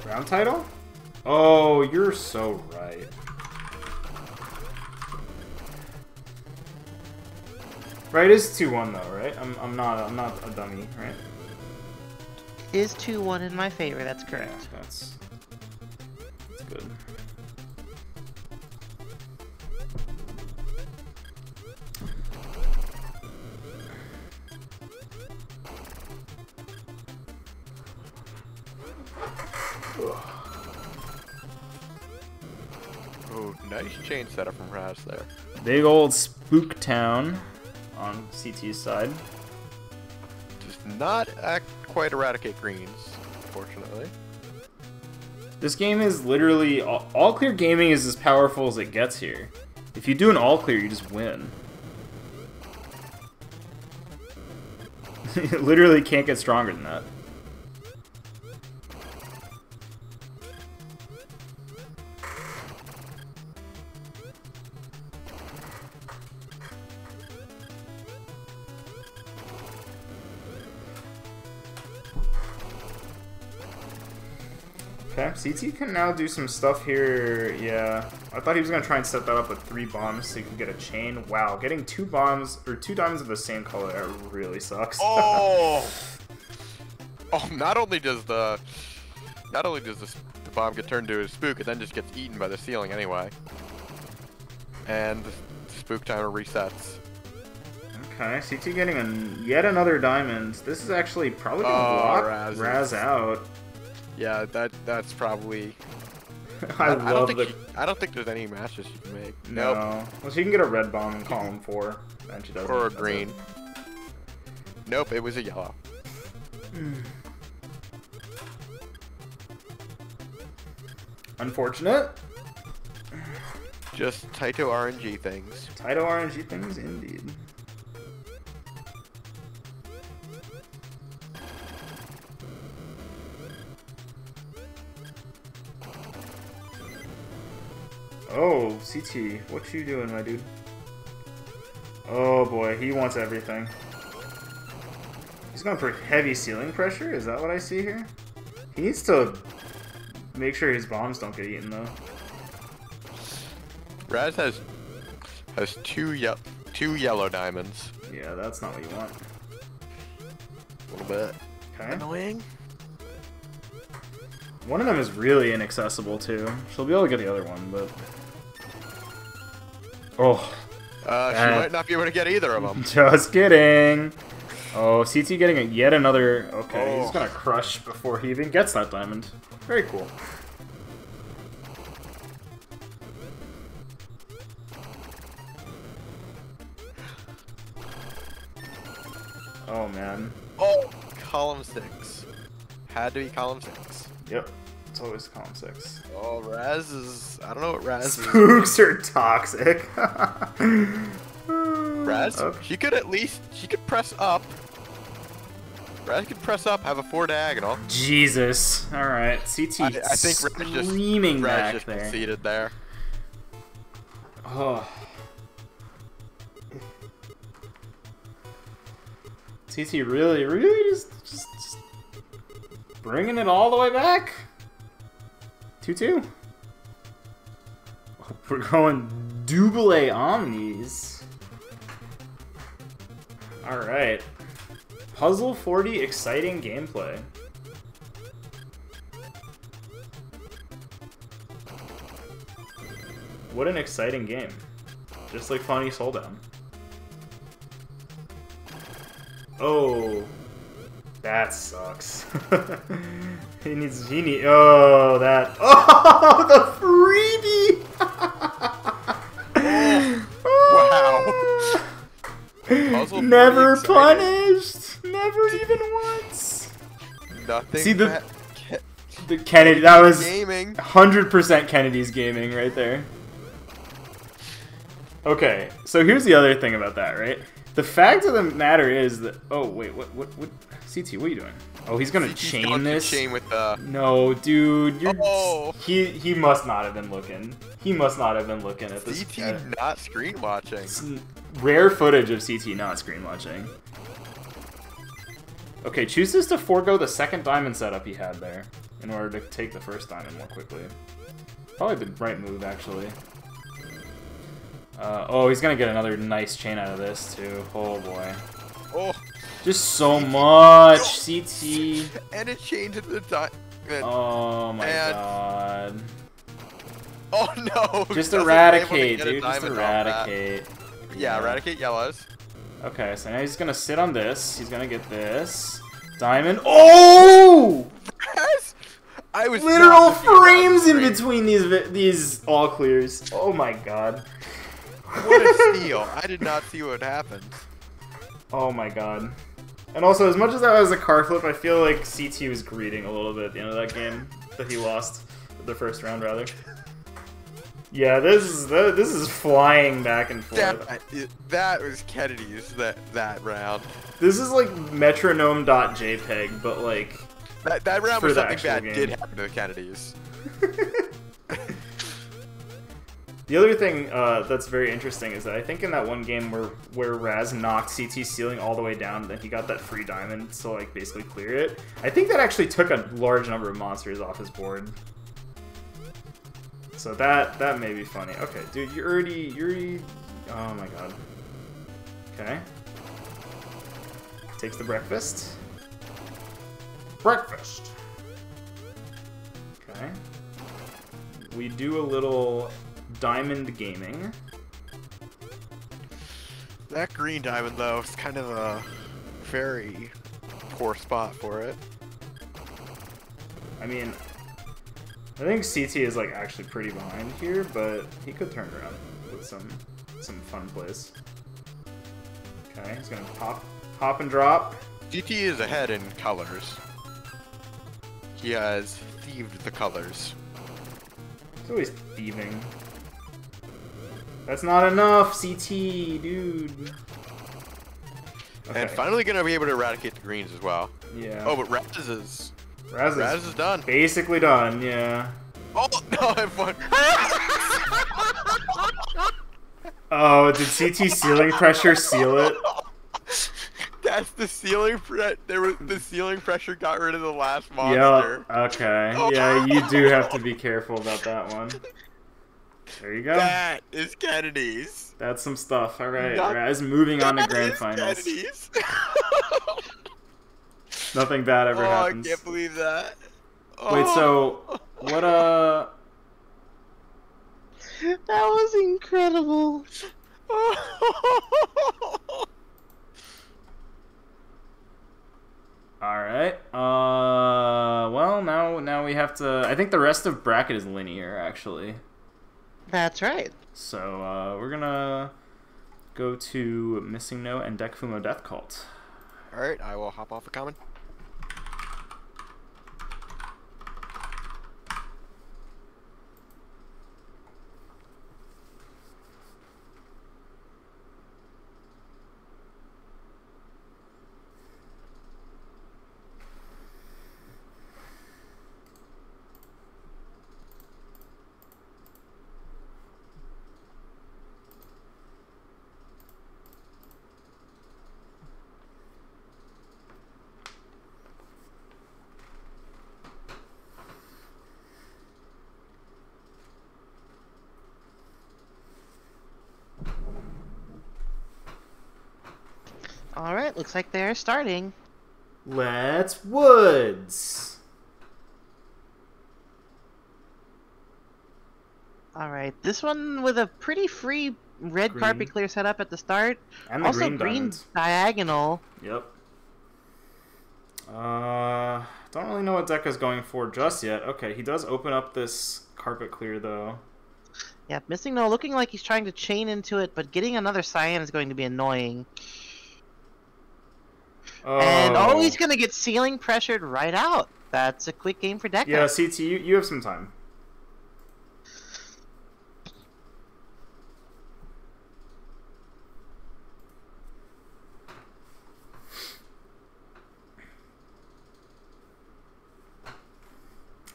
Round title? Oh, you're so right. Right, it is 2-1 though, right? I'm, I'm not I'm not a dummy, right? Is 2-1 in my favor, that's correct. Yeah, that's chain setup from Raz there. Big old Spook Town on CT's side. Does not act quite eradicate greens, unfortunately. This game is literally all, all clear gaming is as powerful as it gets here. If you do an all clear, you just win. literally can't get stronger than that. Okay, CT can now do some stuff here. Yeah, I thought he was gonna try and set that up with three bombs so he could get a chain. Wow, getting two bombs or two diamonds of the same color that really sucks. Oh! oh, not only does the not only does the, the bomb get turned into a spook, it then just gets eaten by the ceiling anyway. And the spook timer resets. okay, CT getting a, yet another diamond. This is actually probably gonna Oh, block Raz Raz, out. Yeah, that that's probably. I, don't think the. you- I don't think there's any matches you can make. no. Nope. Well, she can get a red bomb in column four, and she doesn't. Or a That's it. green. Nope, it was a yellow. Hmm. Unfortunate. Just Taito RNG things. Taito RNG things, indeed. Oh, CT, what you doing, my dude? Oh boy, he wants everything. He's going for heavy ceiling pressure? Is that what I see here? He needs to make sure his bombs don't get eaten, though. Raz has has two ye- two yellow diamonds. Yeah, that's not what you want. A little bit Okay. annoying. One of them is really inaccessible too. She'll be able to get the other one, but oh, Uh, she Uh, might not be able to get either of them. just kidding. Oh, CT getting a, yet another. Okay, he's Oh. gonna crush before he even gets that diamond. Very cool. Oh man. Oh, column six. Had to be column six. Yep. It's always column six. Oh, Raz is. I don't know what Raz is. Spooks are toxic. Raz, Okay. she could at least. She could press up. Raz could press up, have a four diagonal. Jesus. All right. CT I, I think Raz just. screaming Raz back just there. conceded there. Oh. CT really, really just, just, just bringing it all the way back. 2 2. We're going double omnis. Alright. Puzzle 40 exciting gameplay. What an exciting game. Just like Funny Soul Down. Oh. That sucks. he needs he need oh that Oh the freebie Wow. Puzzle Never 40 punished! Never even once! Nothing. See, the- The Kennedy that was gaming. 100% Kennedy's gaming right there. Okay, so here's the other thing about that, right? The fact of the matter is that. Oh, wait, what, what, what? CT, what are you doing? Oh, he's gonna He's chain going to this? Chain with the. No, dude, you're. Oh. He, he must not have been looking. He must not have been looking at this. CT uh, not screen watching. rare footage of CT not screen watching. Okay, chooses to forego the second diamond setup he had there in order to take the first diamond more quickly. Probably the right move, actually. Uh, oh, he's gonna get another nice chain out of this, too. Oh, boy. Oh, Just so much, CT. and it changed the time. Oh my And- god. Oh no! Just to eradicate, dude. Just diamond off that. eradicate. Yeah, eradicate yellows. Okay, so now he's gonna sit on this. He's gonna get this. Diamond. Oh! Yes! I was Literal not thinking about frames in between these these all clears. Oh my god. What a steal! I did not see what happened. Oh my god. And also, as much as that was a car flip, I feel like CT was greeting a little bit at the end of that game that he lost the first round, rather. Yeah, this is this is flying back and forth. That, that was Kennedy's that that round. This is like metronome.jpg, but like That that round was something bad game. did happen to the Kennedys. The other thing uh, that's very interesting is that I think in that one game where where Raz knocked CT ceiling all the way down, then he got that free diamond to like basically clear it. I think that actually took a large number of monsters off his board. So that that may be funny. Okay, dude, you already you already. Oh my god. Okay. Takes the breakfast. Breakfast. Okay. We do a little diamond gaming. That green diamond though is kind of a very poor spot for it. I mean, I think CT is like actually pretty behind here, but he could turn around with some some fun plays. Okay, he's gonna pop, pop and drop. CT is ahead in colors. He has thieved the colors. He's always thieving. That's not enough, CT, dude. Okay. And finally gonna be able to eradicate the greens as well. yeah. Oh, but Raz is Raz is Raz is done. basically done. Yeah. Oh no, won. Oh, did CT ceiling pressure seal it? That's the ceiling. Pre- there was the ceiling pressure got rid of the last monster. Yeah. monster. Okay. Yeah, you do have to be careful about that one. There you go. That is Kennedy's. That's some stuff. All right, That- Raz moving on to grand is finals. Kennedy's. Nothing bad ever oh, happens. I can't believe that. Oh. Wait, Oh. so what? Uh, That was incredible. all right. Uh, well, now now we have to. I think the rest of bracket is linear, actually. That's right. So uh, we're gonna go to Missing No and Decafumo Death Cult. All right, I will hop off the common. Alright, looks like they're starting. Let's Woods. Alright, this one with a pretty free red Green. carpet clear setup at the start. And the also green, diamonds. diagonal. Yep. Uh, don't really know what Deca's going for just yet. Okay, he does open up this carpet clear though. Yeah, missing no, looking like he's trying to chain into it, but getting another cyan is going to be annoying. Oh. And oh, he's gonna get ceiling pressured right out. That's a quick game for Deca. Yeah, CT, you, you have some time.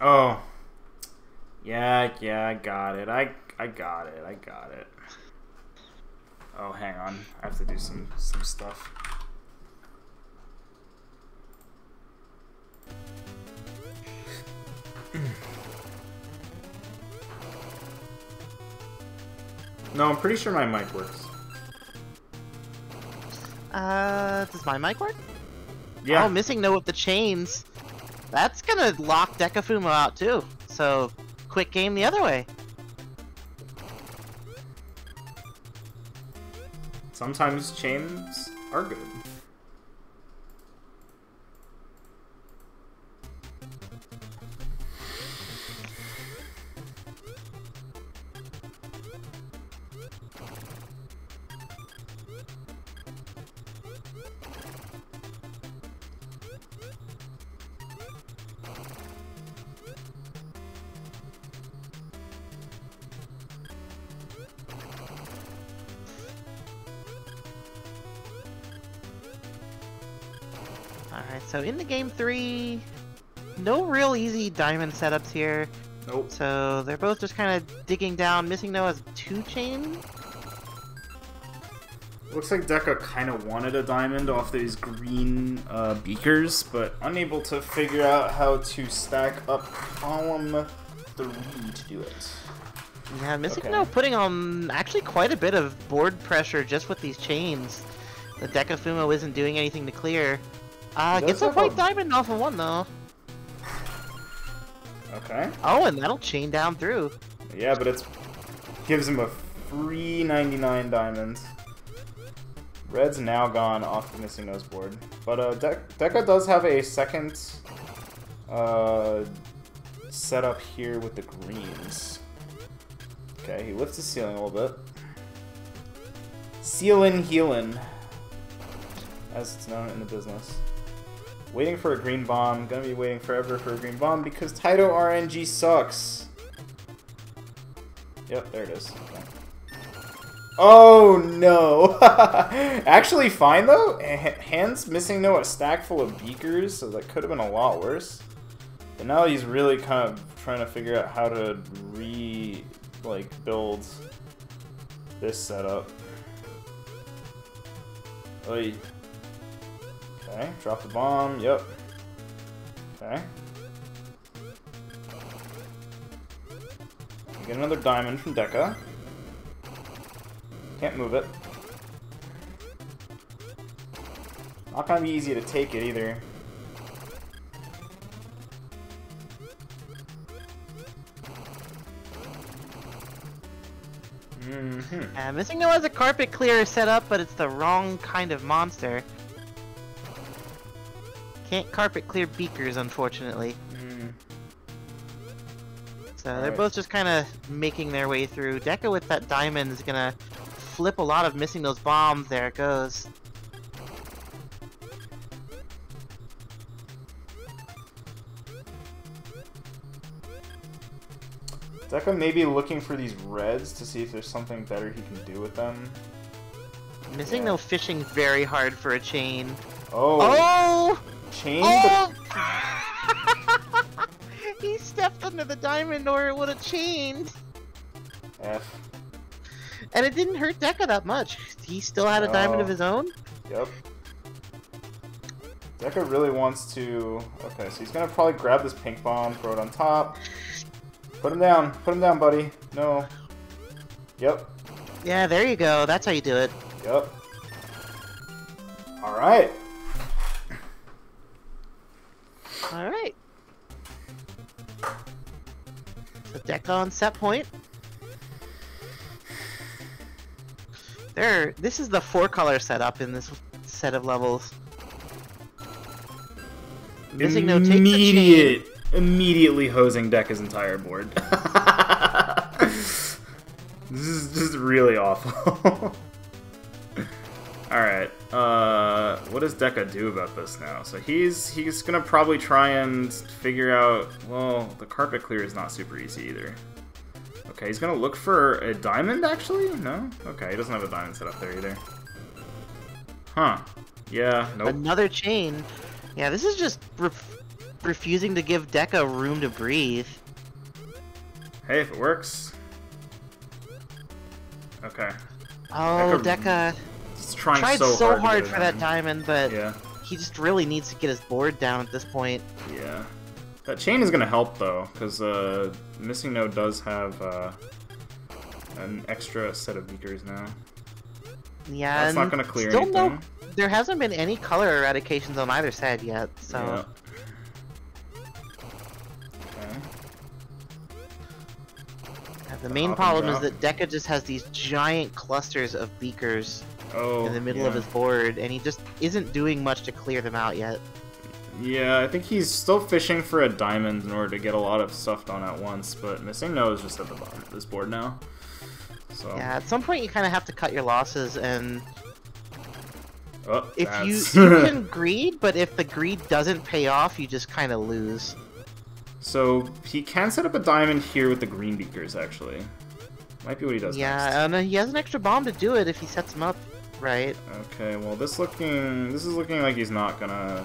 Oh. Yeah, yeah, I got it. I I got it. I got it. Oh, hang on. I have to do some some stuff. No, I'm pretty sure my mic works. Uh, does my mic work? Yeah. Oh, missing no with the chains. That's gonna lock Decafumo out too. So, quick game the other way. Sometimes chains are good. Game three, no real easy diamond setups here. Nope. So they're both just kind of digging down. Missing no has two chain. Looks like Deca kind of wanted a diamond off these green uh, beakers, but unable to figure out how to stack up column three to do it. Yeah, missing Okay. no putting on actually quite a bit of board pressure just with these chains. The Decafumo isn't doing anything to clear. Uh, gets does a white a- diamond off of one though. Okay. Oh, and that'll chain down through. Yeah, but it's gives him a free 99 diamonds. Red's now gone off the missing no's board, but uh, De- Deca does have a second uh, setup here with the greens. Okay, he lifts the ceiling a little bit. Sealin' healin', as it's known in the business. Waiting for a green bomb. Gonna be waiting forever for a green bomb because Taito RNG sucks. Yep, there it is. Okay. Oh no! Actually, fine though. H- Hands missing though a stack full of beakers, so that could have been a lot worse. But now he's really kind of trying to figure out how to re like build this setup. Oy. Okay, drop the bomb. Yep. Okay. Get another diamond from Deca. Can't move it. Not gonna be easy to take it either. Mm-hmm. Uh, missing no has a carpet clear set up, but it's the wrong kind of monster. Can't carpet clear beakers, unfortunately. Mm. So they're Alright. both just kind of making their way through. Deca with that diamond is gonna flip a lot of missing those bombs. There it goes. Deca may be looking for these reds to see if there's something better he can do with them. Missing Yeah. no fishing very hard for a chain. Oh, Oh! Chain Oh! he stepped under the diamond or it would have chained. F. And it didn't hurt Deca that much. He still had a diamond of his own. Yep. Deca really wants to. Okay, so he's gonna probably grab this pink bomb, throw it on top. Put him down. Put him down, buddy. No. Yep. Yeah, there you go. That's how you do it. Yep. All right. All right. So deck on set point. There. This is the four color setup in this set of levels. Missing no takes. Immediate, immediately hosing Deca's entire board. this is just really awful. Alright, uh, what does Deca do about this now? So he's he's gonna probably try and figure out, well, the carpet clear is not super easy either. Okay, he's gonna look for a diamond, actually? No? Okay, he doesn't have a diamond set up there either. Huh. Yeah, nope. Another chain. Yeah, this is just ref refusing to give Deca room to breathe. Hey, if it works. Okay. Oh, Deca- Deca He's trying tried so, so, hard, hard, for that diamond, but Yeah, he just really needs to get his board down at this point. yeah. That chain is gonna help though, because uh, Missing No does have uh, an extra set of beakers now. Yeah, That's not gonna clear still anything. no there hasn't been any color eradications on either side yet, so Yeah. Okay. the main problem is that Deca just has these giant clusters of beakers Oh. in the middle of his board, and he just isn't doing much to clear them out yet. Yeah, I think he's still fishing for a diamond in order to get a lot of stuff done at once, but Missing No is just at the bottom of this board now. So. Yeah, at some point you kind of have to cut your losses, and Oh, if you, that's- you can greed, but if the greed doesn't pay off, you just kind of lose. So he can set up a diamond here with the green beakers, actually. Might be what he does next. Yeah, and uh, he has an extra bomb to do it if he sets them up right. Okay, well this looking this is looking like he's not gonna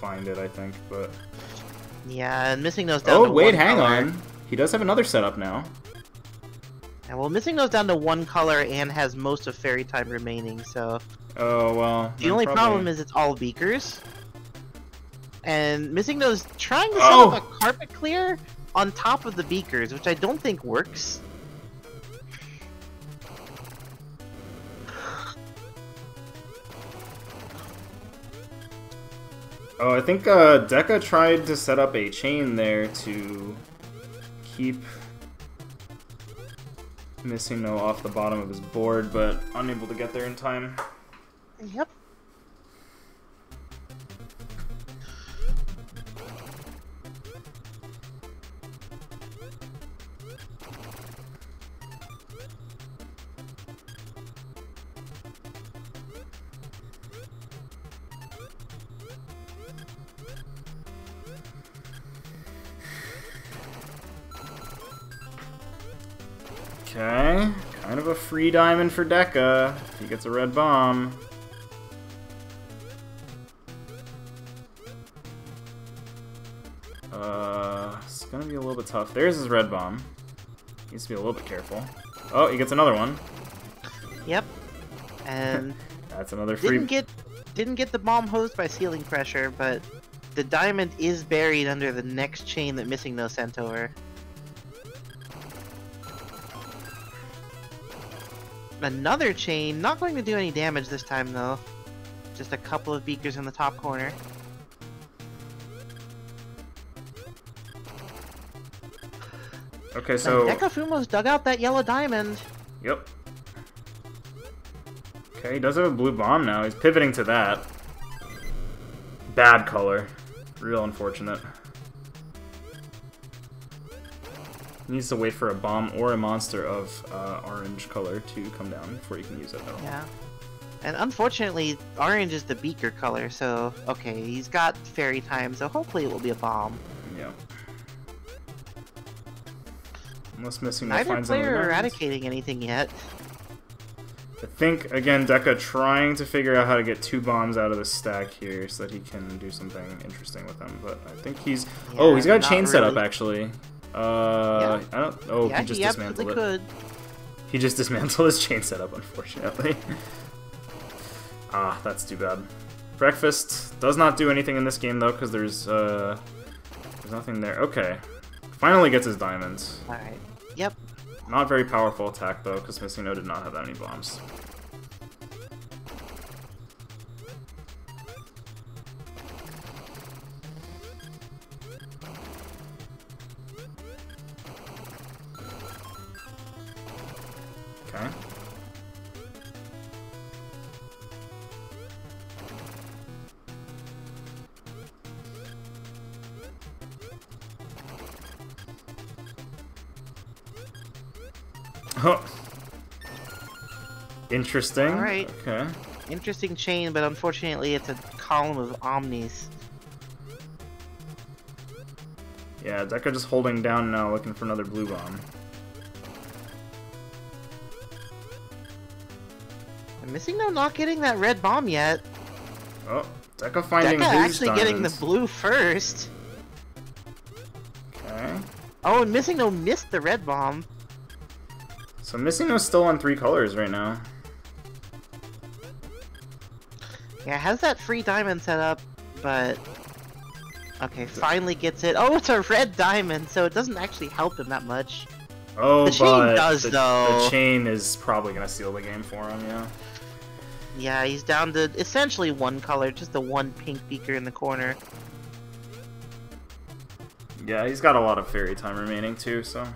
find it, I think, but Yeah, and missing no's down Oh wait, hang color. on. He does have another setup now. Yeah, well, missing no's down to one color and has most of fairy time remaining, so Oh well. the only problem is it's all beakers. And missing no's trying to set Oh! up a carpet clear on top of the beakers, which I don't think works. Oh, I think uh, Deca tried to set up a chain there to keep Missing No off the bottom of his board, but unable to get there in time. Yep. Free diamond for Deca. He gets a red bomb. Uh, it's gonna be a little bit tough. There's his red bomb. He Needs to be a little bit careful. Oh, he gets another one. Yep. And That's another free. didn't get didn't get the bomb hosed by ceiling pressure, but the diamond is buried under the next chain that missing no sent over. Another chain, not going to do any damage this time though. Just a couple of beakers in the top corner. Okay, So so Decafumo's dug out that yellow diamond. Yep. Okay, he does have a blue bomb now. He's pivoting to that. Bad color. Real unfortunate. Needs to wait for a bomb or a monster of uh, orange color to come down before you can use it. Though. Yeah. And unfortunately, orange is the beaker color, so okay, he's got fairy time, so hopefully it will be a bomb. Yeah. Unless missing Neither finds player eradicating anything yet. I think again Deca trying to figure out how to get two bombs out of the stack here so that he can do something interesting with them. But I think he's oh he's got a chain set up actually. Uh, I don't. Oh, yeah, he just he dismantled it. could. He just dismantled his chain setup, unfortunately. ah, that's too bad. Breakfast does not do anything in this game though, because there's uh, there's nothing there. Okay, finally gets his diamonds. Alright. Yep. Not very powerful attack though, because Missing No did not have that many bombs. Interesting. Alright. Okay. Interesting chain, but unfortunately it's a column of omnis. Yeah, Deca just holding down now, looking for another blue bomb. I'm missing no not getting that red bomb yet. Oh, Deca finding Deca actually getting the blue first. Okay. Oh, and missing no missed the red bomb. So missing no still on three colors right now. Yeah, has that free diamond set up, but okay, finally gets it. Oh, it's a red diamond, so it doesn't actually help him that much. Oh, The chain does, the, though. the chain is probably gonna seal the game for him. Yeah. Yeah, he's down to essentially one color, just the one pink beaker in the corner. Yeah, he's got a lot of fairy time remaining too, so.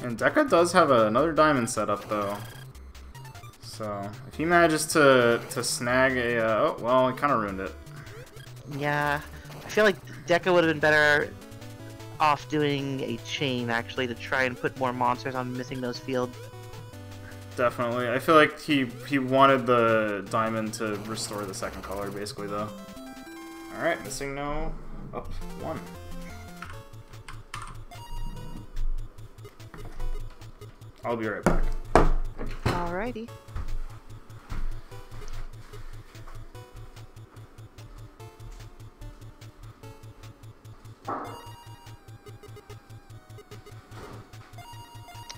And Deca does have another diamond set up, though. So if he manages to to snag a uh, oh well, he kind of ruined it. Yeah, I feel like Deca would have been better off doing a chain actually to try and put more monsters on missing no's field. Definitely, I feel like he he wanted the diamond to restore the second color basically though. All right, missing no up one. I'll be right back. Alrighty.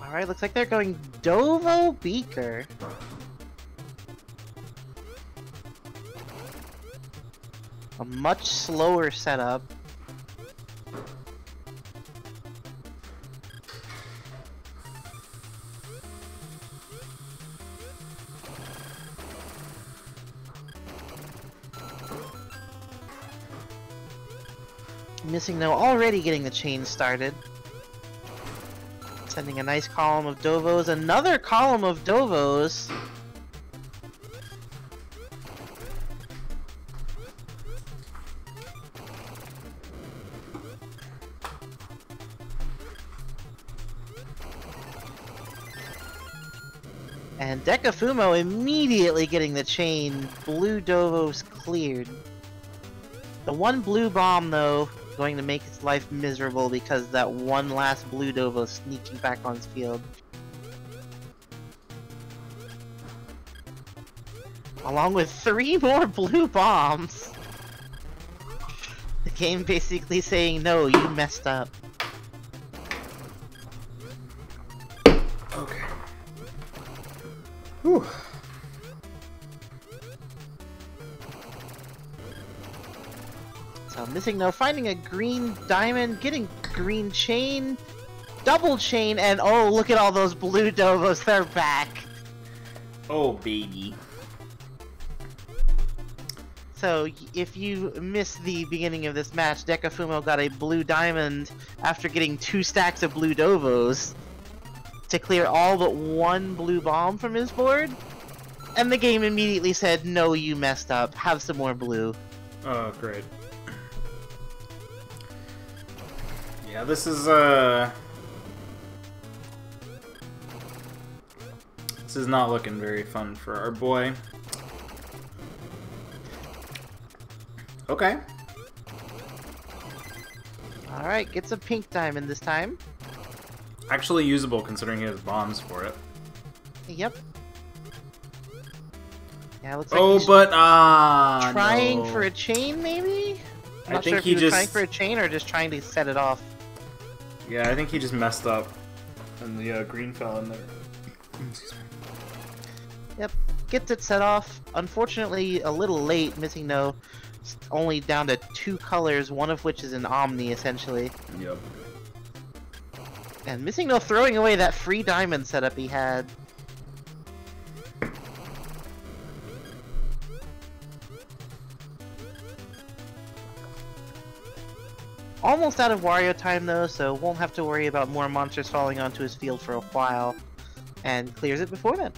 Alright, looks like they're going Dovo Beaker. A much slower setup. Missing No, already getting the chain started. Sending a nice column of Dovos, another column of Dovos. And Decafumo immediately getting the chain. Blue Dovos cleared. The one blue bomb, though, going to make his life miserable because that one last blue Dovo sneaking back on his field. Along with three more blue bombs. The game basically saying, no, you messed up. Okay. Whew. So missing no, finding a green diamond, getting green chain, double chain, and oh, look at all those blue Dovos, they're back. Oh, baby. So, if you missed the beginning of this match, Decafumo got a blue diamond after getting two stacks of blue Dovos to clear all but one blue bomb from his board. And the game immediately said, no, you messed up, have some more blue. Oh, great. Yeah, this is uh This is not looking very fun for our boy. Okay. Alright, gets a pink diamond this time. Actually usable considering he has bombs for it. Yep. Yeah, looks like Oh, he's but ah trying no. for a chain, maybe? I'm I not think sure if he just- trying for a chain or just trying to set it off. Yeah, I think he just messed up and the uh, green fell in there. Yep, gets it set off. Unfortunately, a little late, missing no. Only down to two colors, one of which is an Omni, essentially. Yep. And missing no throwing away that free diamond setup he had. Almost out of Wario time though, so won't have to worry about more monsters falling onto his field for a while, and clears it before then.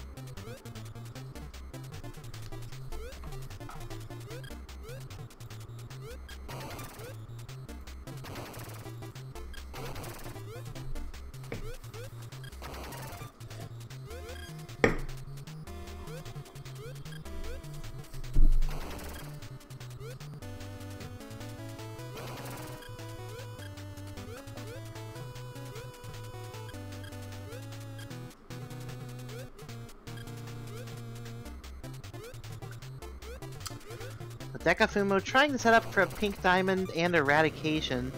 The trying to set up for a pink diamond and eradication.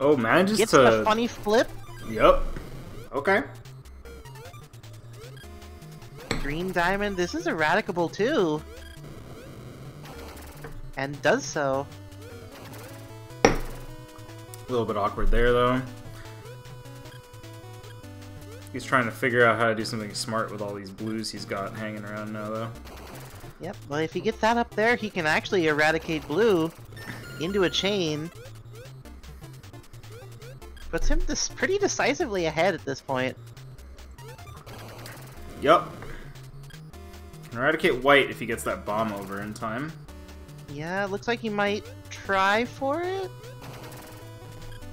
Oh, manages Gets to. a funny flip. Yep. Okay. Green diamond. This is eradicable too. And does so. A little bit awkward there, though. He's trying to figure out how to do something smart with all these blues he's got hanging around now, though. Yep, well if he gets that up there, he can actually eradicate blue into a chain. Puts him this pretty decisively ahead at this point. Yep. Can eradicate white if he gets that bomb over in time. Yeah, it looks like he might try for it.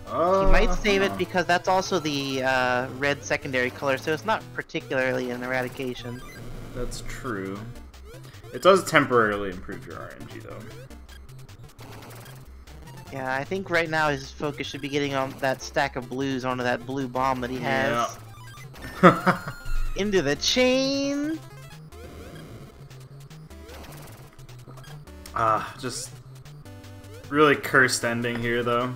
Oh. He might save it because that's also the uh, red secondary color, so it's not particularly an eradication. That's true. It does temporarily improve your RNG, though. Yeah, I think right now his focus should be getting on that stack of blues onto that blue bomb that he has. Yeah. Into the chain! ah, just really cursed ending here, though.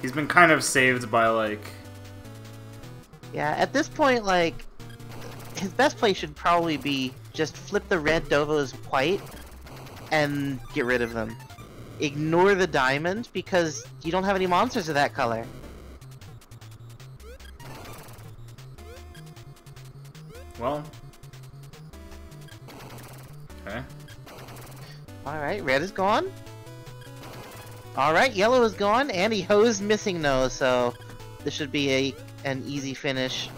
He's been kind of saved by, like, Yeah, at this point, like, his best play should probably be just flip the red Dovos white and get rid of them. Ignore the diamond because you don't have any monsters of that color. well. Okay. Alright, red is gone. Alright, yellow is gone, and he hosed missing no's, so this should be a an easy finish.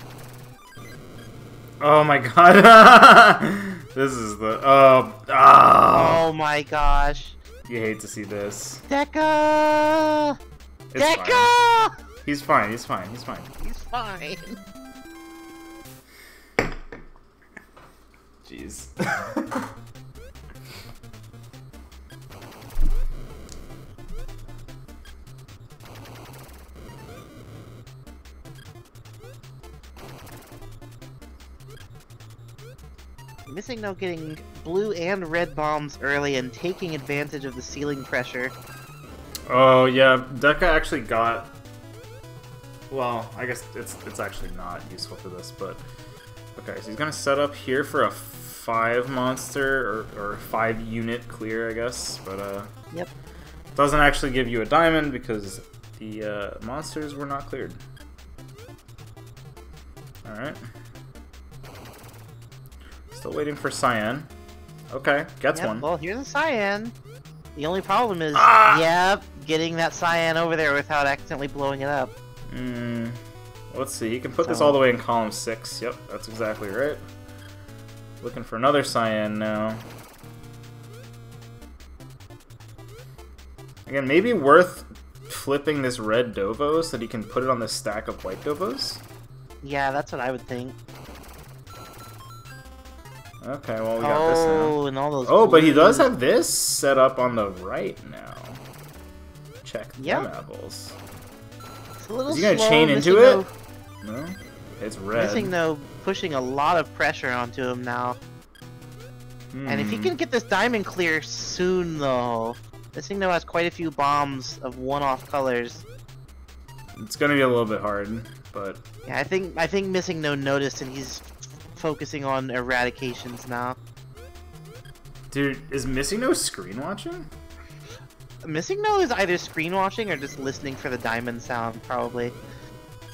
Oh my god. this is the. Oh. Oh. Oh my gosh. You hate to see this. Deca! It's fine. He's fine, he's fine, he's fine. He's fine. Jeez. Missing no getting blue and red bombs early and taking advantage of the ceiling pressure. oh yeah, Deca actually got. Well, I guess it's it's actually not useful for this, but okay. So he's gonna set up here for a five monster or, or five unit clear, I guess. But uh, Yep. doesn't actually give you a diamond because the uh, monsters were not cleared. All right. Still waiting for Cyan. Okay, gets Yep, one. Well, here's a cyan. The only problem is, Ah! yep, getting that cyan over there without accidentally blowing it up. Mm, let's see. He can put this all the way in column six. Yep, that's exactly right. Looking for another cyan now. Again, maybe worth flipping this red Dovo so that he can put it on the stack of white Dovos. Yeah, that's what I would think. Okay, well we got this now. oh, and all those. Oh, but he does have this set up on the right now. Check Yep. them apples. It's a little Is he gonna slow, chain into no- it? No, it's red. Missing No, pushing a lot of pressure onto him now. And if he Hmm. can get this diamond clear soon, though, Missing no has quite a few bombs of one-off colors. It's gonna be a little bit hard, but Yeah, I think I think Missing no noticed, and he's focusing on eradications now. dude, is missing no screen watching? Missing no is either screen watching or just listening for the diamond sound, probably.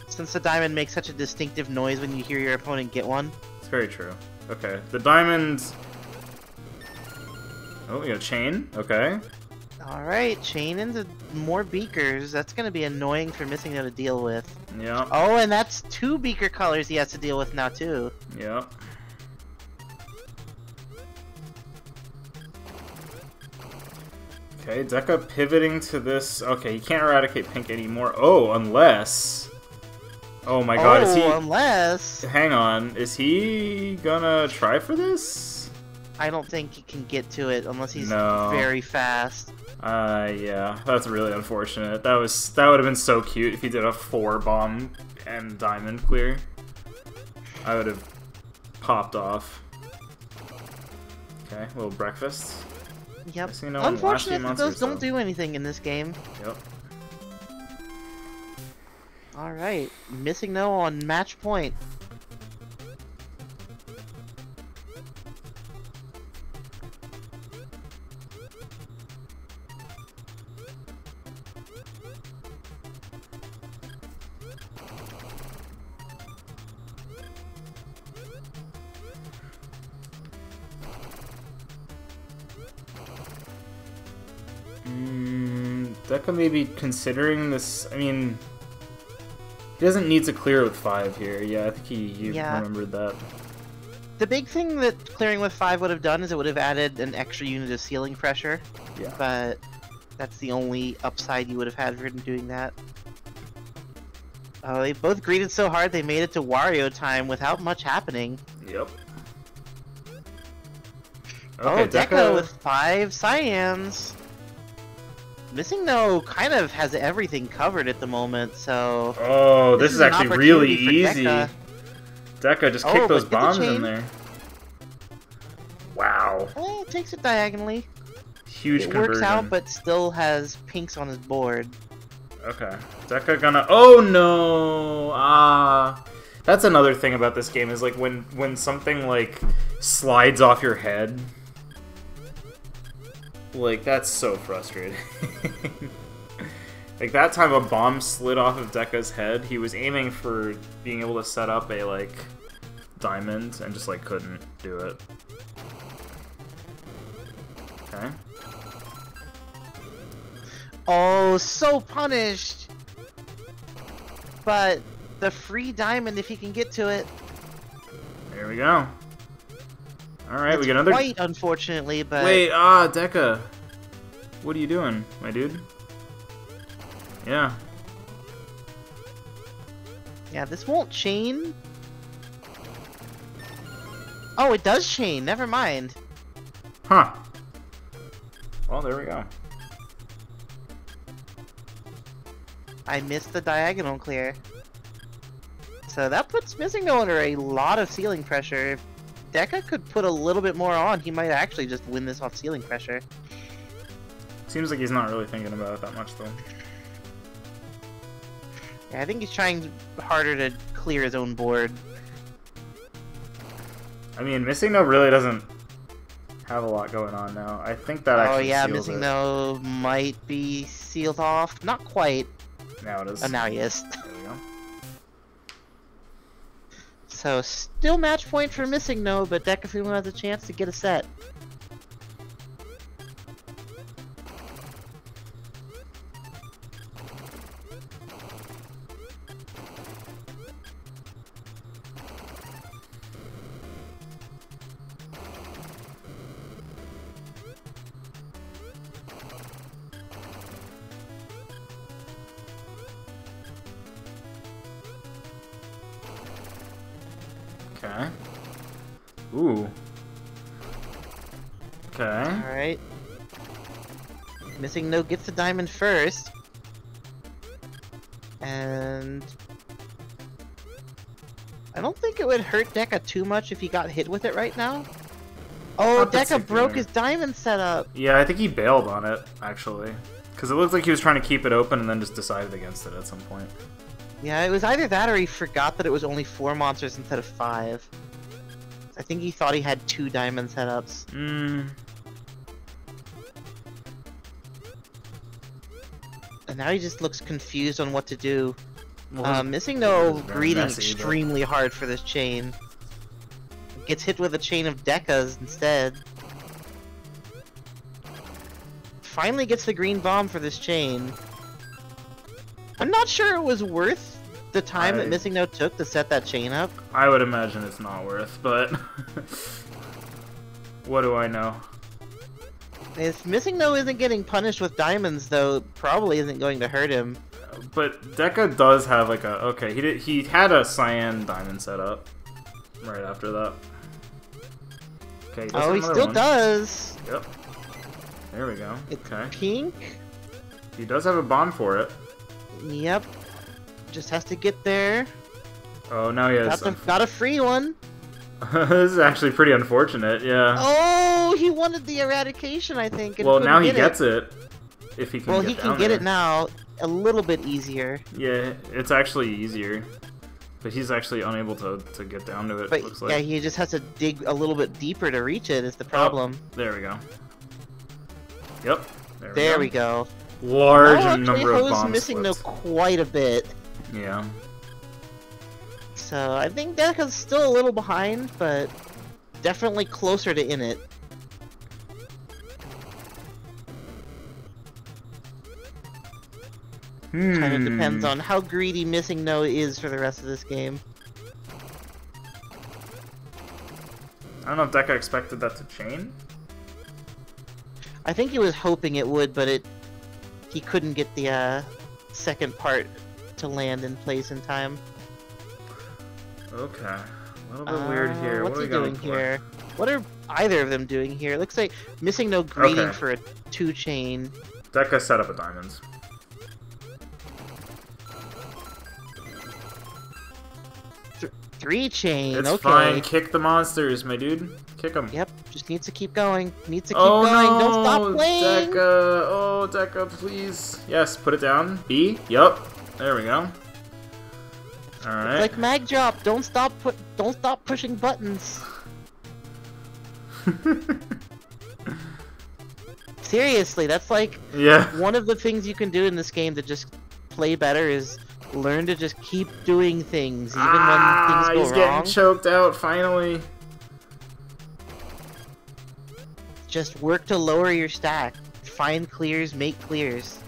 Since the diamond makes such a distinctive noise when you hear your opponent get one. It's very true. Okay, the diamond. Oh, we got a chain. Okay. Alright, chain into more beakers. That's gonna be annoying for Missing No to deal with. Yep. Oh, and that's two beaker colors he has to deal with now, too. Yep. Okay, Deca pivoting to this. Okay, he can't eradicate pink anymore. Oh, unless. Oh my god, oh, is he. Oh, unless... Hang on, is he gonna try for this? I don't think he can get to it unless he's No. very fast. Uh, yeah, that's really unfortunate. That was that would have been so cute if he did a four bomb and diamond clear. I would have popped off. Okay, little breakfast. Yep. No Unfortunate that those don't do anything in this game. Yep. Alright, missing no on match point. Mm, Deca may be considering this. I mean, he doesn't need to clear with five here. Yeah, I think he you Yeah. remembered that. The big thing that clearing with 5 would have done is it would have added an extra unit of ceiling pressure, Yeah. but that's the only upside you would have had for him doing that. Oh, they both greeted so hard they made it to Wario time without much happening. Yep. oh, Deca with 5 cyans. Missing No kind of has everything covered at the moment, so... Oh, this, is, an actually really easy. Deca. Deca just Oh, kicked those get the bombs in there. Wow. Eh, takes it diagonally. Huge it conversion. works out, but still has pinks on his board. Okay. Deca gonna. Oh no! Ah. That's another thing about this game is like when when something like slides off your head. Like that's so frustrating. like that time a bomb slid off of Deca's head. He was aiming for being able to set up a like diamond and just like couldn't do it. Okay. Oh, so punished! But the free diamond, if he can get to it, There we go. All right, we got another. quite unfortunately, but Wait, ah, Deca. What are you doing, my dude? Yeah. yeah, this won't chain. Oh, it does chain. Never mind. Huh. Well, there we go. I missed the diagonal clear. So that puts Missing under a lot of ceiling pressure. If Deca could put a little bit more on, he might actually just win this off ceiling pressure. Seems like he's not really thinking about it that much, though. Yeah, I think he's trying harder to clear his own board. I mean, Missing No really doesn't have a lot going on now. I think that Oh yeah, Missing it. No might be sealed off. Not quite. Now it is. Oh, now he is. So still match point for Missing No, but Decafumo has a chance to get a set. No gets the diamond first. And... I don't think it would hurt Deca too much if he got hit with it right now. Oh, Deca broke his diamond setup. Yeah, I think he bailed on it, actually. Because it looked like he was trying to keep it open and then just decided against it at some point. Yeah, it was either that or he forgot that it was only four monsters instead of five. I think he thought he had two diamond setups. Hmm. And now he just looks confused on what to do. Well, Uh, missing no greeting extremely hard for this chain. Gets hit with a chain of Decas instead. finally gets the green bomb for this chain. I'm not sure it was worth the time I- that Missing No took to set that chain up. I would imagine it's not worth, but what do I know? If Missing No isn't getting punished with diamonds, though, probably isn't going to hurt him. But Deca does have like a okay. He did he had a cyan diamond set up right after that. Okay. does Oh, he still one. does. Yep. There we go. It's Okay. pink. He does have a bomb for it. Yep. Just has to get there. Oh, now he has. Got, the, got a free one. this is actually pretty unfortunate. Yeah. Oh, he wanted the eradication, I think. well, now he get gets it. If he can. Well, get he can get there. it now a little bit easier. Yeah, it's actually easier. But he's actually unable to, to get down to it. But looks like. yeah, like. he just has to dig a little bit deeper to reach it. Is the oh, problem? There we go. Yep. There, there we we go. go. Large Oh, number of bombs. missing no quite a bit. Yeah. So I think Deca's still a little behind, but definitely closer to in it. Hmm. Kind of depends on how greedy Missing No is for the rest of this game. I don't know if Deca expected that to chain. I think he was hoping it would, but it he couldn't get the uh, second part to land in place in time. Okay. A little bit weird Uh, here. What's what are he doing here? What are either of them doing here? Looks like Missing No greeting Okay. for a two chain. Deca set up a diamonds. Three chain. It's okay. fine. Kick the monsters, my dude. Kick them. Yep. Just needs to keep going. Needs to keep Oh going. no! Don't stop playing. Deca! Oh, Deca, please. Yes, put it down. B. Yup. There we go. All right. Like mag drop. Don't stop. Put. Don't stop pushing buttons. Seriously, that's like yeah. one of the things you can do in this game to just play better is learn to just keep doing things even ah, when he's things go wrong. getting choked out finally. Just work to lower your stack. Find clears, make clears.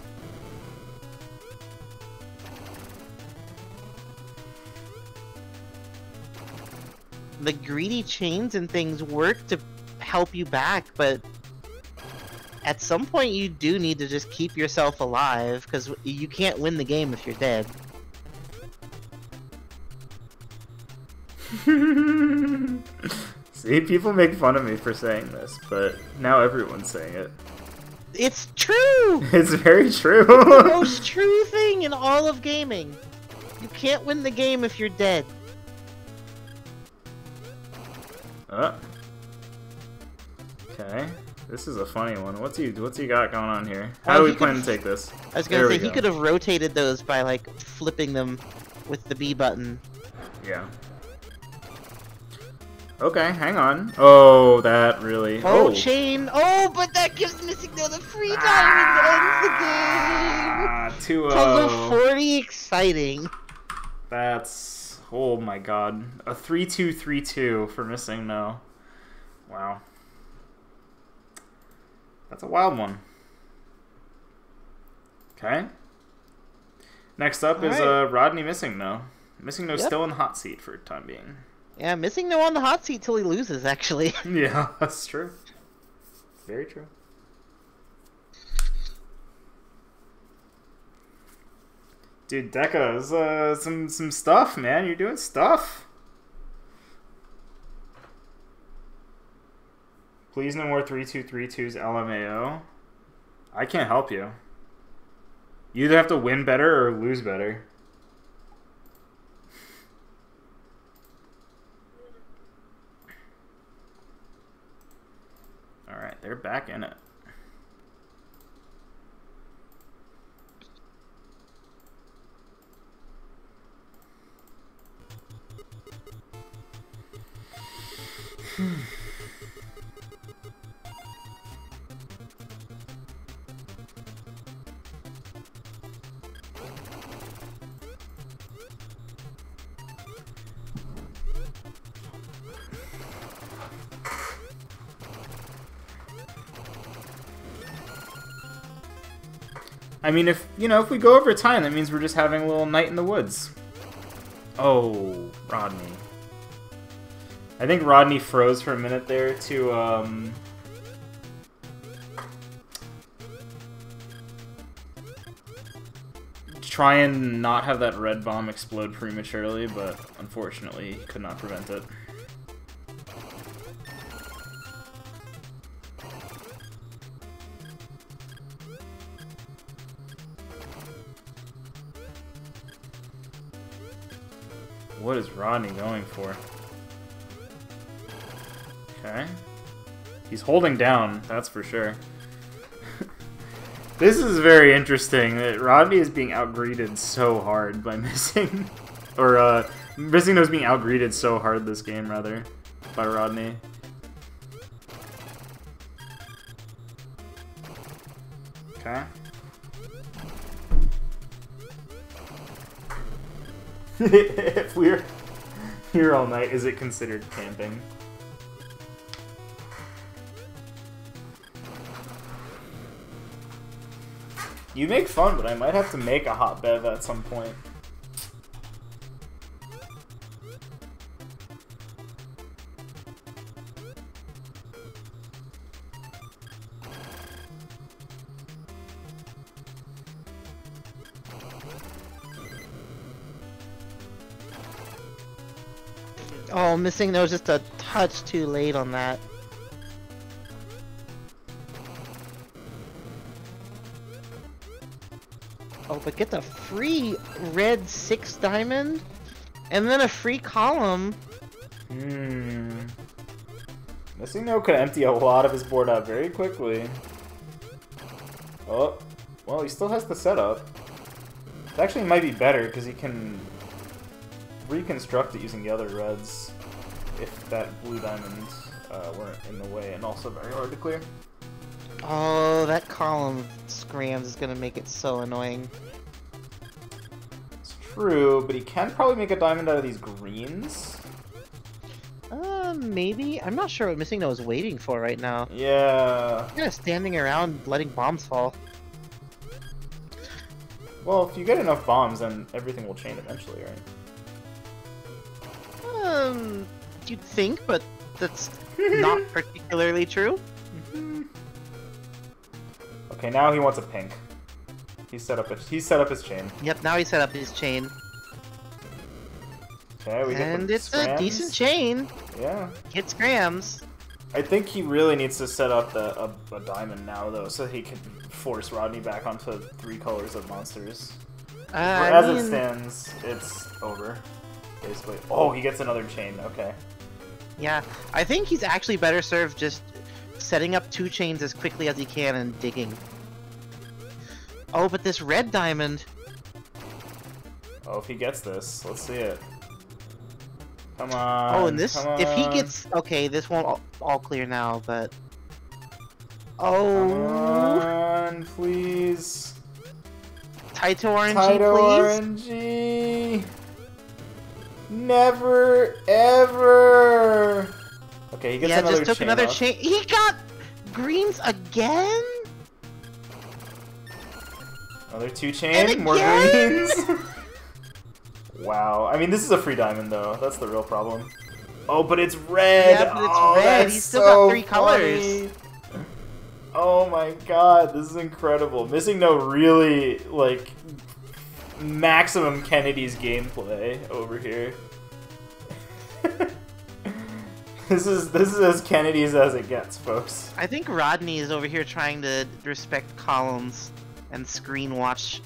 The greedy chains and things work to help you back, but at some point you do need to just keep yourself alive because you can't win the game if you're dead. See, people make fun of me for saying this, but now everyone's saying it. It's true! It's very true. the most true thing in all of gaming. You can't win the game if you're dead. Uh. Okay. This is a funny one. What's he what's he got going on here? How Well, do we plan to take this? I was gonna There say we he go. could have rotated those by like flipping them with the B button. Yeah. Okay, hang on. Oh, that really. Oh, Oh, chain! Oh, but that gives Missing No the free diamond Ah, ends 2 the game! Puzzle 0. 40 exciting. That's. Oh my god. A 3 2 3 2 for missing no. Wow. That's a wild one. Okay. Next up is Alright. uh, Rodney missing no. Missing no Yep. still in the hot seat for the time being. Yeah, Missing No on the hot seat till he loses, actually. Yeah, that's true. Very true. Dude, Deca's uh, some some stuff, man. You're doing stuff. Please no more three two three twos LMAO. I can't help you. You either have to win better or lose better. All right, they're back in it. I mean, if, you know, if we go over time, that means we're just having a little night in the woods. Oh, Rodney. I think Rodney froze for a minute there to um. Try and not have that red bomb explode prematurely, but unfortunately could not prevent it. What is Rodney going for? Okay. He's holding down, that's for sure. this is very interesting that Rodney is being outgreeted so hard by missing. or, uh, missing no's being outgreeted so hard this game, rather, by Rodney. Okay. if we're here all night, is it considered camping? You make fun, but I might have to make a hot bev at some point. Oh, missing no's just a touch too late on that. But get the free red six diamond, and then a free column. Hmm. Missing no could empty a lot of his board out very quickly. Oh, well, he still has the setup. It actually might be better because he can reconstruct it using the other reds if that blue diamond uh, weren't in the way and also very hard to clear. Oh, that column scrams is gonna make it so annoying. True, but he can probably make a diamond out of these greens. Uh, maybe? I'm not sure what Missing No is waiting for right now. Yeah. Kind of standing around letting bombs fall. Well, if you get enough bombs, then everything will chain eventually, right? Um, you'd think, but that's not particularly true. Okay, now he wants a pink. He set up a, he set up his chain. Yep, now he set up his chain. Okay, we And it's a decent chain. Yeah. Hits grams. I think he really needs to set up the, a, a diamond now, though, so he can force Rodney back onto three colors of monsters. Uh, as mean, it stands, it's over. Basically. Oh, he gets another chain. Okay. yeah, I think he's actually better served just setting up two chains as quickly as he can and digging. Oh, but this red diamond. Oh, if he gets this, let's see it. Come oh, on. oh, and this, if he gets, okay, this won't all, all clear now, but. Oh. Come Oh, on, please. Taito RNG, Taito please. RNG. Never, ever. Okay, he gets yeah, another just took another chain. He got greens again. Another two chain, more greens. wow. I mean, this is a free diamond, though. That's the real problem. Oh, but it's red. Yeah, but it's oh, red. He's still so got three colors. funny. Oh my god, this is incredible. Missing no really like maximum Kennedy's gameplay over here. this is this is as Kennedy's as it gets, folks. I think Rodney is over here trying to respect columns and screen watch.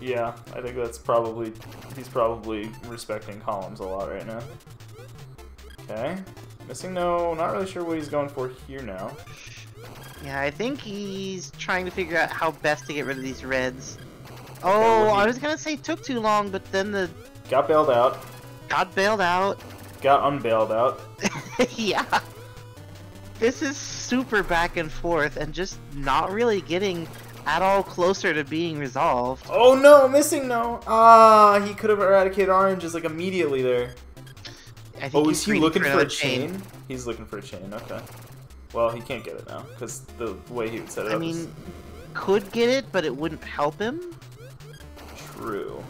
Yeah, I think that's probably he's probably respecting columns a lot right now. Okay. Missing no, not really sure what he's going for here now. Yeah, I think he's trying to figure out how best to get rid of these reds. Oh, he- I was gonna say took too long, but then the Got bailed out, got bailed out. got unbailed out. yeah. This is super back and forth and just not really getting at all closer to being resolved. Oh no, missing no. Ah, he could have eradicated oranges like immediately there. I think Oh, he's is he looking for a another chain? He's looking for a chain. Okay. Well, he can't get it now because the way he would set it I up is mean, could get it, but it wouldn't help him. True.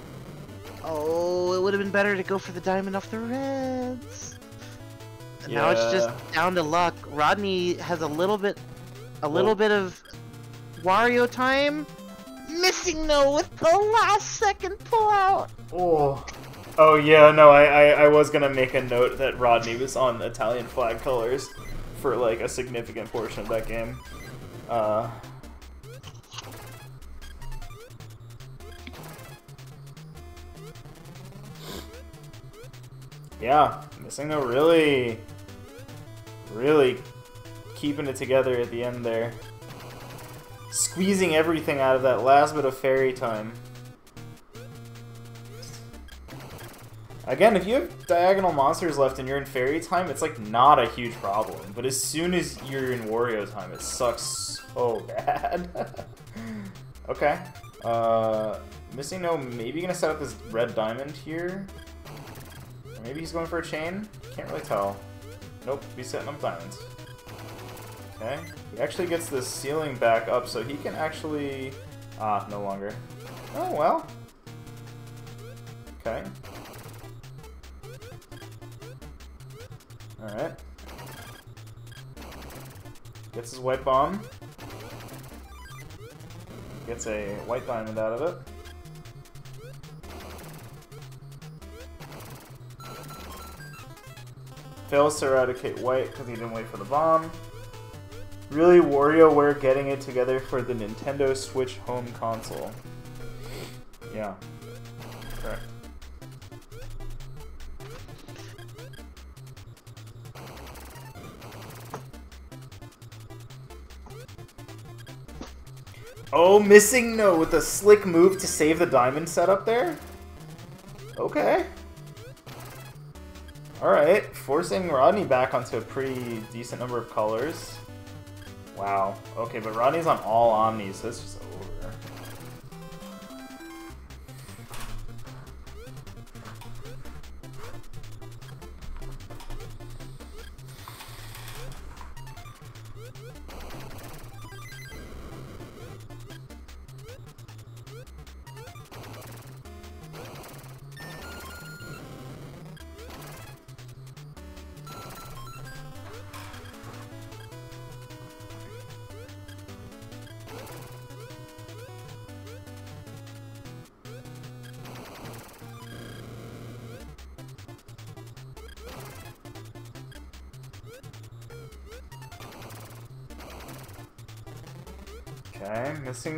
Oh, it would have been better to go for the diamond off the reds. And Now it's just down to luck. Rodney has a little bit, a little Well- bit of Wario time. Missing No with the last second pullout. Oh. Oh yeah, no, I, I I was gonna make a note that Rodney was on Italian flag colors for like a significant portion of that game. Uh. Yeah, missing no really, really keeping it together at the end there. Squeezing everything out of that last bit of fairy time. Again, if you have diagonal monsters left and you're in fairy time, it's like not a huge problem. But as soon as you're in Wario time, it sucks so bad. okay. Uh, missing no, maybe gonna set up this red diamond here. Or maybe he's going for a chain? Can't really tell. Nope, he's setting up diamonds. Okay. He actually gets the ceiling back up, so he can actually... Ah, no longer. Oh, well. Okay. Alright. Gets his white bomb. Gets a white diamond out of it. Fails to eradicate white because he didn't wait for the bomb. Really, WarioWare getting it together for the Nintendo Switch home console. Yeah. Correct. Oh, missing no with a slick move to save the diamond setup there? Okay. Alright, forcing Rodney back onto a pretty decent number of colors. Wow. Okay, but Rodney's on all Omnis, so just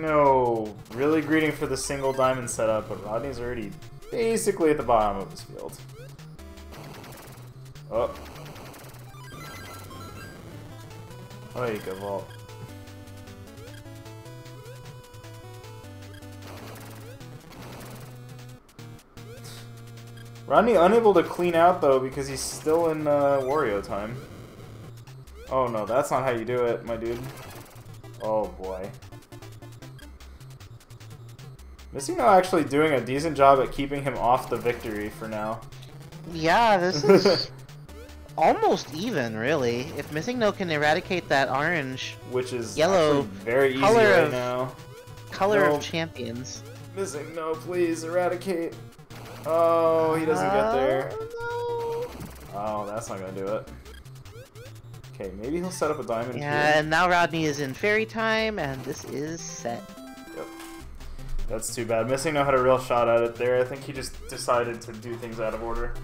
no. Really greeting for the single diamond setup, but Rodney's already basically at the bottom of his field. Oh. Oh, you go, Vault. Rodney unable to clean out though because he's still in uh, Wario time. Oh no, that's not how you do it, my dude. Oh boy. Missing no actually doing a decent job at keeping him off the victory for now. Yeah, this is almost even, really. If Missing No can eradicate that orange Which is Yellow very easy color right of- now. color No. of champions. Missing no, please eradicate. Oh, he doesn't get uh, there. Oh, Oh, that's not gonna do it. Okay, maybe he'll set up a diamond. Yeah, here. and now Rodney is in fairy time, and this is set. That's too bad. Missing no had a real shot at it there. I think he just decided to do things out of order.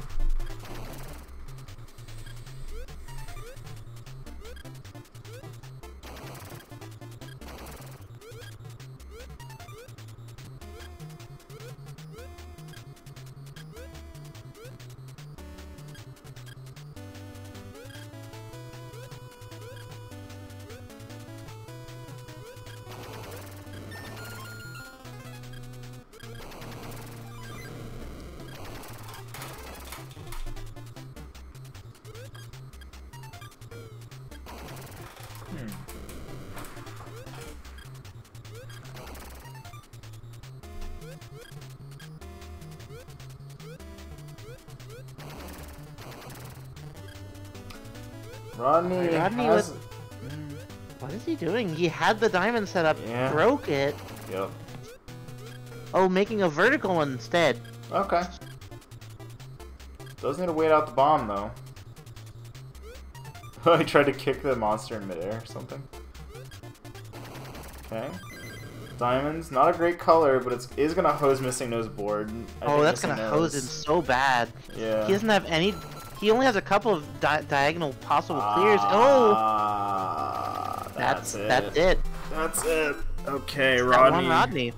He had the diamond set up, Yeah. broke it. Yep. Oh, making a vertical one instead. Okay. Does need to wait out the bomb though. I tried to kick the monster in midair or something. Okay. Diamonds, not a great color, but it's is gonna hose Missing No's board. I oh, that's Missing gonna hose him so bad. Yeah. He doesn't have any. He only has a couple of di diagonal possible clears. oh, Ah, that's it. that's it. That's it. Okay, That Rodney. one Rodney.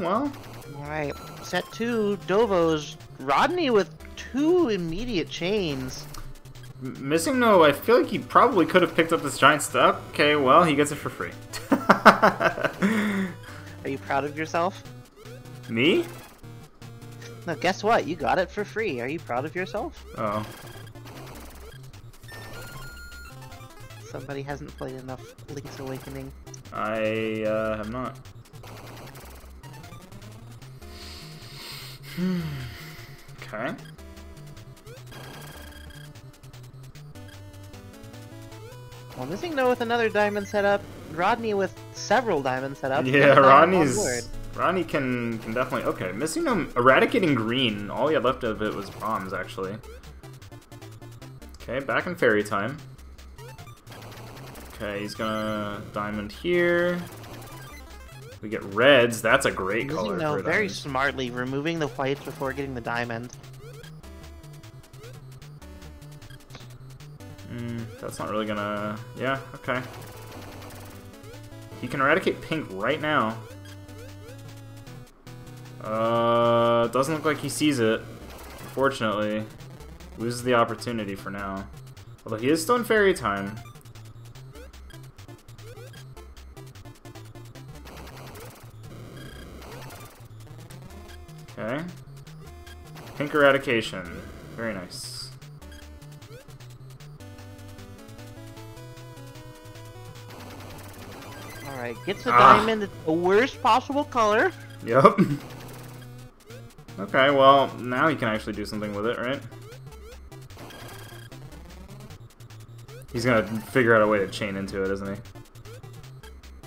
Well. All right, set two. Dovo's Rodney with two immediate chains. M- Missing no, I feel like he probably could have picked up this giant stuff. Okay, well, he gets it for free. Are you proud of yourself? Me? No, guess what? You got it for free. Are you proud of yourself? Oh. Somebody hasn't played enough Link's Awakening. I uh, have not. Okay. Well, missing no with another diamond setup. Rodney with several diamond setups. Yeah, Rodney's. Rodney can can definitely okay. Missing no eradicating green. All he had left of it was bombs actually. Okay, back in fairy time. Okay, he's gonna diamond here. We get reds. That's a great color. no very diamond. smartly removing the whites before getting the diamond. Mm, that's not really gonna. Yeah, okay. He can eradicate pink right now. Uh, doesn't look like he sees it. Unfortunately, loses the opportunity for now. Although he is still in fairy time. Okay. Pink eradication. Very nice. Alright, gets the Ah. diamond. It's the worst possible color. Yep. okay, well, now he can actually do something with it, right? He's gonna figure out a way to chain into it, isn't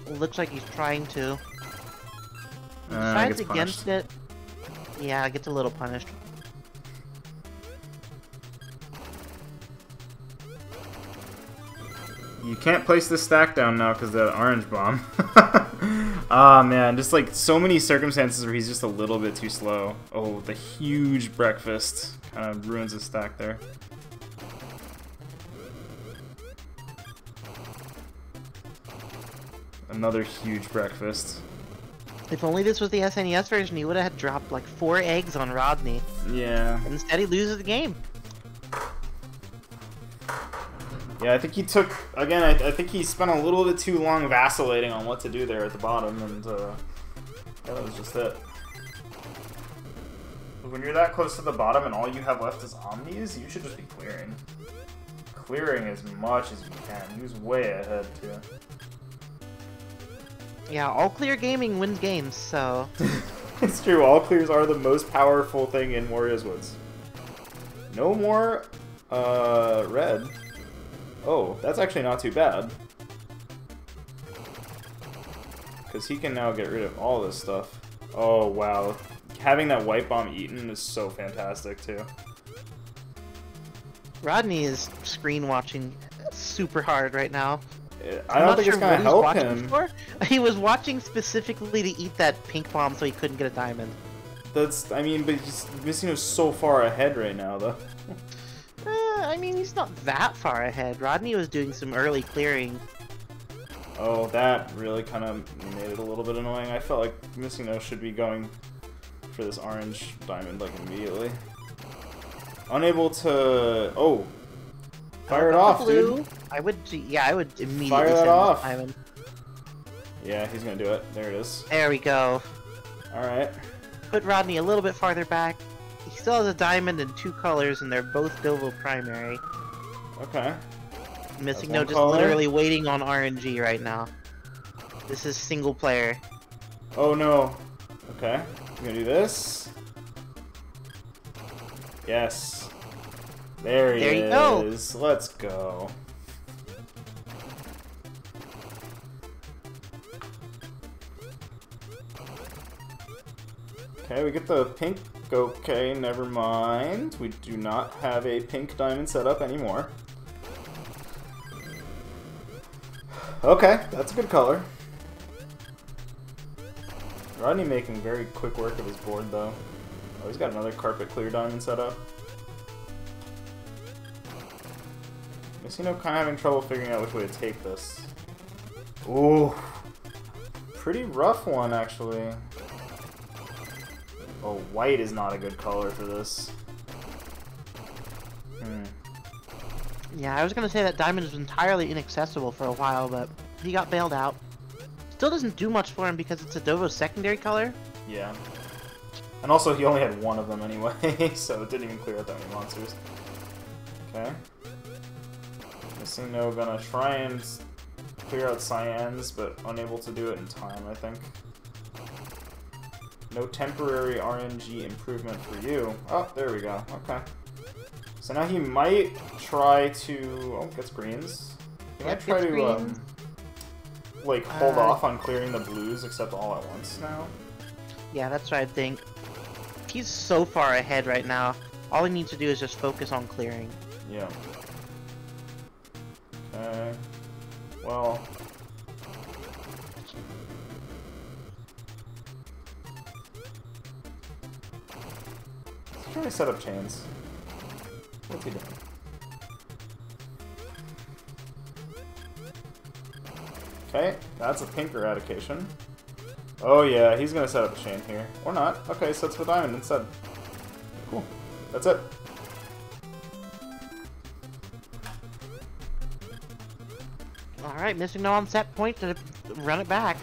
he? Looks like he's trying to. He Uh, decides against punished. it. Yeah, gets a little punished. You can't place this stack down now because of that orange bomb. Ah man, just like so many circumstances where he's just a little bit too slow. Oh, the huge breakfast kind of ruins his stack there. Another huge breakfast. If only this was the SNES version, he would have dropped like four eggs on Rodney. Yeah. Instead, he loses the game. Yeah, I think he took again. I, I think he spent a little bit too long vacillating on what to do there at the bottom, and uh, that was just it. When you're that close to the bottom and all you have left is omnis, you should just be clearing. Clearing as much as you can. He was way ahead too. Yeah, all clear gaming wins games, so. it's true. All clears are the most powerful thing in Wario's Woods. No more uh, red. Oh, that's actually not too bad. Because he can now get rid of all this stuff. Oh, wow. Having that white bomb eaten is so fantastic, too. Rodney is screen watching super hard right now. I I'm don't think sure it's going what to he's help watching him. For. He was watching specifically to eat that pink bomb so he couldn't get a diamond. That's, I mean, but he's missing so far ahead right now, though. Uh, I mean, he's not that far ahead. Rodney was doing some early clearing. Oh, that really kind of made it a little bit annoying. I felt like Missing No should be going for this orange diamond like immediately. Unable to. Oh, fire it off, dude. I would, yeah, I would immediately Fire that off. diamond. Yeah, he's gonna do it. There it is. There we go. Alright. Put Rodney a little bit farther back. He still has a diamond in two colors, and they're both Dovo primary. Okay. Missing That's No just color. literally waiting on RNG right now. This is single player. Oh no. Okay. I'm gonna do this. Yes. There he There you go. Let's go. Okay, we get the pink. Okay, never mind. We do not have a pink diamond set up anymore. Okay, that's a good color. Rodney making very quick work of his board, though. Oh, he's got another carpet clear diamond set up. Missing No kind of having trouble figuring out which way to take this. Ooh. Pretty rough one, actually. Oh, white is not a good color for this. Hmm. Yeah, I was gonna say that diamond was entirely inaccessible for a while, but he got bailed out. Still doesn't do much for him because it's a Dovo secondary color. Yeah. And also, he only had one of them anyway, so it didn't even clear out that many monsters. Okay. Missing No gonna try and clear out cyans, but unable to do it in time, I think. No temporary RNG improvement for you. Oh, there we go. Okay. So now he might try to... Oh, gets greens. He might try to, um... Like, hold Uh, off on clearing the blues, except all at once now. Yeah, that's what I think. He's so far ahead right now. All he needs to do is just focus on clearing. Yeah. Okay. Well. Try to set up chains. What's he doing? Okay, that's a pink eradication. Oh yeah, he's gonna set up a chain here. Or not. Okay, sets the diamond instead. Cool. That's it. Alright, missing no on set point to run it back.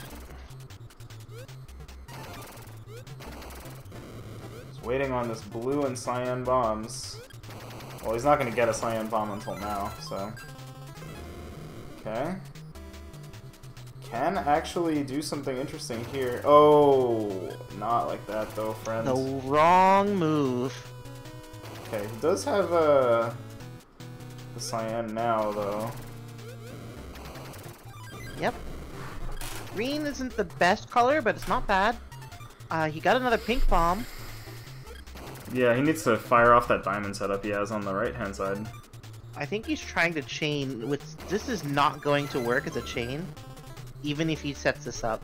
Waiting on this blue and cyan bombs. Well, he's not going to get a cyan bomb until now, so. Okay. Can actually do something interesting here. Oh, not like that though, friends. The wrong move. Okay, he does have uh, the cyan now, though. Yep. Green isn't the best color, but it's not bad. Uh, he got another pink bomb. Yeah, he needs to fire off that diamond setup he has on the right-hand side. I think he's trying to chain with this is not going to work as a chain, even if he sets this up.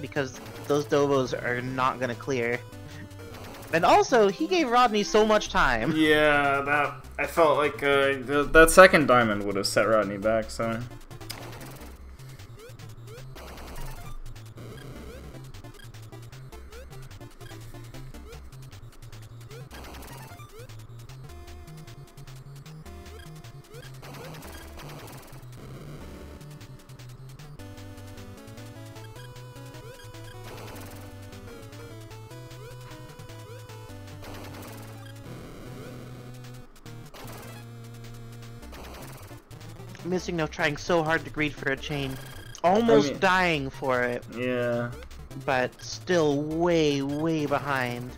Because those Dobos are not gonna clear. And also, he gave Rodney so much time. Yeah, that I felt like uh, th- that second diamond would have set Rodney back. So Missing no trying so hard to greed for a chain. Almost mean- dying for it, yeah, but still way, way behind.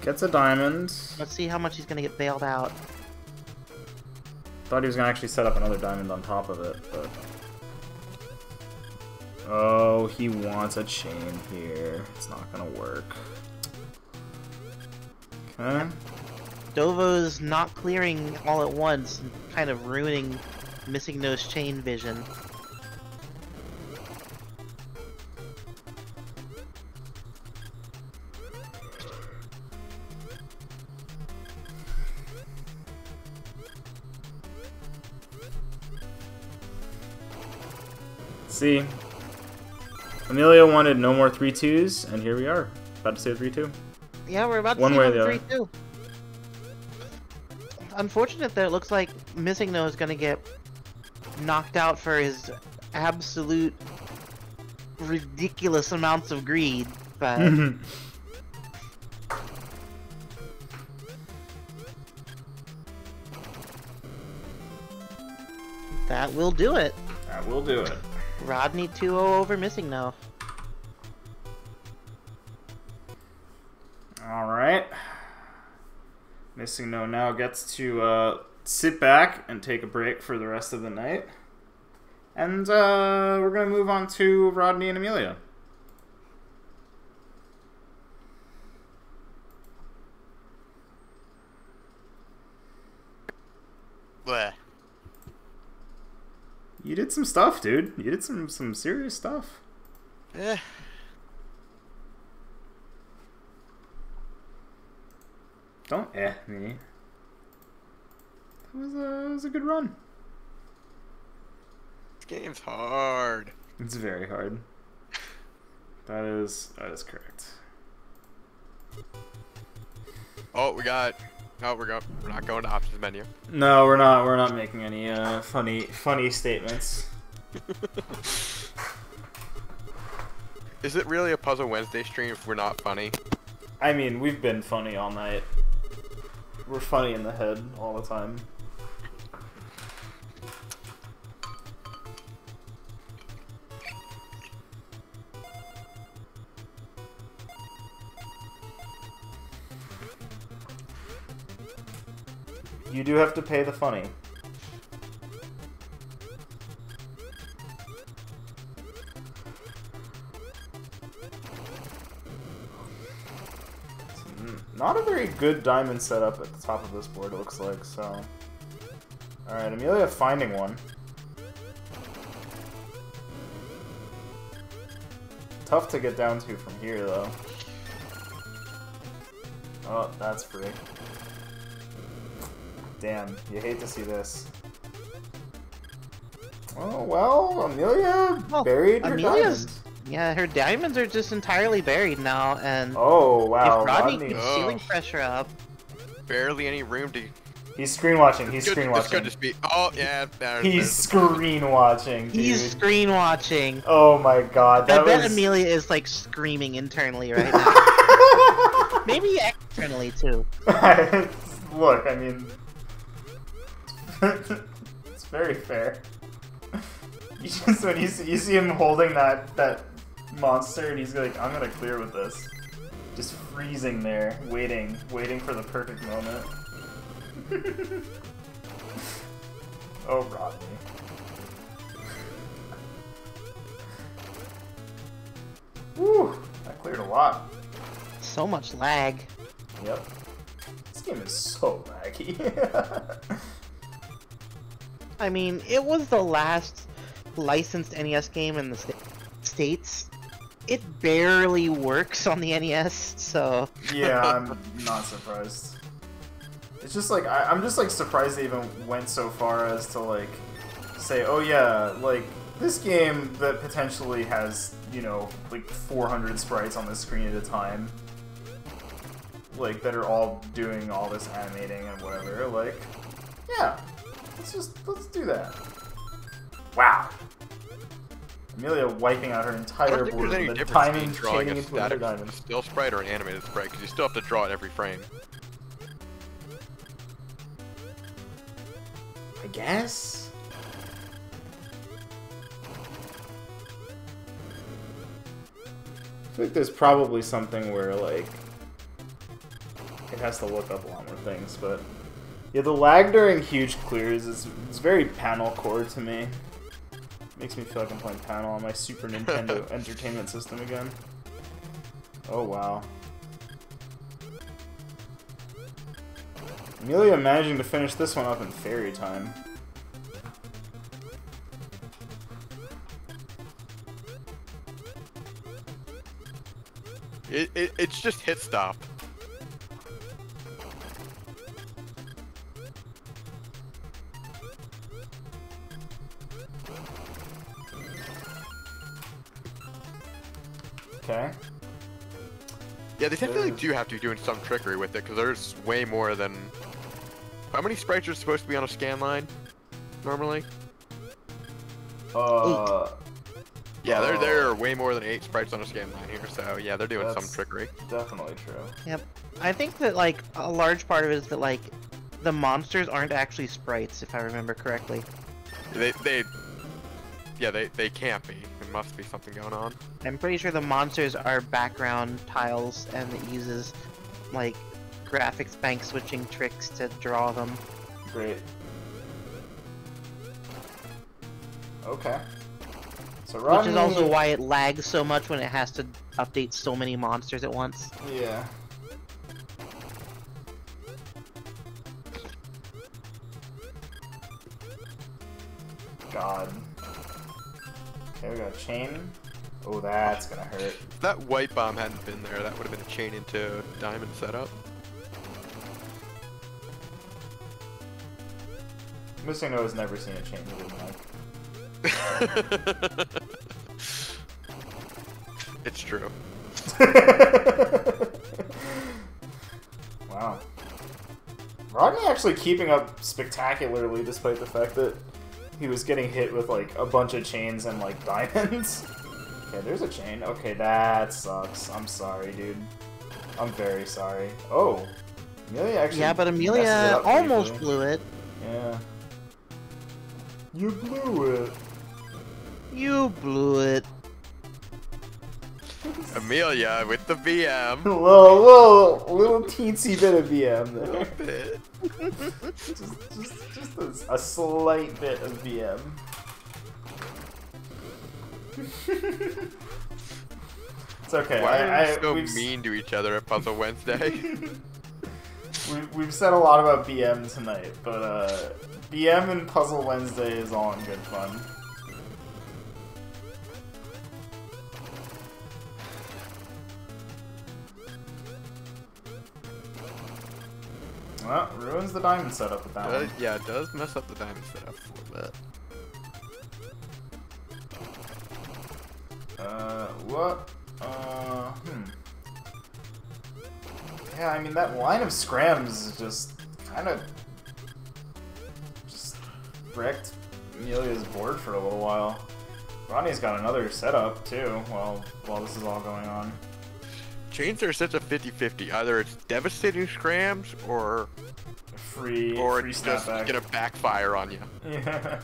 gets a diamond. Let's see how much he's gonna get bailed out. Thought he was gonna actually set up another diamond on top of it, but oh, he wants a chain here. It's not gonna work. Okay. Dovo's not clearing all at once, kind of ruining missing no's chain vision. See, Amelia wanted no more 3-2s, and here we are. About to say 3-2. Yeah, we're about to One say 3-2 unfortunate that it looks like Missing No is going to get knocked out for his absolute ridiculous amounts of greed, but... Mm-hmm. that will do it. That will do it. Rodney 2-0 over Missing No. All right. Missing No now gets to uh, sit back and take a break for the rest of the night. And uh, we're going to move on to Rodney and Amelia. Bleh. You did some stuff, dude. You did some some serious stuff. Eh. Don't eh me. That was a, that was a good run. This game's hard. It's very hard. That is that is correct. Oh, we got. Oh, we're going. We're not going to options menu. No, we're not. We're not making any uh, funny funny statements. Is it really a Puzzle Wednesday stream if we're not funny? I mean, we've been funny all night. We're funny in the head all the time. You do have to pay the funny. Good diamond setup at the top of this board, it looks like, so... Alright, Amelia finding one. Tough to get down to from here, though. Oh, that's free. Damn, you hate to see this. Oh, well, Amelia buried her Amelia's- diamond. Yeah, her diamonds are just entirely buried now, and Oh, wow, if Rodney Rodney. keeps Oh. ceiling pressure up, Barely any room to. He's screen watching, he's good, screen This could watching. just be. Oh yeah. There, He's there's- screen watching, dude. he's screen watching. Oh my god, I that bet was... Amelia is like screaming internally right now. Maybe externally too. Look, I mean... it's very fair. You just, when you see, you see him holding that, that monster, and he's like, I'm gonna clear with this. Just freezing there, waiting, waiting for the perfect moment. oh, Rodney. Woo! I cleared a lot. So much lag. Yep. This game is so laggy. I mean, it was the last licensed NES game in the sta- states. It barely works on the NES, so yeah, I'm not surprised. It's just like I, I'm just like surprised they even went so far as to like say, oh yeah, like this game that potentially has you know like 400 sprites on the screen at a time, like that are all doing all this animating and whatever. Like, yeah, let's just let's do that. Wow. Amelia wiping out her I entire don't think board there's any with the difference diamond between drawing a static diamond. still sprite or an animated sprite because you still have to draw it every frame. I guess. I think there's probably something where like it has to look up a lot more things, but yeah, the lag during huge clears is it's very panel core to me. Makes me feel like I'm playing panel on my Super Nintendo Entertainment System again. Oh wow. Amelia managing to finish this one up in fairy time. It, it it's just hit stop. Okay. Yeah, they definitely Uh. do have to be doing some trickery with it because there's way more than. How many sprites are supposed to be on a scan line normally? Uh, Yeah, there Oh. there are way more than eight sprites on a scan line here, so yeah, they're doing some trickery. definitely true. Yep. I think that like a large part of it is that like the monsters aren't actually sprites, if I remember correctly. They they yeah they they can't be. There must be something going on. I'm pretty sure the monsters are background tiles, and it uses like graphics bank switching tricks to draw them. Great. Okay. So Which is also why it lags so much when it has to update so many monsters at once. Yeah. God. Okay, we got a chain. Oh, that's gonna hurt. If that white bomb hadn't been there, that would have been a chain into diamond setup. Missing No has never seen a chain he didn't like. it's true. wow. Rodney actually keeping up spectacularly despite the fact that he was getting hit with like a bunch of chains and like diamonds. okay, there's a chain. Okay, that sucks. I'm sorry, dude. I'm very sorry. Oh. Amelia actually Yeah, but Amelia almost blew it. Yeah. You blew it. You blew it. Amelia with the BM. little, little, little teensy bit of BM there. Bit. just, just, just a, a slight bit of BM. it's okay. Why I, are I, we so we've, mean to each other at Puzzle Wednesday? we, we've said a lot about BM tonight, but uh, BM and Puzzle Wednesday is all in good fun. Well, ruins the diamond setup with that Uh, one. yeah, it does mess up the diamond setup a little bit. Uh, what? Uh, hmm. Yeah, I mean, that line of scrams is just kind of just wrecked Amelia's board for a little while. Ronnie's got another setup, too, while, while this is all going on. Chains are such a 50-50. Either it's devastating scrams or Free, or free it's just snapback. gonna backfire on you. Yeah.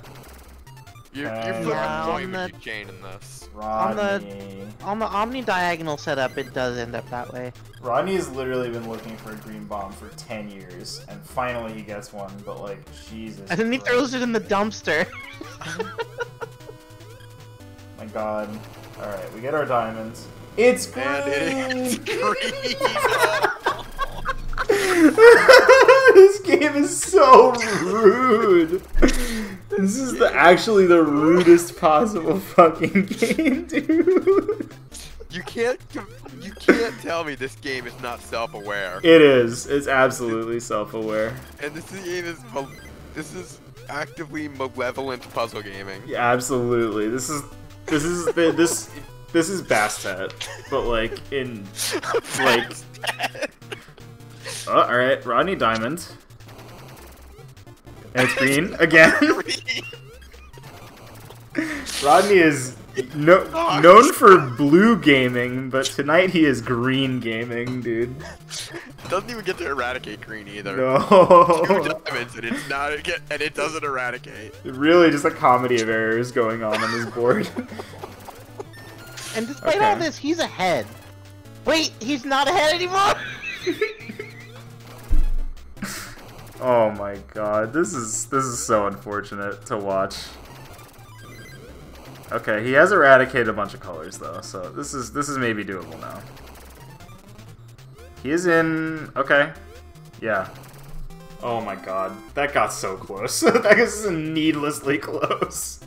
You're, Okay. you're uh, flipping Yeah, a coin on when the- you chain in this. On the- On the omni-diagonal setup, it does end up that way. Rodney has literally been looking for a green bomb for 10 years, and finally he gets one, but like, Jesus. And then he throws it in the dumpster. My god. Alright, we get our diamonds. It's green! And it is green. this game is so rude. This is the actually the rudest possible fucking game, dude. you can't you can't tell me this game is not self-aware. It is. It's absolutely self-aware. And this game is this is actively malevolent puzzle gaming. Yeah, absolutely. This is this is the, this this is Bastet, but like in like oh, all right, Rodney Diamond, and it's green again. Rodney is no, known for blue gaming, but tonight he is green gaming, dude. Doesn't even get to eradicate green either. Two No, diamonds and it's not and it doesn't eradicate. really, just a comedy of errors going on on this board. And despite all this, he's ahead. Wait, he's not ahead anymore? Oh my god, this is this is so unfortunate to watch. Okay, he has eradicated a bunch of colors though, so this is this is maybe doable now. He is in okay. Yeah. Oh my god. That got so close. that is needlessly close.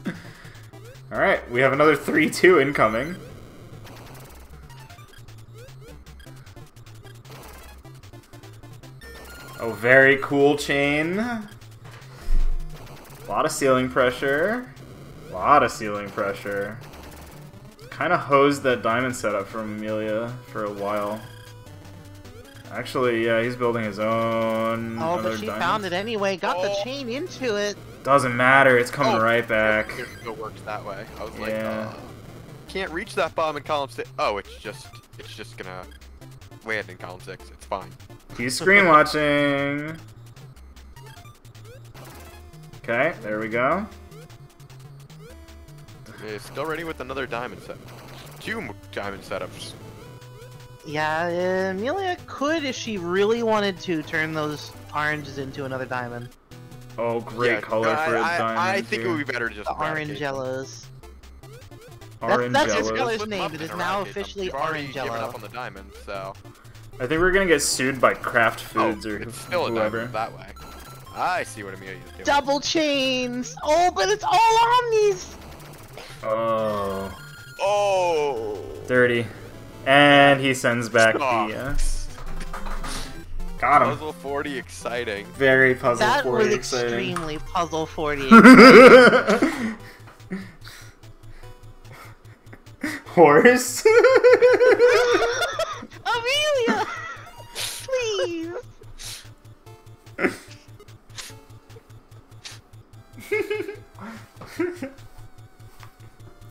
Alright, we have another 3-2 incoming. Oh, very cool chain. A lot of ceiling pressure. A lot of ceiling pressure. Kind of hosed that diamond setup from Amelia for a while. Actually, yeah, he's building his own. Oh, but she diamond. found it anyway. Got the Oh. chain into it. Doesn't matter. It's coming Oh, right back. It still works that way. I was like, Yeah. uh, can't reach that bomb in column six. Oh, it's just, it's just gonna land in column six. It's fine. He's screen watching. Okay, there we go. It's still ready with another diamond set. Two m- diamond setups. Yeah, uh, Amelia could, if she really wanted to, turn those oranges into another diamond. Oh, great Yeah, color I, for a I, diamond. I think it would be better to just The eradicate orange them. yellows. Orange that's its yellow. color. Name, up it now officially You've orange given yellow. up on the diamond, so. I think we're gonna get sued by Kraft Foods oh, or it's still whoever. diamond that way. I see what Amelia's doing. Double chains! Oh, but it's all omnis! Oh, Oh. dirty. And he sends back Oh. the. Uh... Got him. Puzzle 40 exciting. Very puzzle That for was exciting. extremely puzzle 40. Horse. Amelia! Please!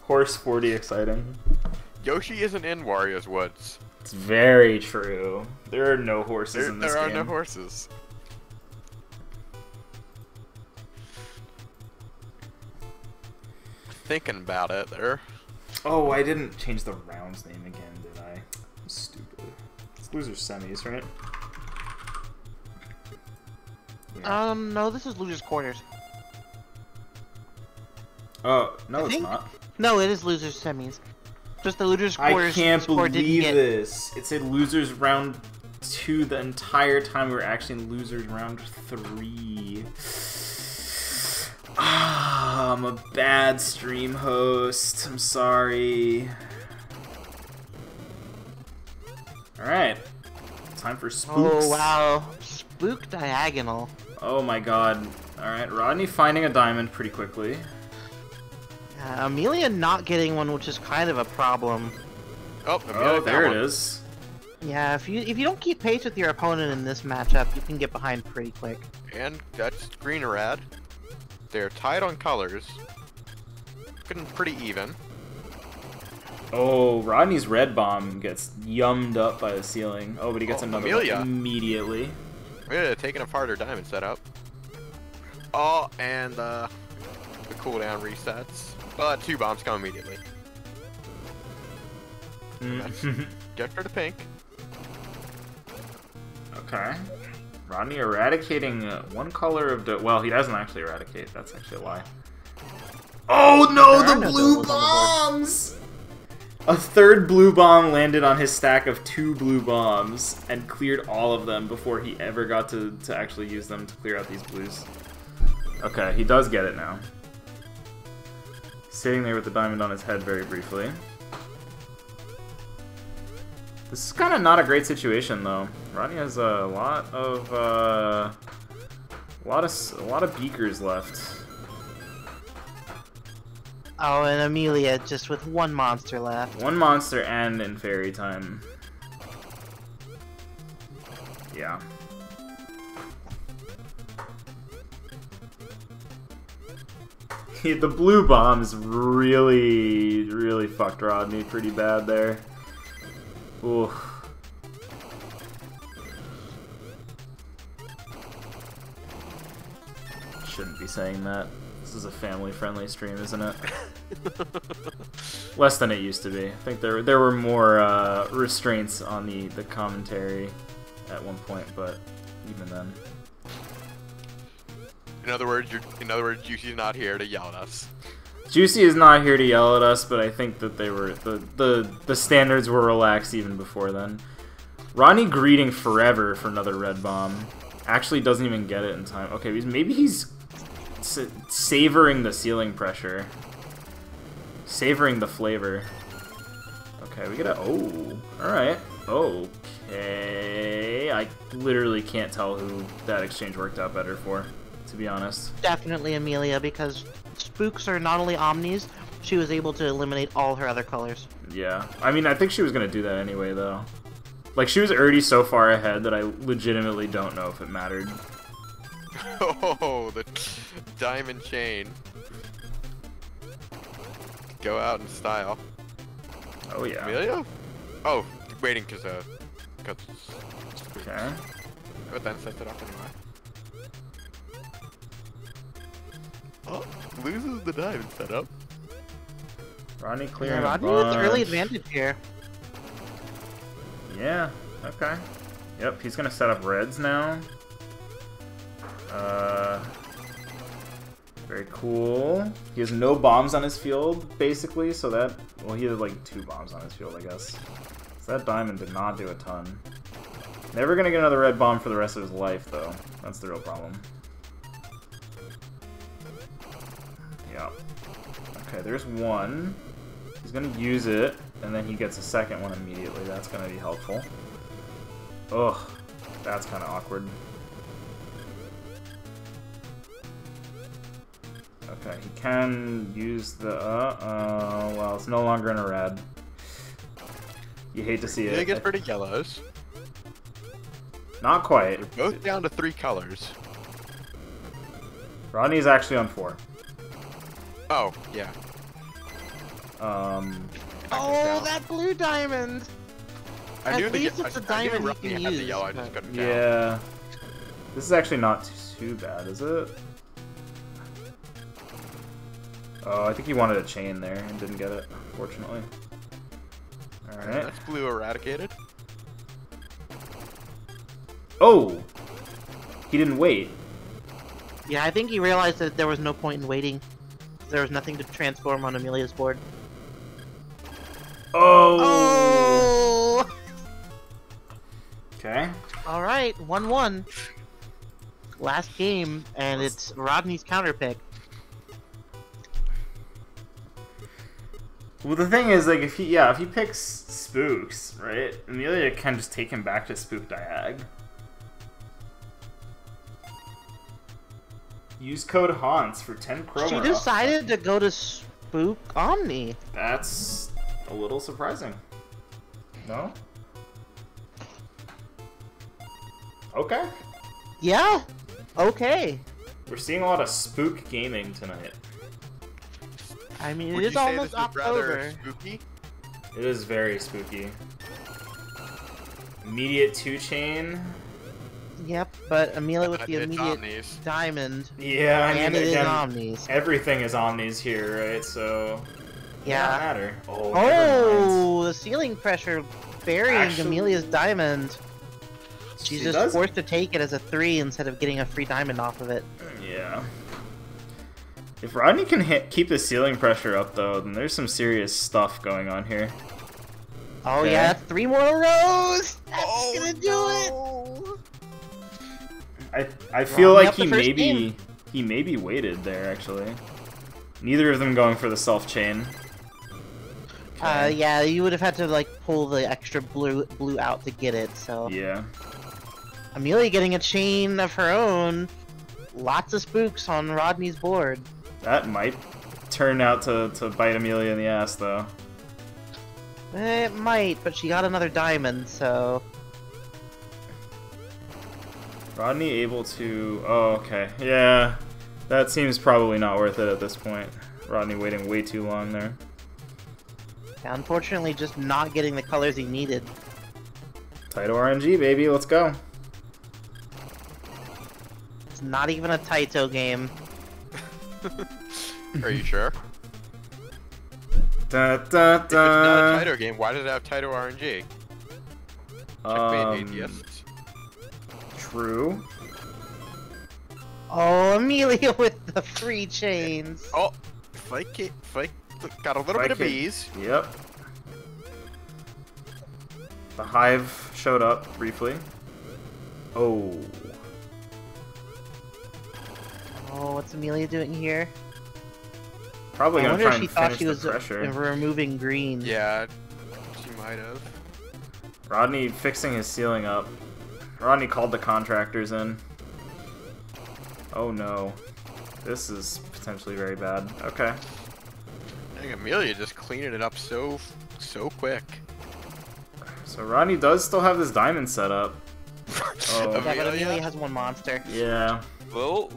Horse 40 exciting. Yoshi isn't in Wario's Woods. It's very true. There are no horses There, in this there are game. no horses. Thinking about it, there. Oh, I didn't change the round's name again, did I? Stupid. Loser semis, right? Yeah. Um, no, this is Loser's Quarters. oh, no, I it's think- not. No, it is Loser's Semis. Just the Loser's quarters. I can't believe get... this. It said losers round two the entire time we were actually in losers round three. Ah, I'm a bad stream host. I'm sorry. Alright. Time for spooks. Oh, wow. Spook Diagonal. Oh my god. Alright, Rodney finding a diamond pretty quickly. Uh, Amelia not getting one, which is kind of a problem. Oh, Oh, there found it one. is. Yeah, if you if you don't keep pace with your opponent in this matchup, you can get behind pretty quick. And that's green rad. They're tied on colors. Looking pretty even. Oh, Rodney's red bomb gets yummed up by the ceiling. Oh, but he gets Oh, another Amelia. one immediately. Yeah, taking apart her diamond setup. Oh, and uh, the cooldown resets. But two bombs come immediately. Mm. Get her to pink. okay. Rodney eradicating uh, one color of the. Well, he doesn't actually eradicate. That's actually a lie. Oh no, There are the no blue on bombs! A third blue bomb landed on his stack of two blue bombs and cleared all of them before he ever got to, to actually use them to clear out these blues. Okay, he does get it now. Sitting there with the diamond on his head very briefly. This is kind of not a great situation, though. Rodney has a lot of, uh, a lot of, a lot of beakers left. Oh, and Amelia just with one monster left. One monster and in fairy time. Yeah. the blue bombs really, really fucked Rodney pretty bad there. Ooh. Shouldn't be saying that. This is a family-friendly stream, isn't it? Less than it used to be. I think there there were more uh, restraints on the the commentary at one point, but even then. In other words, you're, in other words, Juicy's not here to yell at us. Juicy is not here to yell at us, but I think that they were the the the standards were relaxed even before then. Ronnie greeting forever for another red bomb. Actually, doesn't even get it in time. Okay, maybe he's savoring the ceiling pressure, savoring the flavor. Okay, we get a oh. All right. Okay. I literally can't tell who that exchange worked out better for, to be honest. Definitely Amelia because spooks are not only omnis, she was able to eliminate all her other colors. Yeah. I mean, I think she was gonna do that anyway, though. Like she was already so far ahead that I legitimately don't know if it mattered. Oh, the diamond chain. Go out in style. Oh yeah. Amelia? Oh, waiting because uh, cause Okay. but then set it up anyway. Oh, loses the diamond setup. Rodney Yeah, clearing a Rodney with early advantage here. Yeah. Okay. Yep. He's gonna set up reds now. Uh. Very cool. He has no bombs on his field, basically, so that... Well, he had, like, two bombs on his field, I guess. So that diamond did not do a ton. Never gonna get another red bomb for the rest of his life, though. That's the real problem. Yeah. Okay, there's one. He's gonna use it, and then he gets a second one immediately. That's gonna be helpful. Ugh, that's kind of awkward. Okay, he can use the, uh, uh, well, it's no longer in a red. You hate to see They it. get pretty yellows. Not quite. They're both down to three colors. Rodney's actually on four. Oh, yeah. Um, Oh, that blue diamond! I At knew the, least ye- it's a I, I knew diamond you Rodney can had the use, yellow, I just but- couldn't count. yeah. This is actually not too bad, is it? Oh, I think he wanted a chain there and didn't get it, unfortunately. Alright. That's blue eradicated. Oh! He didn't wait. Yeah, I think he realized that there was no point in waiting. There was nothing to transform on Amelia's board. Oh! Oh! Okay. Alright, 1 1. Last game, and it's Rodney's counter pick. Well, the thing is, like, if he, yeah, if he picks spooks, right, Amelia can just take him back to spook diag. Use code Haunts for 10 chroma. She decided to go to Spook Omni. That's a little surprising. No? Okay. Yeah? Okay. We're seeing a lot of spook gaming tonight. I mean, Would it is you say almost this is rather October. spooky? It is very spooky. Immediate two chain. Yep, but Amelia with the immediate Omnis. diamond. Yeah, I and mean, it is again, Omnis. everything is omnis here, right? So it doesn't Yeah. matter. Oh. Oh, the ceiling pressure burying Actually- Amelia's diamond. She's She just does- forced to take it as a three instead of getting a free diamond off of it. Yeah. If Rodney can hit, keep the ceiling pressure up, though, then there's some serious stuff going on here. Oh Okay. yeah, three more rows. That's Oh, gonna do it. I I feel Rodney like he maybe game. he maybe waited there actually. Neither of them going for the self chain. Uh, yeah, you would have had to like pull the extra blue blue out to get it. So Yeah. Amelia getting a chain of her own. Lots of spooks on Rodney's board. That might turn out to, to bite Amelia in the ass, though. It might, but she got another diamond, so Rodney able to. Oh, okay. Yeah. That seems probably not worth it at this point. Rodney waiting way too long there. yeah, unfortunately, just not getting the colors he needed. Taito RNG, baby. Let's go. It's not even a Taito game. Are you sure? Da, da, da. If it's not a da. Taito game, why does it have Taito RNG? Um, Checkmate true. Oh, Amelia with the free chains. Oh, Fake it, Fake got a little bit of Fake it. bees. Yep. The hive showed up briefly. Oh. Oh, what's Amelia doing here? Probably I gonna wonder try if she and thought she was uh, pressure. removing green. Yeah, she might have. Rodney fixing his ceiling up. Rodney called the contractors in. Oh no. This is potentially very bad. Okay. I think Amelia just cleaning it up so so quick. So So Rodney does still have this diamond set up. Oh. Yeah, but Amelia? Amelia has one monster. Yeah. Well,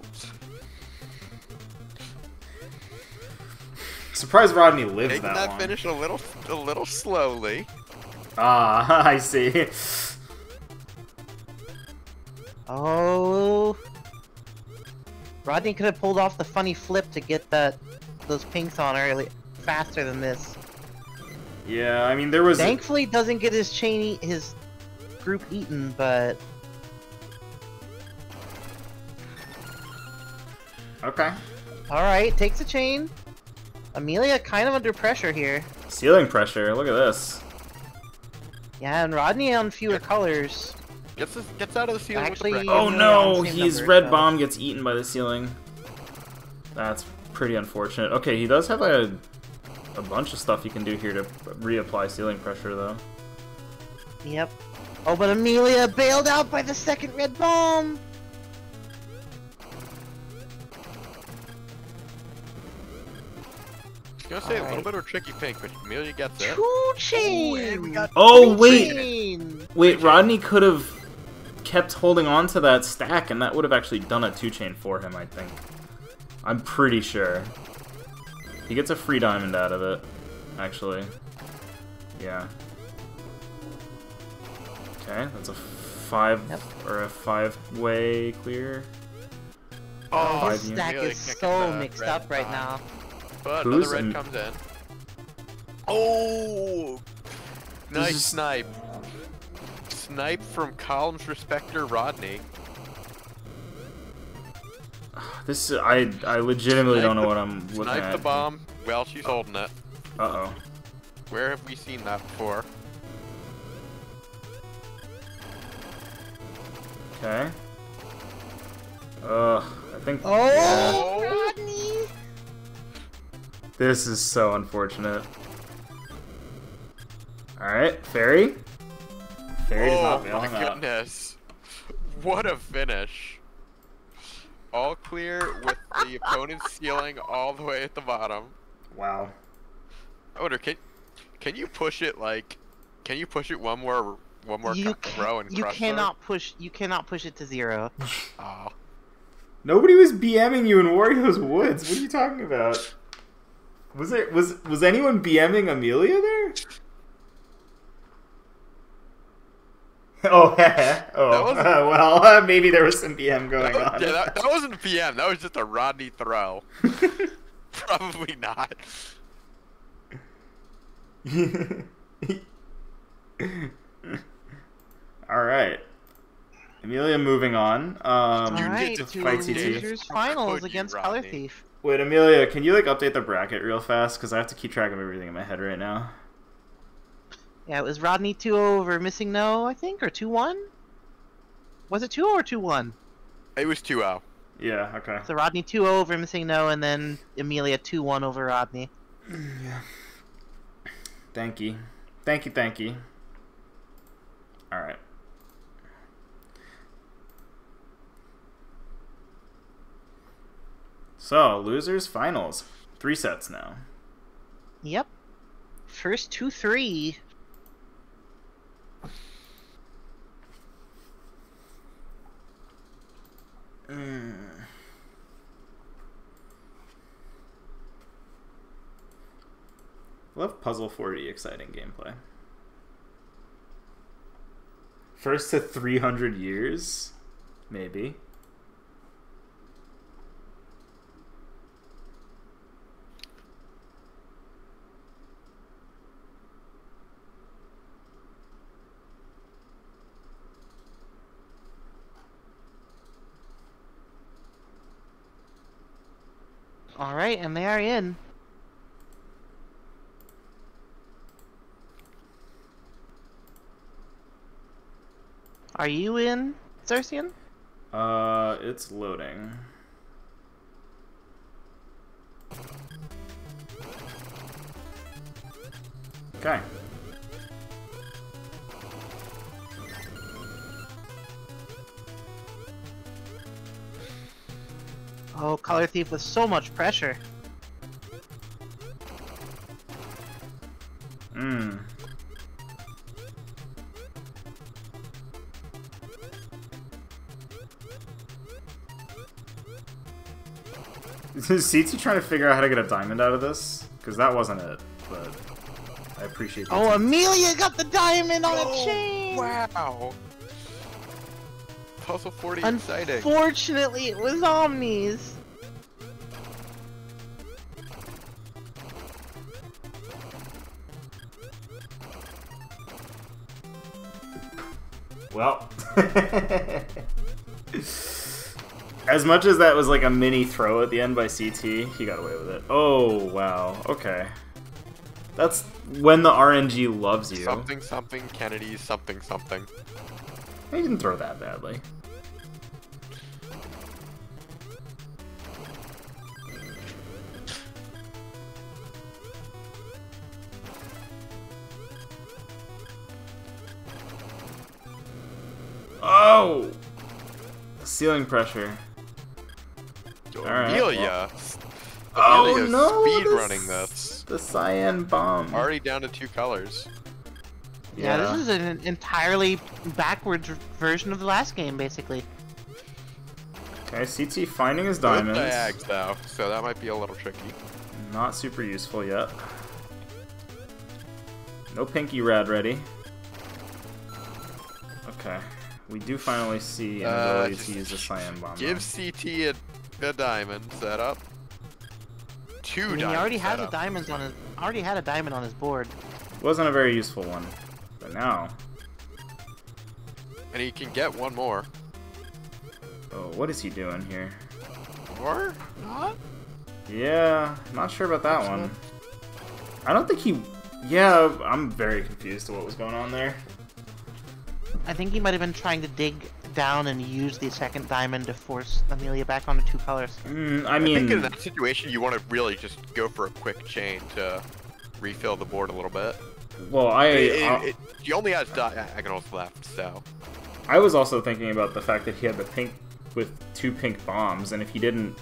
Surprised Rodney lived taking that, that long. finish a little, a little slowly. Ah, I see. Oh. Rodney could have pulled off the funny flip to get that those pinks on early faster than this. Yeah, I mean there was. Thankfully, doesn't get his chain eat, his group eaten, but Okay. all right, takes a chain. Amelia kind of under pressure here. Ceiling pressure. Look at this. Yeah, and Rodney on fewer colors. Gets this, gets out of the ceiling. Actually- the Oh no, same his number, red so- bomb gets eaten by the ceiling. That's pretty unfortunate. Okay, he does have a a bunch of stuff you can do here to reapply ceiling pressure though. Yep. Oh, but Amelia bailed out by the second red bomb. Gonna say a little Alright. bit of a tricky pink, but Amelia gets it. Two chain. we got Oh Two wait, chain. wait, Rodney could have kept holding on to that stack and that would have actually done a two chain for him, I think. I'm pretty sure. He gets a free diamond out of it, actually. Yeah. Okay, that's a five Yep. or a five way clear. Oh, This stack is so mixed up right now. But Who's another red in- comes in. Oh! Nice is- snipe. Snipe from Columns Respecter Rodney. This I I legitimately don't know what I'm looking Snipe at. the bomb while she's holding it. Uh oh. Where have we seen that before? Okay. Ugh, I think. Oh, Yeah. Rodney! This is so unfortunate. Alright, Fairy. Fairy does oh not my bail him out. goodness. What a finish. All clear with the opponent's ceiling all the way at the bottom. Wow. I wonder, can, can you push it like, can you push it one more, one more You cu- row and you crush them? cannot push. You cannot push it to zero. Oh. Nobody was BMing you in Wario's Woods. What are you talking about? Was there was was anyone BMing Amelia there? Oh, oh. was- well, uh, maybe there was some BM going That, on. yeah, that, that wasn't a PM. That was just a Rodney throw. Probably not. All right, Amelia, moving on. Um, All right, to to fight TT. finals against Color Thief. Wait, Amelia, can you like update the bracket real fast? Because I have to keep track of everything in my head right now. Yeah, it was Rodney 2 over Missing No, I think, or 2 1? Was it 2 or 2 1? It was 2-0. Yeah. Okay. So Rodney 2 over Missing No, and then Amelia 2 1 over Rodney. Yeah. Thank you. Thank you, thank you. Alright. So, losers finals. Three sets now. Yep. First 2 3. Mm. Love Puzzle 40 exciting gameplay. First to 300 years? Maybe. Alright, and they are in. Are you in, Cercian? Uh, it's loading. Okay. Oh, Color Thief with so much pressure. Mmm. Is you trying to figure out how to get a diamond out of this? Because that wasn't it, but I appreciate it. Oh, Amelia got the diamond on oh, a chain! Wow! Puzzle 40 exciting. Unfortunately, it was Omnis. Well. as much as that was like a mini throw at the end by CT, he got away with it. Oh, wow. Okay. That's when the RNG loves you. Something something Kennedy something something. He didn't throw that badly. Oh! Ceiling pressure. Alright, Amelia. Oh, oh Amelia's no! speed the running this. The cyan bomb. Already down to two colors. Yeah, this is an entirely backwards version of the last game, basically. Okay, CT finding his Good diamonds. diags though, so that might be a little tricky. Not super useful yet. No pinky red ready. Okay. We do finally see an Uh, ability just to use the cyan bomb. Give though. CT a, a diamond setup. Two I mean, he already has a diamond on his already had a diamond on his board. Wasn't a very useful one. But now. And he can get one more. Oh, what is he doing here? Or not? Yeah, not sure about that one. I don't think he. Yeah, I'm very confused to what was going on there. I think he might have been trying to dig down and use the second diamond to force Amelia back onto two colors. Mm, I I think in that situation you want to really just go for a quick chain to refill the board a little bit. Well, I It- uh, it- it- he only has diagonals left, so I was also thinking about the fact that he had the pink with two pink bombs, and if he didn't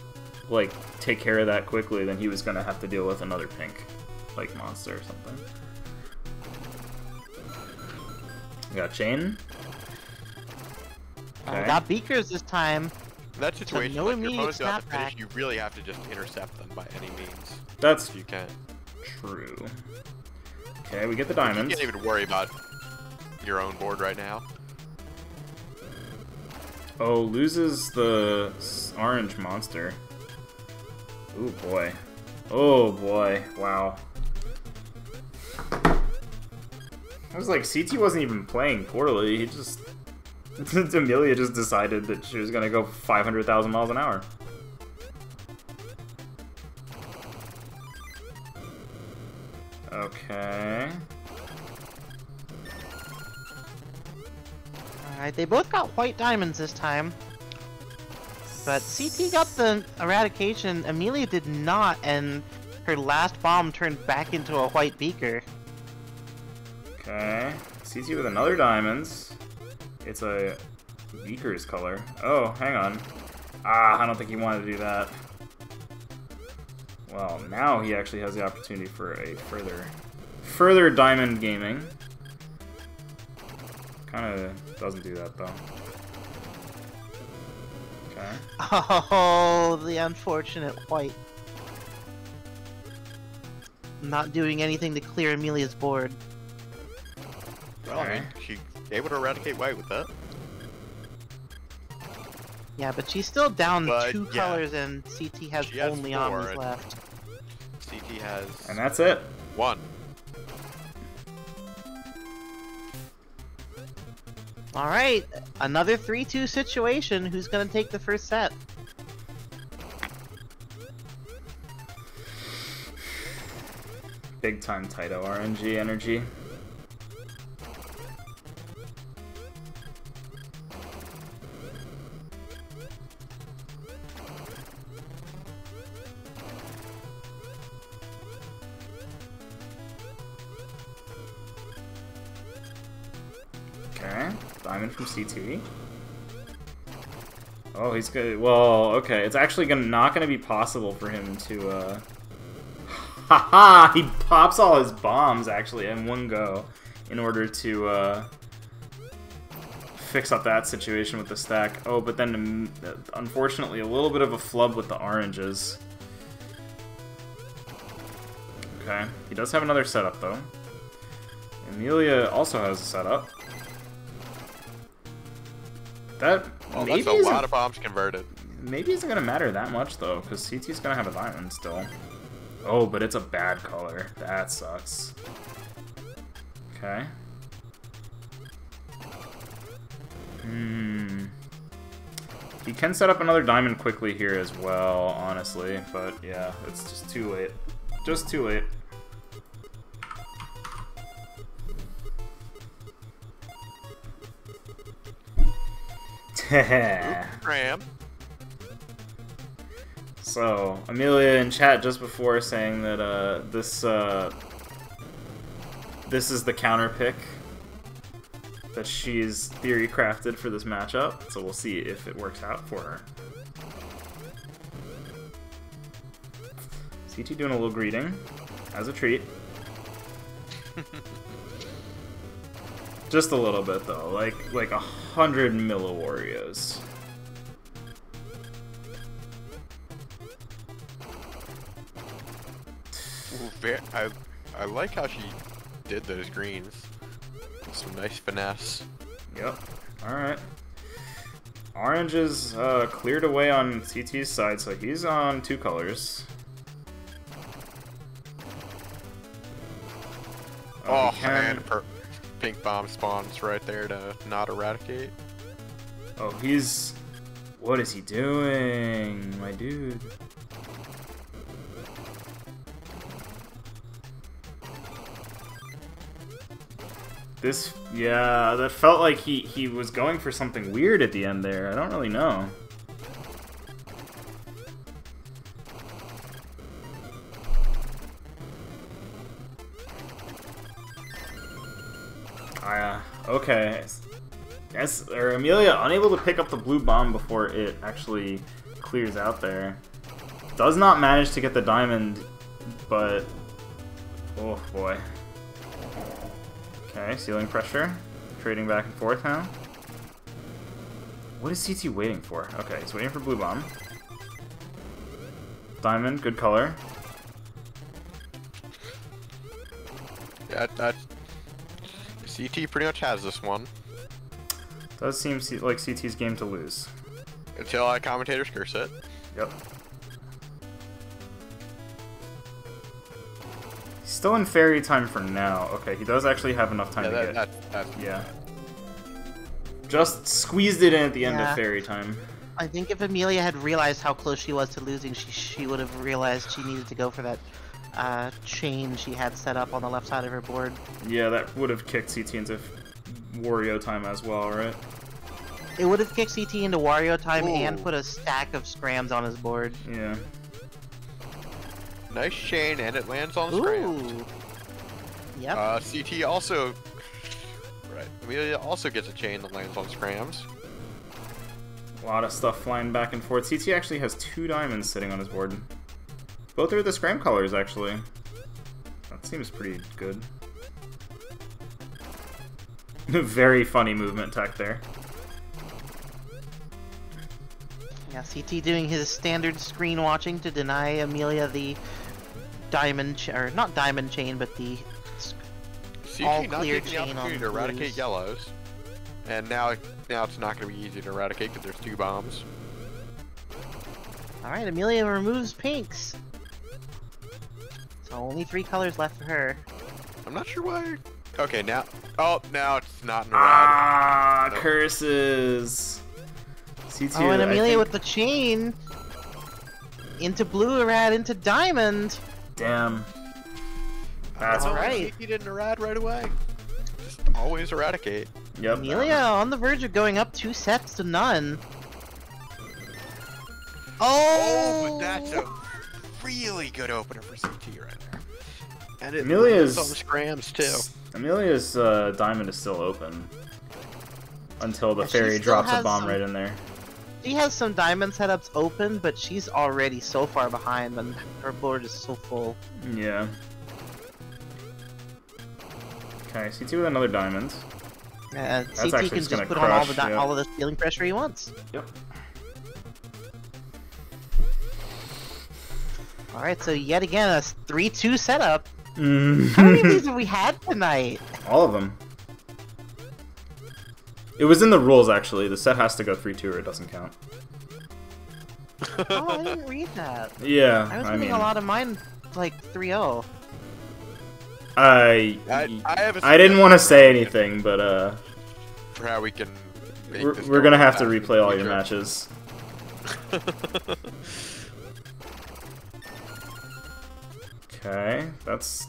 like take care of that quickly, then he was gonna have to deal with another pink like monster or something. We got chain. Uh, got beakers this time. in that situation, no like, your immediate opponent's about to finish, snapback. you really have to just intercept them by any means That's if you can. true. Okay, we get the diamonds. You can't even worry about your own board right now. Oh, loses the orange monster. Oh boy. Oh boy. Wow. I was like, CT wasn't even playing poorly. He just. Amelia just decided that she was gonna go 500,000 miles an hour. Okay. Alright, they both got white diamonds this time. But CT got the eradication, Amelia did not, and her last bomb turned back into a white beaker. Okay. CT with another diamonds. It's a beaker's color. Oh, hang on. Ah, I don't think he wanted to do that. Well, now he actually has the opportunity for a further further diamond gaming. Kind of doesn't do that though. Okay. Oh, the unfortunate white. Not doing anything to clear Amelia's board. Well, I mean, she able to eradicate white with that. Yeah, but she's still down But, two yeah. colors and CT has She has only four, Omnis and- left. CT has And that's it. one. Alright, another 3-2 situation. Who's gonna take the first set? Big time Taito RNG energy. From CT. Oh, he's good. Well, okay, it's actually gonna not gonna be possible for him to. uh... Haha! He pops all his bombs actually in one go, in order to uh, fix up that situation with the stack. Oh, but then um, unfortunately a little bit of a flub with the oranges. Okay. He does have another setup, though. Amelia also has a setup. That Well, maybe that's a lot of bombs converted. maybe isn't gonna matter that much though, because CT's gonna have a diamond still. Oh, but it's a bad color. That sucks. Okay. Hmm. He can set up another diamond quickly here as well, honestly, but yeah, it's just too late. Just too late. Ram. So, Amelia in chat just before saying that uh, this uh, this is the counter pick that she's theory crafted for this matchup. So we'll see if it works out for her. CT doing a little greeting as a treat. Just a little bit though, like like a hundred milli Oreos. Ooh, I, I like how she did those greens. Some nice finesse. Yep. Alright. Orange is uh, cleared away on CT's side, so he's on two colors. Oh, he can- and per- pink bomb spawns right there to not eradicate. Oh, he's... What is he doing, my dude? This, yeah, that felt like he, he was going for something weird at the end there. I don't really know. Ah, okay. Yes, or Amelia unable to pick up the blue bomb before it actually clears out there. Does not manage to get the diamond, but oh boy. Okay, ceiling pressure, trading back and forth now. What is CT waiting for? Okay, he's waiting for blue bomb. Diamond, good color. Yeah, that CT pretty much has this one Does seem C- like CT's game to lose. until I commentators curse it. Yep. He's still in fairy time for now. Okay, he does actually have enough time Yeah, to that, get. that, that's Yeah. Just squeezed it in at the end Yeah. of fairy time. I think if Amelia had realized how close she was to losing, she she would have realized she needed to go for that uh, chain she had set up on the left side of her board. Yeah, that would have kicked CT into Wario time as well, right? It would have kicked CT into Wario time and put a stack of scrams on his board. Yeah. nice chain, and it lands on scram. Ooh. Yep. Uh, CT also, right? Amelia also gets a chain that lands on scrams. A lot of stuff flying back and forth. CT actually has two diamonds sitting on his board. Both are the scram colors, actually. That seems pretty good. Very funny movement tech there. Yeah, CT doing his standard screen watching to deny Amelia the diamond, ch- or not diamond chain, but the. CT All not clear taking the chain on opportunity to eradicate blues. yellows, and now now it's not going to be easy to eradicate because there's two bombs. Alright, Amelia removes pinks. So only three colors left for her. I'm not sure why. Okay, now. Oh, now it's not in red. Ah, Nope. curses. CT, Oh, and Amelia think- with the chain into blue rat into diamond. Damn. That's oh, right. CT didn't erad right away. Just always eradicate. Yep. Amelia on the verge of going up two sets to none. Oh, Oh, but that's a really good opener for CT right there. And it Amelia's- lands on the scrams too. Amelia's uh, diamond is still open until the Yeah, fairy drops a bomb some- right in there. She has some diamond setups open, but she's already so far behind, and her board is so full. Yeah. Okay, CT with another diamond. Uh, That's CT actually can just just gonna put on all the yeah. all of the ceiling pressure he wants. Yep. All right, so yet again a three-two setup. How many of Mm. these have we had tonight? All of them. It was in the rules actually. The set has to go three two or it doesn't count. Oh, I didn't read that. Yeah, I was I reading mean, a lot of mine like oh. 3-0. I I, I have a I didn't want to say anything, but uh, for how we can. make we're, this we're gonna have to replay the all your matches. Okay, that's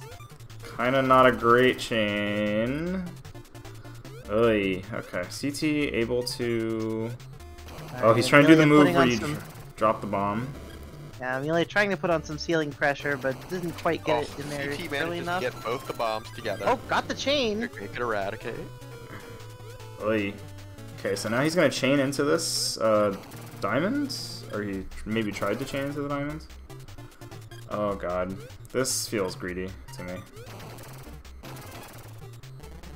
kind of not a great chain. Oy, okay. CT able to. Oh, he's Alright, trying to do the move where on you some- drop the bomb. Yeah, Amelia trying to put on some ceiling pressure, but didn't quite get Oh, it in there CT early manages enough. to get both the bombs together. Oh, got the chain. They could eradicate. Oy. Okay, so now he's gonna chain into this uh, diamond, or he maybe tried to chain into the diamond. Oh god, this feels greedy to me.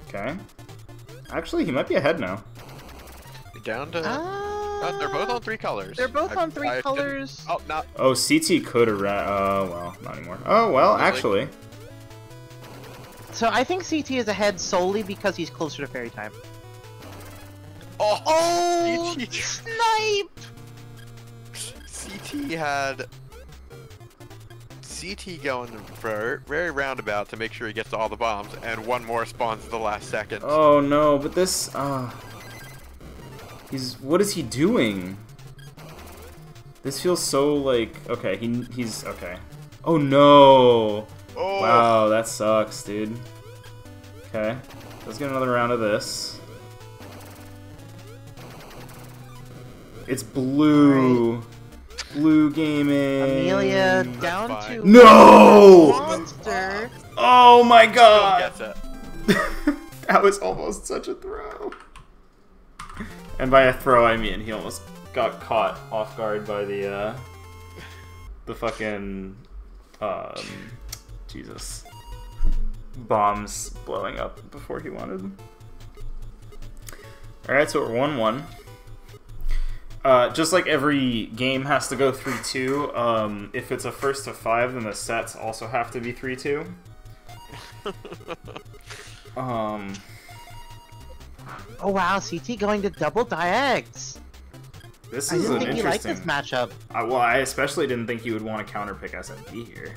Okay. Actually, he might be ahead now. Down to. Ah, uh, they're both on three colors. They're both I- on three I didn't- colors. Oh, not. Oh, CT could have. Ra- oh well, not anymore. Oh well, Really? actually. So I think CT is ahead solely because he's closer to fairy time. Oh, Oh, CT, snipe! CT had. CT going for very roundabout to make sure he gets all the bombs, and one more spawns at the last second. Oh no, but this. Uh, he's. What is he doing? This feels so like. Okay, he he's okay. Oh no! Oh, Wow, that sucks, dude. Okay, let's get another round of this. It's blue. Blue gaming. Amelia down to No! monster. Oh my god! that was almost such a throw. And by a throw, I mean he almost got caught off guard by the uh, the fucking um, Jesus bombs blowing up before he wanted. All right, so we're one one. Uh, just like every game has to go 3-2, um, if it's a first to five, then the sets also have to be 3-2. Um, Oh wow, CT going to double diags. this I is didn't an think he liked interesting. this matchup. I, well, I especially didn't think you would want to counterpick SMB here.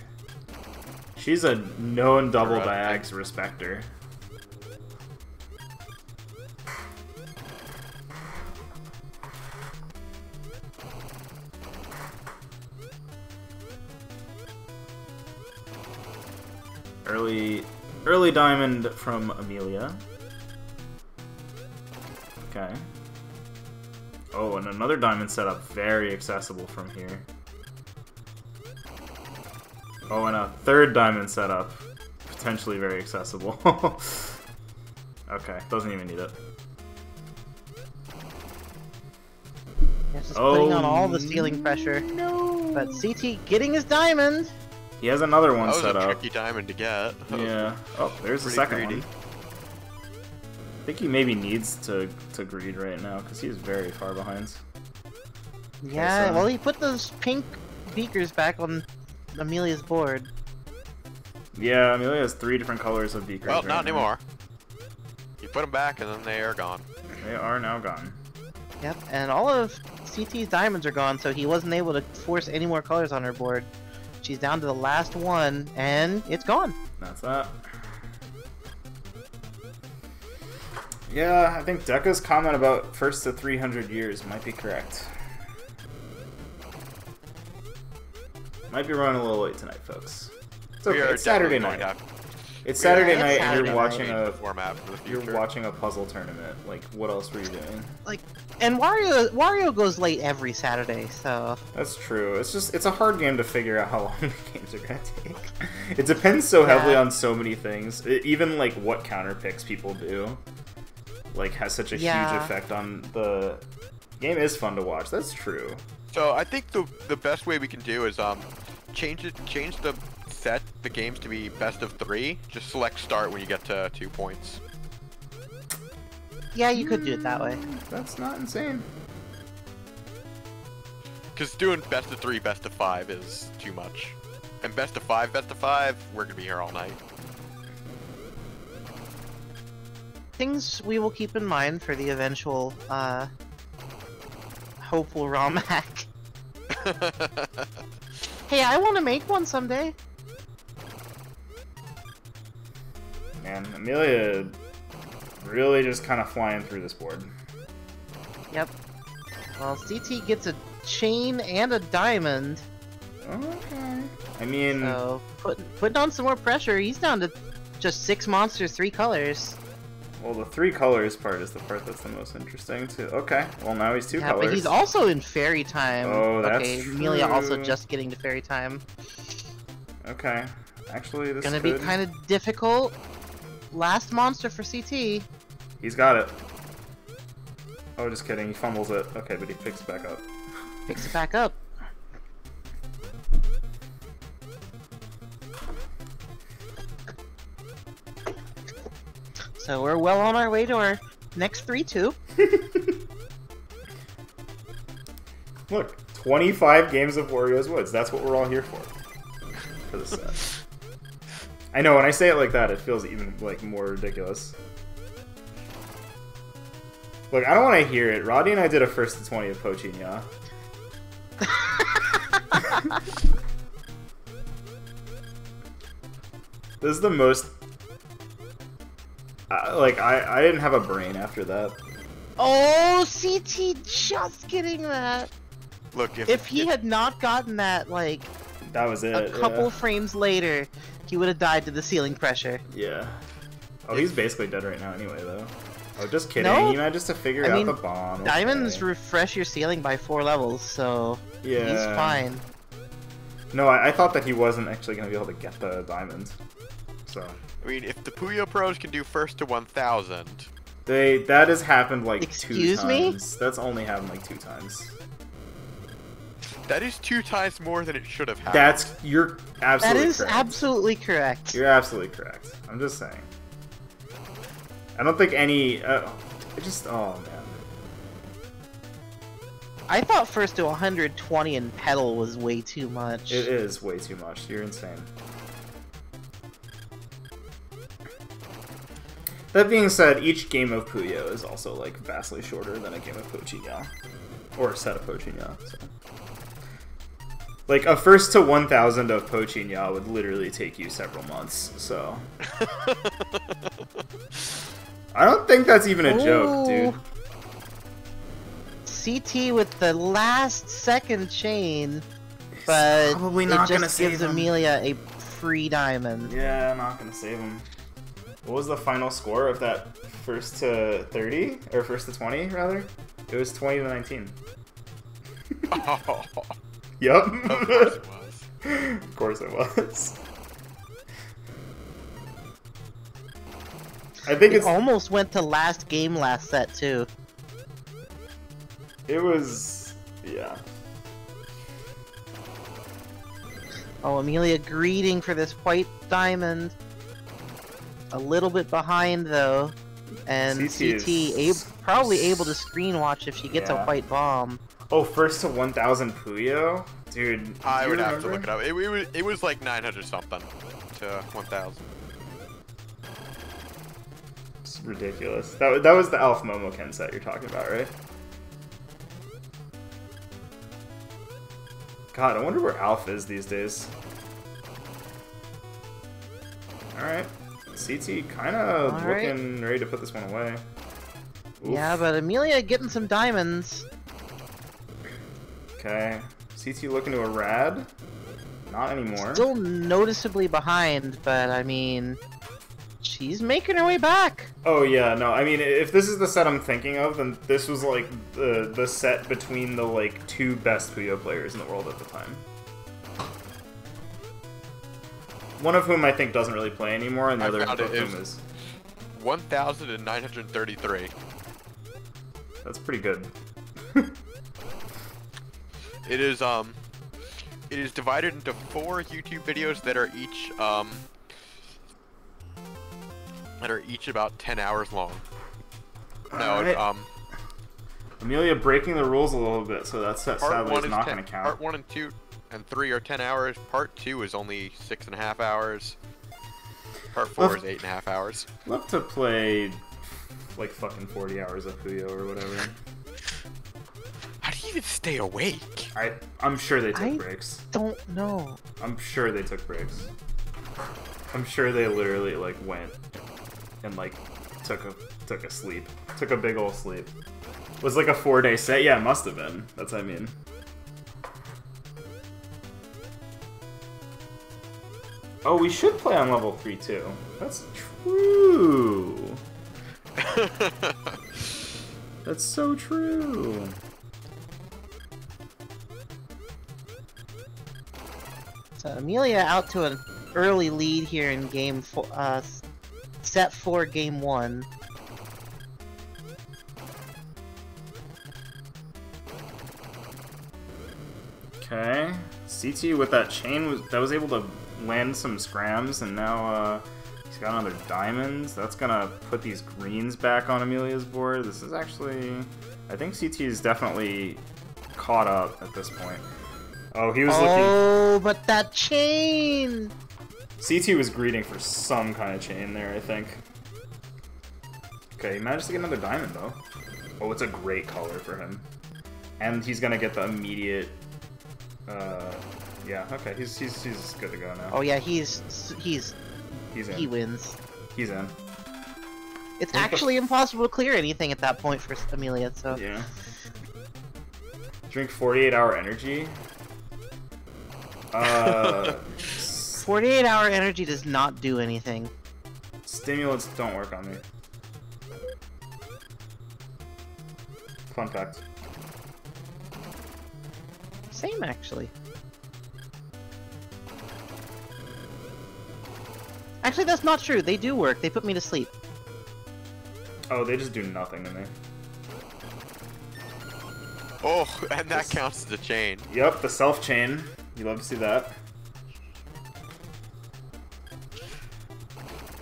She's a known double Correct. diags respecter. Early, early diamond from Amelia. Okay. Oh, and another diamond setup, very accessible from here. Oh, and a third diamond setup, potentially very accessible. okay, doesn't even need it. Yes, just putting on Oh, all the oh, ceiling pressure. No. But CT getting his diamond. He has another one That was set a up. tricky diamond to get. Yeah. Oh, there's the second greedy. one. I think he maybe needs to to greed right now because he's very far behind. Yeah, so- well he put those pink beakers back on Amelia's board. Yeah, Amelia has three different colors of beakers. Well, right not now. anymore. You put them back, and then they are gone. They are now gone. Yep, and all of CT's diamonds are gone, so he wasn't able to force any more colors on her board. She's down to the last one, and it's gone. That's that. Yeah, I think Deca's comment about first to 300 years might be correct. Might be running a little late tonight, folks. It's okay. It's Saturday night. going to have- It's we are Saturday it's night, and you're watching change a format for the future. you're watching a puzzle tournament. Like, what else were you doing? Like, and Wario Wario goes late every Saturday, so That's true. It's just it's a hard game to figure out how long the games are gonna take. It depends so heavily Yeah. on so many things. It- even like what counter picks people do, like has such a huge effect on the game. Is fun to watch. That's true. So I think the the best way we can do is um change it change the set the games to be best of three. Just select start when you get to two points. yeah, you could do it that way. That's not insane. Because doing best of three, best of five is too much. And best of five, best of five, we're gonna be here all night. Things we will keep in mind for the eventual, uh, hopeful ROM hack. Hey, I want to make one someday. Man, Amelia really just kind of flying through this board. Yep. Well, CT gets a chain and a diamond, Okay. I mean, so put, putting on some more pressure. He's down to just six monsters, three colors. well, the three colors part is the part that's the most interesting too. Okay. Well, now he's two Yeah, colors. but he's also in fairy time. Oh, that's okay, Amelia also just getting to fairy time. Okay. Actually, this Gonna could... be kind of difficult. Last monster for CT. He's got it. Oh, just kidding. He fumbles it. Okay, but he picks it back up. Picks it back up. So we're well on our way to our next 3-2. Look, 25 games of Wario's Woods. That's what we're all here for. For the set. I know, when I say it like that, it feels even like more ridiculous. Look, I don't want to hear it. Roddy and I did a first to 20 of Pochinya. this is the most. Uh, like, I, I didn't have a brain after that. Oh, CT just getting that. Look, if, If he had not gotten that, like, That was it. a couple yeah. frames later, he would have died to the ceiling pressure. Yeah. Oh, he's basically dead right now anyway, though. Oh, just kidding. No. He managed to figure I out mean, the bomb. Diamonds okay. refresh your ceiling by four levels, so yeah. he's fine. No, I, I thought that he wasn't actually going to be able to get the diamond. So I mean, if the Puyo Pros can do first to 1,000, they that has happened like Excuse two me? times. That's only happened like two times. That is two times more than it should have happened. That's you're That absolutely is correct. absolutely correct. You're absolutely correct. I'm just saying. I don't think any. Uh, it just oh man. I thought first to 120 and pedal was way too much. It is way too much. You're insane. That being said, each game of Puyo is also like vastly shorter than a game of Pochinya. Or a set of Pochinya, so. Like a first to 1000 of Pochinya would literally take you several months, so. I don't think that's even a joke, dude. CT with the last second chain, but probably it just gonna save gives him. Amelia a free diamond. Yeah, I'm not gonna save him. What was the final score of that first to 30? Or first to 20, rather? It was 20 to 19. Yup. of course it was. of course it was. I think It it's. almost went to last game last set too. It was. Yeah. Oh, Amelia greeting for this white diamond. A little bit behind though, and CT CT, is- ab- probably able to screen watch if she gets a white bomb. Oh, first to 1000 Puyo? Dude. I would you have to look it up. It, it, was, it was like 900 something to 1,000. It's ridiculous. That, that was the Alpha Momoken set you're talking about, right? God, I wonder where Alf is these days. Alright. CT kind of All right. looking ready to put this one away. Oof. Yeah, but Amelia getting some diamonds. Okay. CT looking to a rad. Not anymore. Still noticeably behind, but I mean, she's making her way back. Oh yeah, no. I mean, if this is the set I'm thinking of, then this was like the the set between the like two best Puyo players in the world at the time. One of whom I think doesn't really play anymore, and the I other found of it. It whom is 1,933. that's pretty good. It is, um, it is divided into four YouTube videos that are each, um, that are each about 10 hours long. No, Alright. um, Amelia breaking the rules a little bit, so that's that sadly is not going to count. Part one and two and three are ten hours. Part two is only six and a half hours. Part four Well, is eight and a half hours. Love to play like fucking 40 hours of Puyo or whatever. How do you even stay awake? I I'm sure they took I- breaks. Don't know. I'm sure they took breaks. I'm sure they literally like went and like took a took a sleep, took a big old sleep. It Was like a four day set. Yeah, it must have been. That's what I mean. Oh, we should play on level three too. That's true. That's so true. So Amelia out to an early lead here in game four, uh, set four, game one. Okay. CT with that chain was that was able to land some scrams, and now uh, he's got another diamonds. That's gonna put these greens back on Amelia's board. This is actually, I think CT is definitely caught up at this point. Oh, he was looking. Oh, but that chain! CT was greeting for some kind of chain there, I think. Okay, he managed to get another diamond though. Oh, it's a great color for him, and he's gonna get the immediate. Uh, yeah. Okay, he's he's he's good to go now. Oh yeah, he's he's he's in. he wins. He's in. It's actually impossible to clear anything at that point for Amelia. So Yeah. Drink 48 hour energy. Uh, 48 hour energy does not do anything. stimulants don't work on me. Fun fact. Same actually. Actually, that's not true. They do work. They put me to sleep. Oh, they just do nothing to me. Oh, and that counts as a chain. Yep, the self chain. You love to see that.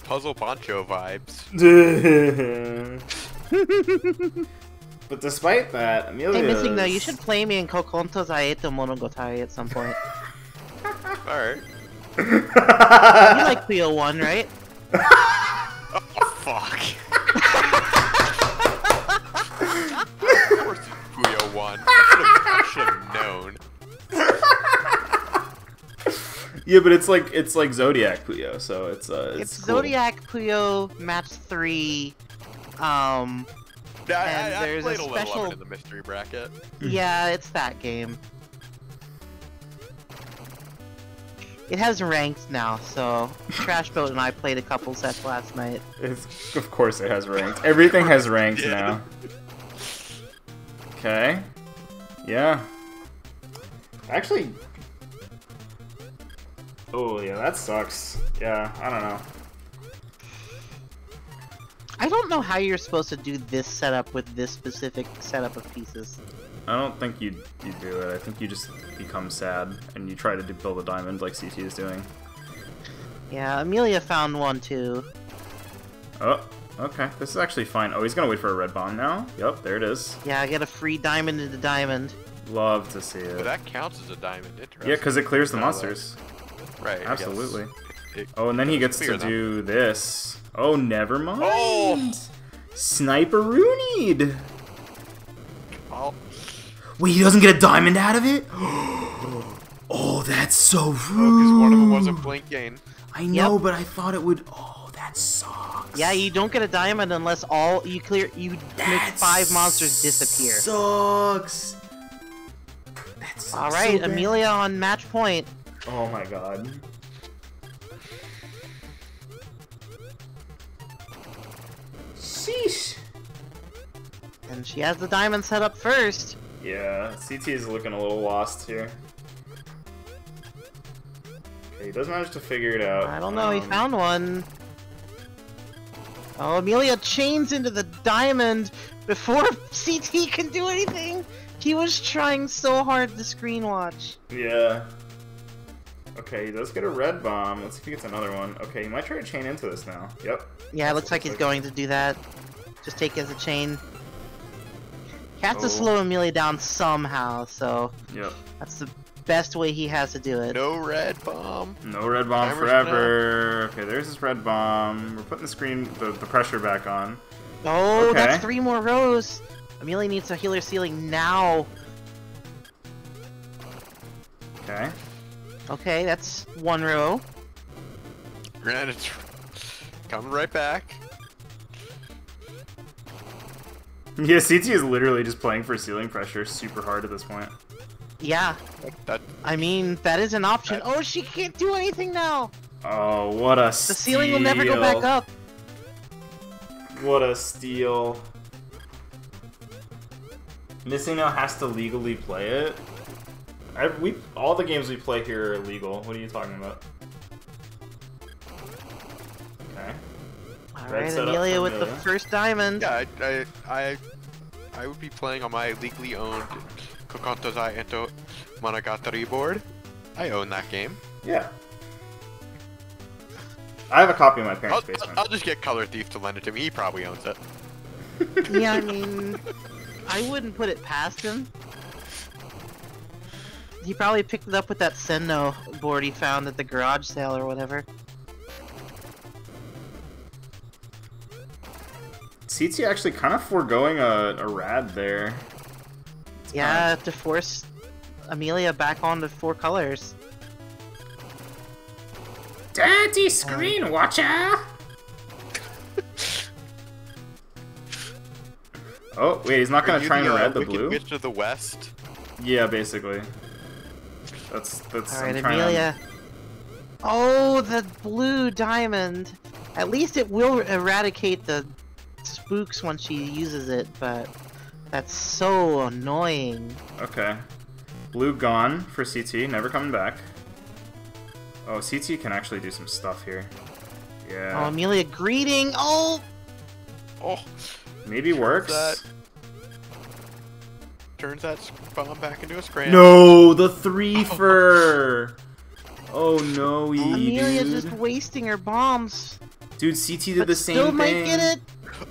Puzzle Poncho vibes. but despite that, Amelia. Hey, Missing No, you should play me in Kokontouzai Eto Monogatari at some point. Alright. you like Puyo 1, right? Oh, fuck. of course it's Puyo 1. I should have known. Yeah, but it's like it's like Zodiac Puyo, so it's uh it's, It's, cool. Zodiac Puyo Match 3. Um, I, And I, I there's a played a, little of it in the mystery bracket. yeah, it's that game. It has ranked now, so Trash Boat and I played a couple sets last night. It's, of course it has ranked. Everything has ranked Yeah. now. Okay. Yeah. Actually. Oh yeah, that sucks. Yeah, I don't know. I don't know how you're supposed to do this setup with this specific setup of pieces. I don't think you you do it. I think you just become sad and you try to build a diamond like CT is doing. Yeah, Amelia found one too. Oh, okay. This is actually fine. Oh, he's gonna wait for a red bomb now. Yep, there it is. Yeah, I get a free diamond into diamond. Love to see But it. that counts as a diamond. Interesting. Yeah, because it clears the Now that- monsters. Right. Absolutely. It- Oh, and then he gets Clear to them. do this. Oh, never mind. Oh! Sniperoonied. Oh, Wait, he doesn't get a diamond out of it? Oh, that's so oh, rude. because one of them wasn't blinking. I know, Yep. but I thought it would. Oh, that sucks. Yeah, you don't get a diamond unless all you clear you make five monsters disappear. Sucks. That sucks All so right, bad. Amelia on match point. Oh my god. Sheesh. And she has the diamond set up first. Yeah, CT is looking a little lost here. Okay, he does manage to figure it out. I don't know, he Um, found one. Oh, Amelia chains into the diamond before CT can do anything. He was trying so hard to screen watch. Yeah. Okay, he does get a red bomb. Let's see if he gets another one. Okay, he might try to chain into this now. Yep. Yeah, it looks like he's going to do that. Just take it as a chain. He has to Oh. slow Amelia down somehow, so Yep. that's the best way he has to do it. No red bomb. No red bomb Timer's forever. Okay, there's this red bomb. We're putting the screen, the, the pressure back on. Oh, Okay. that's three more rows. Amelia needs a healer ceiling now. Okay. Okay, that's one row. Granted, coming right back. Yeah, CT is literally just playing for ceiling pressure super hard at this point. Yeah, That I mean, that is an option. That- Oh, she can't do anything now. Oh, what a The ceiling will never go back up. What a steal. Missing No has to legally play it. I, we all the games we play here are legal. What are you talking about? Okay. All Red right, Amelia with the first diamond. yeah, I, I I I would be playing on my legally owned Kokontouzai Eto Monogatari board. I own that game. Yeah. I have a copy of my I'll, parents' I'll, basement. I'll just get Color Thief to lend it to me. He probably owns it. yeah, I mean, I wouldn't put it past him. He probably picked it up with that Senno board he found at the garage sale or whatever. CT actually kind of foregoing a, a rad there. Yeah, to force Amelia back onto four colors. Dirty screen watcher! oh, wait, he's not Are gonna try and uh, red the Wicked blue? Witch of the West. Yeah, basically. That's that's. All I'm right, trying to- Amelia. Oh, the blue diamond. At least it will eradicate the spooks when she uses it, but that's so annoying. Okay. Blue gone for CT, never coming back. Oh, CT can actually do some stuff here. Yeah. Oh, Yeah. Amelia greeting. Oh, Oh, Maybe works. that- turns that s- bomb back into a scram. No, the three for. Oh no, he Amelia dude. just wasting her bombs. Dude, CT did but the same still thing. might get it.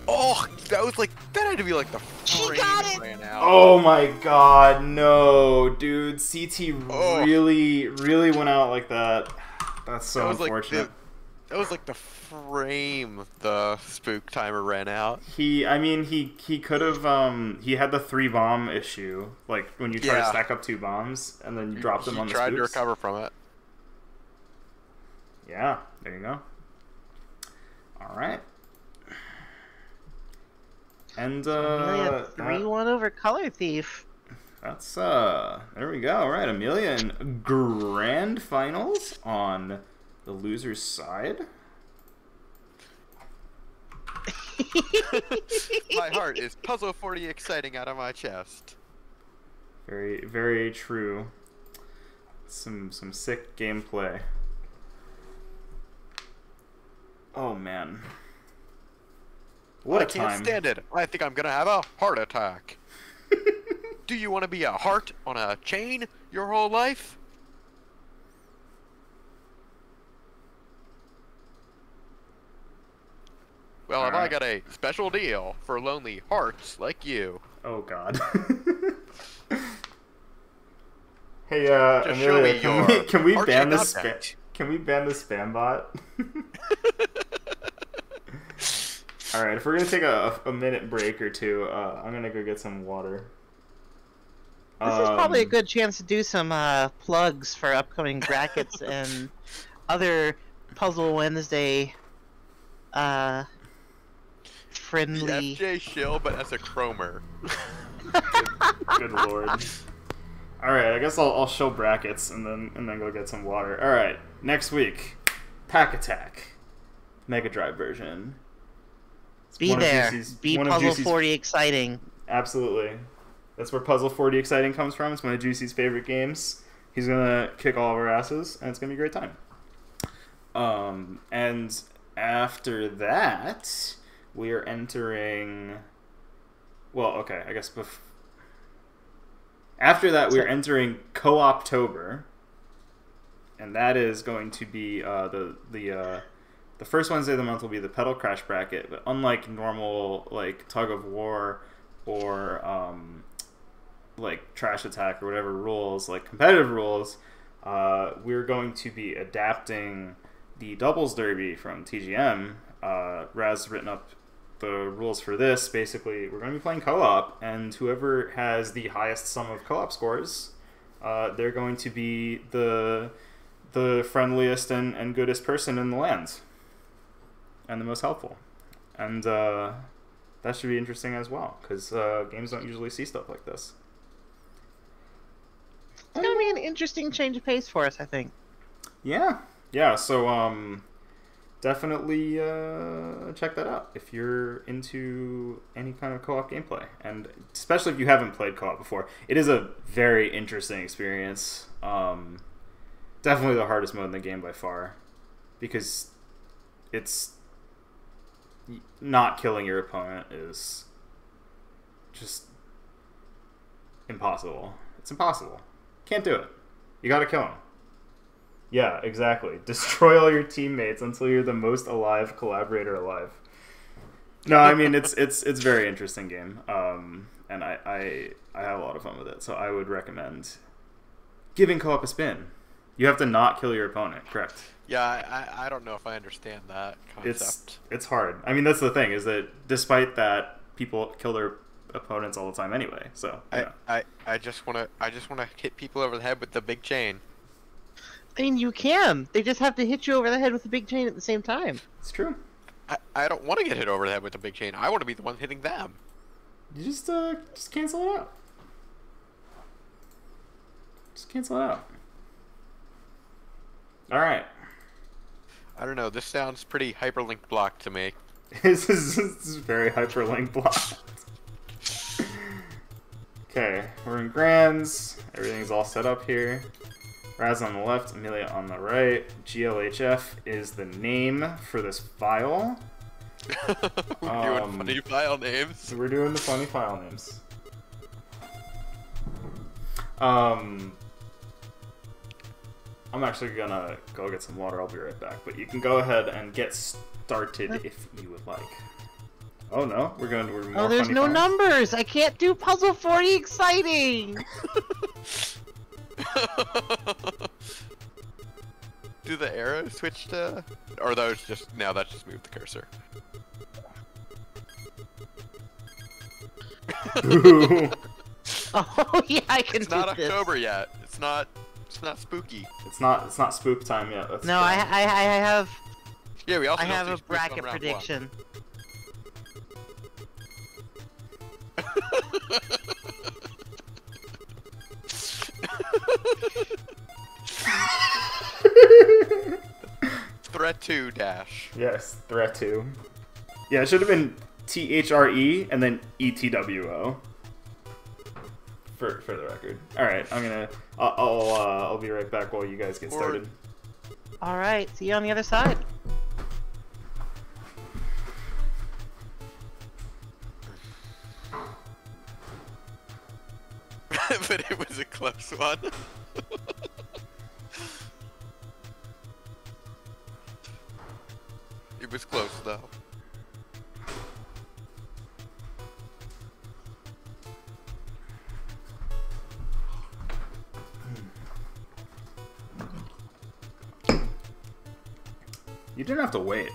Oh, that was like that had to be like the She frame got it! ran out. Oh my god, no, dude. CT Oh. really, really went out like that. That's so that was like unfortunate. the, that was like the frame the spook timer ran out. He, I mean, he he could have. Um, he had the three bomb issue, like when you try to stack up two bombs and then you drop them he on the tried to recover from it. Yeah, there you go. All right. And Amelia uh, three that- one over Color Thief. that's uh, there we go. All right, Amelia in grand finals on the loser's side. my heart is puzzle 40 exciting out of my chest. Very, very true. Some some sick gameplay. Oh man. What I a can't time. stand it. I think I'm gonna have a heart attack. Do you want to be a heart on a chain your whole life? Well, have I Alright. got a special deal for lonely hearts like you? Oh god. hey, uh, Just show Amelia, me can your we, can we ban the shaped spam? Can we ban the spam bot? All right, if we're gonna take a, a minute break or two, uh, I'm gonna go get some water. This is probably a Um, good chance to do some uh, plugs for upcoming brackets and other Puzzle Wednesday uh, The friendly. FJ shill, but as a chromer. Good lord. All right, I guess I'll, I'll show brackets and then and then go get some water. All right, next week, Pac-Attack, Mega Drive version. It's Be one there. Be Puzzle 40 exciting. Absolutely, that's where Puzzle 40 exciting comes from. It's one of Juicy's favorite games. He's gonna kick all of our asses, and it's gonna be a great time. Um, and after that, we are entering. Well, okay, I guess bef- after that, we're entering Co-Optober, and that is going to be uh, the the uh, the first Wednesday of the month will be the Petal Crash bracket. But unlike normal like tug of war or um, like trash attack or whatever rules, like competitive rules, uh, we're going to be adapting the doubles derby from TGM. Uh, Raz written up the rules for this. Basically, we're going to be playing co-op, and whoever has the highest sum of co-op scores, uh, they're going to be the the friendliest and, and goodest person in the land, and the most helpful, and uh, that should be interesting as well because uh, games don't usually see stuff like this. It's gonna be an interesting change of pace for us, I think. Yeah, yeah. So um, definitely uh, check that out if you're into any kind of co-op gameplay, and especially if you haven't played co-op before. It is a very interesting experience. Um, definitely the hardest mode in the game by far, because it's not killing your opponent is just impossible. It's impossible. Can't do it. You gotta kill him. Yeah, exactly. Destroy all your teammates until you're the most alive collaborator alive. No, I mean it's it's it's a very interesting game, um, and I, I I have a lot of fun with it. So I would recommend giving co-op a spin. You have to not kill your opponent, correct? Yeah, I, I- don't know if I understand that It's concept. it's hard. I mean that's the thing is that despite that, people kill their opponents all the time anyway. So. I, I, I just wanna I just wanna hit people over the head with the big chain. I mean, you can. They just have to hit you over the head with a big chain at the same time. it's true. I, I don't want to get hit over the head with a big chain. I want to be the one hitting them. You just uh just cancel it out. Just cancel it out. All right. I don't know. This sounds pretty hyperlink block to me. this is this is very hyperlink blocked. okay, we're in Grands. Everything's all set up here. Raz on the left, Amelia on the right. GLHF is the name for this file. We're Um, doing funny file names. So we're doing the funny file names. Um, I'm actually gonna go get some water. I'll be right back. But you can go ahead and get started if you would like. Oh no, we're going to we're more oh, there's funny no files. numbers. I can't do puzzle 40 exciting. Do the arrows switch to, or those just now? That's just moved the cursor. Oh yeah, I can It's do not this. October yet. It's not. It's not spooky. it's not it's not spook time yet. That's No. I, I I have Yeah, we also I have a bracket round one. prediction. Threat two dash. yes, threat two. Yeah, it should have been T H R E and then E T W O. For for the record. All right, I'm gonna I'll I'll, uh, I'll be right back while you guys get started. All right, see you on the other side. but it was a close one. it was close though. You didn't have to wait.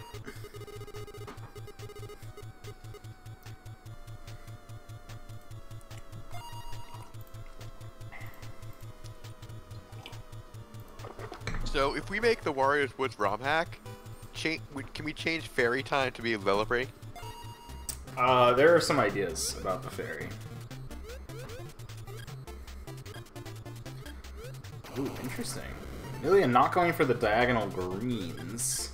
So if we make the Wario's Woods ROM hack, can we change fairy time to be Lillipre? Uh, there are some ideas about the fairy. Ooh, interesting. Amelia not going for the diagonal greens.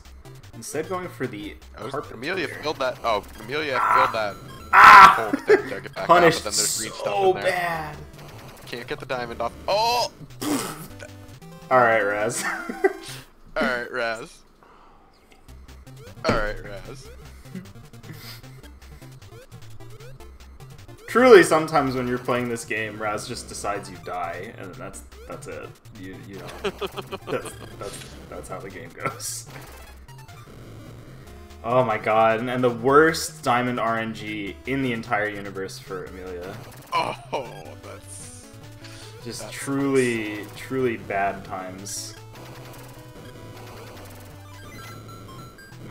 Instead going for the was- carpet Amelia clear. filled that. Oh, Amelia filled that Ah! hole with their dug it back out, Punished but then there's green stuff so bad. Can't get the diamond off. Oh! Alright, Raz. Alright, Raz. Alright, Raz. Truly, sometimes when you're playing this game, Raz just decides you die, and that's that's it. You you know that's that's that's how the game goes. Oh my god, and- and the worst diamond RNG in the entire universe for Amelia. Oh, that's. Just truly, truly bad times.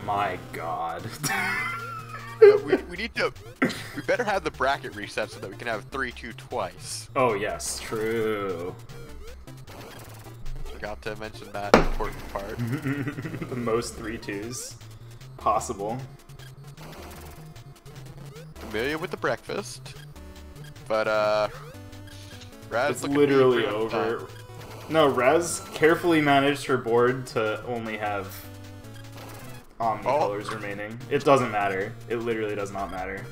My god. Uh, we, we need to. We better have the bracket reset so that we can have 3 2 twice. oh yes, true. Forgot to mention that important part. the most three twos possible. Familiar with the breakfast. But, uh. Raz It's literally over. No, Rez carefully managed her board to only have Omni Oh. colors remaining. It doesn't matter. It literally does not matter.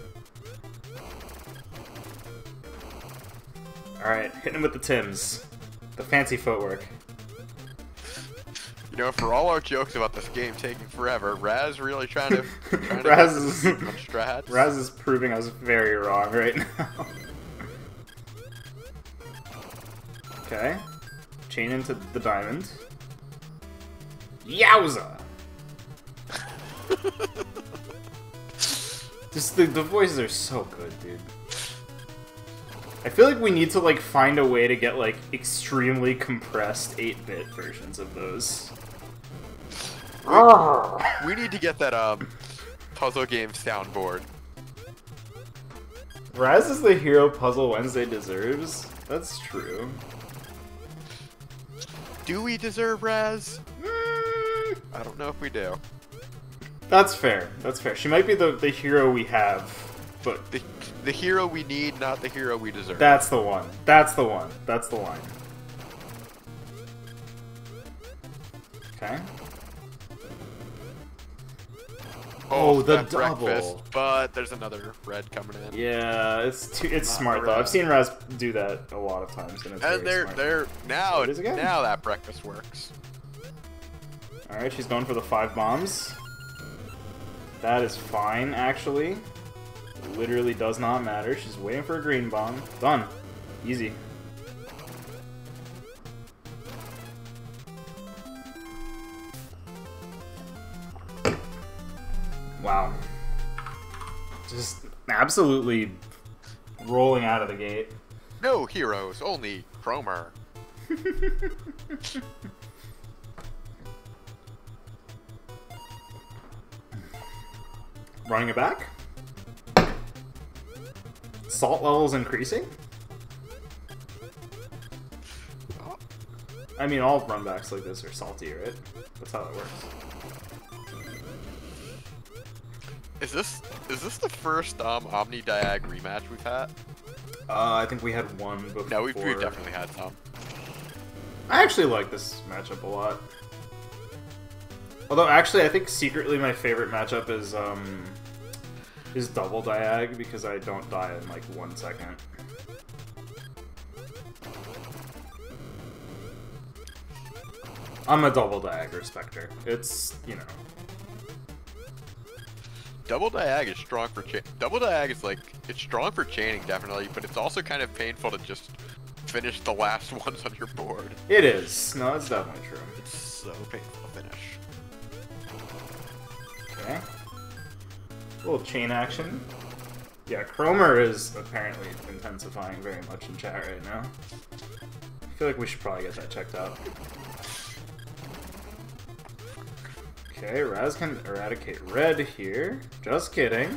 Alright, hitting him with the Tims. The fancy footwork. You know, for all our jokes about this game taking forever, Raz really trying to. Trying to Raz get is-. Raz is proving us very wrong right now. Okay. Chain into the diamond. Yowza! Just the, the voices are so good, dude. I feel like we need to like find a way to get like extremely compressed 8-bit versions of those. We need to get that um puzzle game soundboard. Raz is the hero Puzzle Wednesday deserves. That's true. Do we deserve Raz? I don't know if we do. That's fair. That's fair. She might be the, the hero we have, but The the hero we need, not the hero we deserve. that's the one. That's the one. That's the line. Okay. Oh, oh, the that breakfast, double. But there's another red coming in. Yeah, it's too, it's Not smart though. I've seen Raz do that a lot of times, and it's And very they're smart. they're now It is again. now that breakfast works. All right, she's going for the five bombs. That is fine, actually. Literally does not matter. She's waiting for a green bomb. Done. Easy. Wow. Just absolutely rolling out of the gate. No heroes, only Cromer. Running it back. Salt levels increasing. Oh. I mean, all runbacks like this are salty, right? That's how it works. Is this is this the first um Omni Diag rematch we've had? Uh, I think we had one before. No, we've, we've definitely had some. I actually like this matchup a lot. Although, actually, I think secretly my favorite matchup is um is double diag because I don't die in like one second. I'm a double diag respecter. It's you know Double Diag is strong for cha- Double Diag is like it's strong for chaining definitely, but it's also kind of painful to just finish the last ones on your board. it is. No, it's definitely true. It's so painful to finish. Okay. little chain action. Yeah, Cromer is apparently intensifying very much in chat right now. I feel like we should probably get that checked out. Okay, Raz can eradicate red here. Just kidding.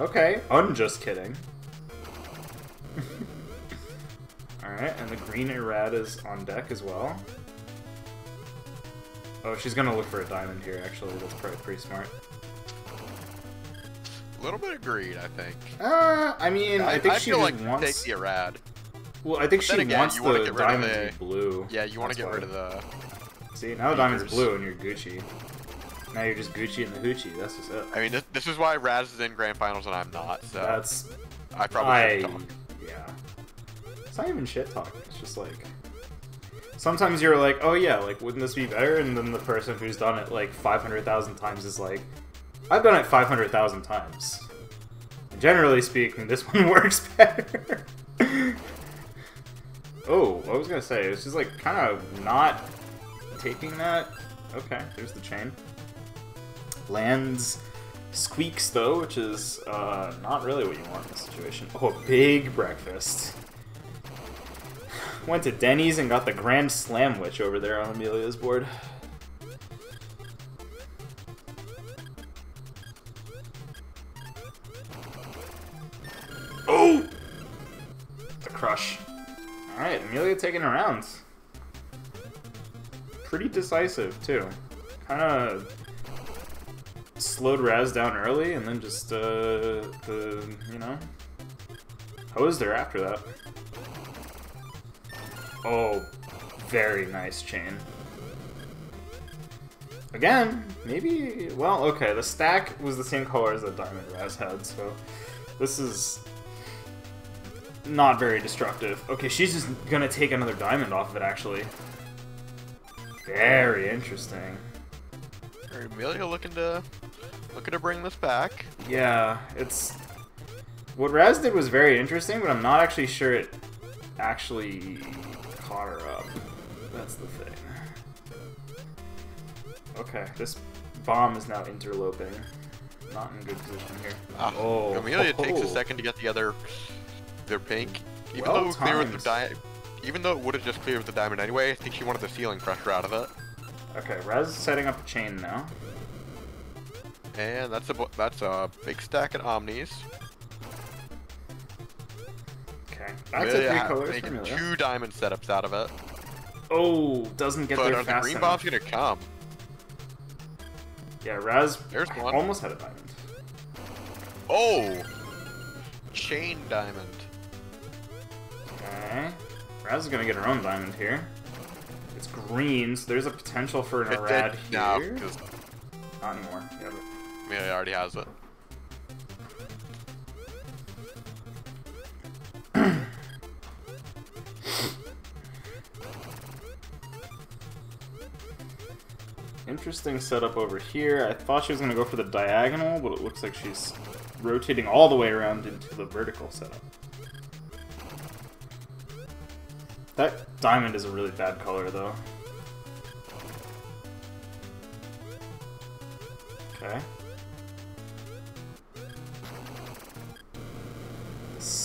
Okay, unjust kidding. Alright, and the green erad is on deck as well. Oh, she's gonna look for a diamond here, actually. That's probably pretty smart. A little bit of greed, I think. Uh, I mean, I, think she feel just like wants. take the erad. Well, I think she again, wants the get rid of diamond to be blue. Yeah, you want to get rid of the. See, now the diamond's blue and you're Gucci. Now you're just Gucci in the hoochie. That's just it. I mean, this, this is why Raz is in grand finals and I'm not. So That's I probably I. talk. Yeah. It's not even shit talking. It's just like. Sometimes you're like, oh yeah, like wouldn't this be better? And then the person who's done it like 500,000 times is like, I've done it 500,000 times. And generally speaking, this one works better. oh, I was gonna say, it's just like kind of not taking that. Okay, there's the chain. Lands squeaks though, which is uh, not really what you want in this situation. Oh, a big breakfast. Went to Denny's and got the Grand Slam Witch over there on Amelia's board. Oh! The crush. Alright, Amelia taking rounds. Pretty decisive, too. Kind of slowed Raz down early and then just, uh, the, you know, hosed her after that. Oh, very nice chain. Again, maybe, well, okay, the stack was the same color as the diamond Raz had, so this is not very destructive. Okay, she's just gonna take another diamond off of it, actually. Very interesting. Alright, Amelia looking to looking to bring this back. Yeah, it's what Raz did was very interesting, but I'm not actually sure it actually caught her up. That's the thing. Okay, this bomb is now interloping. Not in good position here. Ah, Oh, Amelia ho, takes a second to get the other their pink. Even Well though it was clear with the di even though it would have just cleared with the diamond anyway, I think she wanted the ceiling pressure out of it. Okay, Raz is setting up a chain now. And that's a that's a big stack of omnis. Okay, that's to Amelia three ha- colors for making Amelia. two diamond setups out of it. Oh, doesn't get but there are the green enough. bombs gonna come? Yeah, Raz There's one. almost had a diamond. Oh! Chain diamond. Okay. Raz is gonna get her own diamond here. It's green, so there's a potential for an It erad here. No, because Not anymore. Yeah, but Amelia already has it. Interesting setup over here. I thought she was going to go for the diagonal, but it looks like she's rotating all the way around into the vertical setup. That diamond is a really bad color, though. Okay.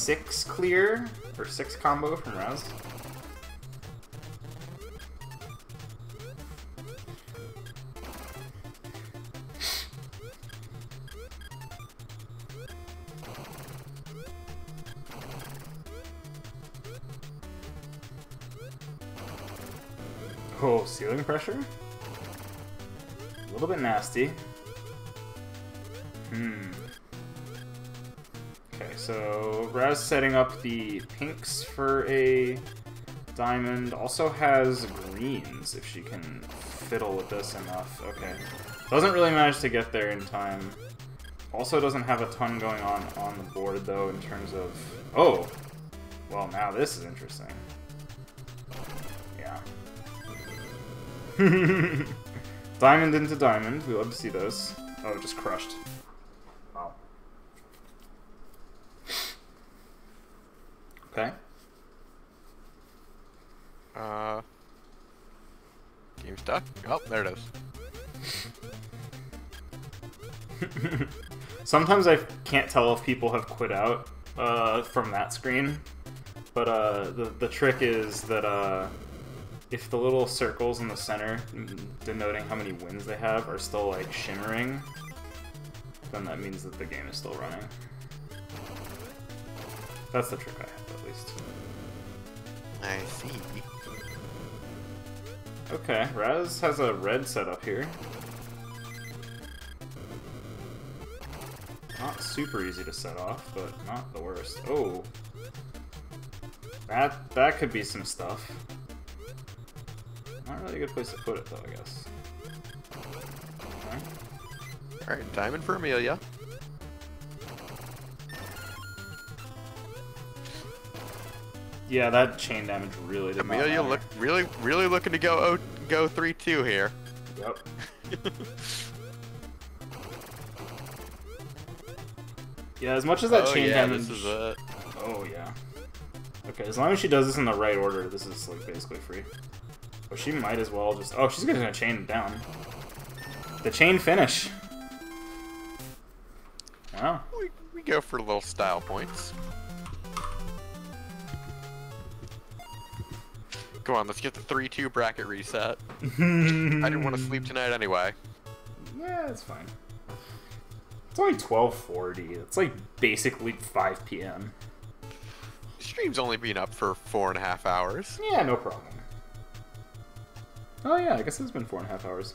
Six clear, or six combo from Raz. Oh, ceiling pressure? A little bit nasty. Hmm. So Raz setting up the pinks for a diamond. Also has greens if she can fiddle with this enough. Okay. Doesn't really manage to get there in time. Also doesn't have a ton going on on the board though in terms of... Oh! Well, now this is interesting. Yeah. diamond into diamond. We love to see those. Oh, just crushed. Wow. Okay. Uh, game stuck. Oh, there it is. Sometimes I can't tell if people have quit out uh, from that screen, but uh, the the trick is that uh, if the little circles in the center mm, denoting how many wins they have are still like shimmering, then that means that the game is still running. That's the trick I least. I see. Okay, Raz has a red setup here. Not super easy to set off, but not the worst. Oh. That that could be some stuff. Not really a good place to put it though, I guess. Alright, diamond for Amelia. Yeah, that chain damage really did not Amelia matter. look really, really looking to go oh, go three two here. Yep. Yeah, as much as that oh chain yeah, damage. this is it. Oh yeah. Okay, as long as she does this in the right order, this is like basically free. But she might as well just. Oh, she's gonna chain it down. The chain finish. Oh. We, we go for little style points. Come on, let's get the 3-2 bracket reset. I didn't want to sleep tonight anyway. Yeah, it's fine. It's only 12:40. It's like basically 5 p.m. Stream's only been up for four and a half hours. Yeah, no problem. Oh yeah, I guess it's been four and a half hours.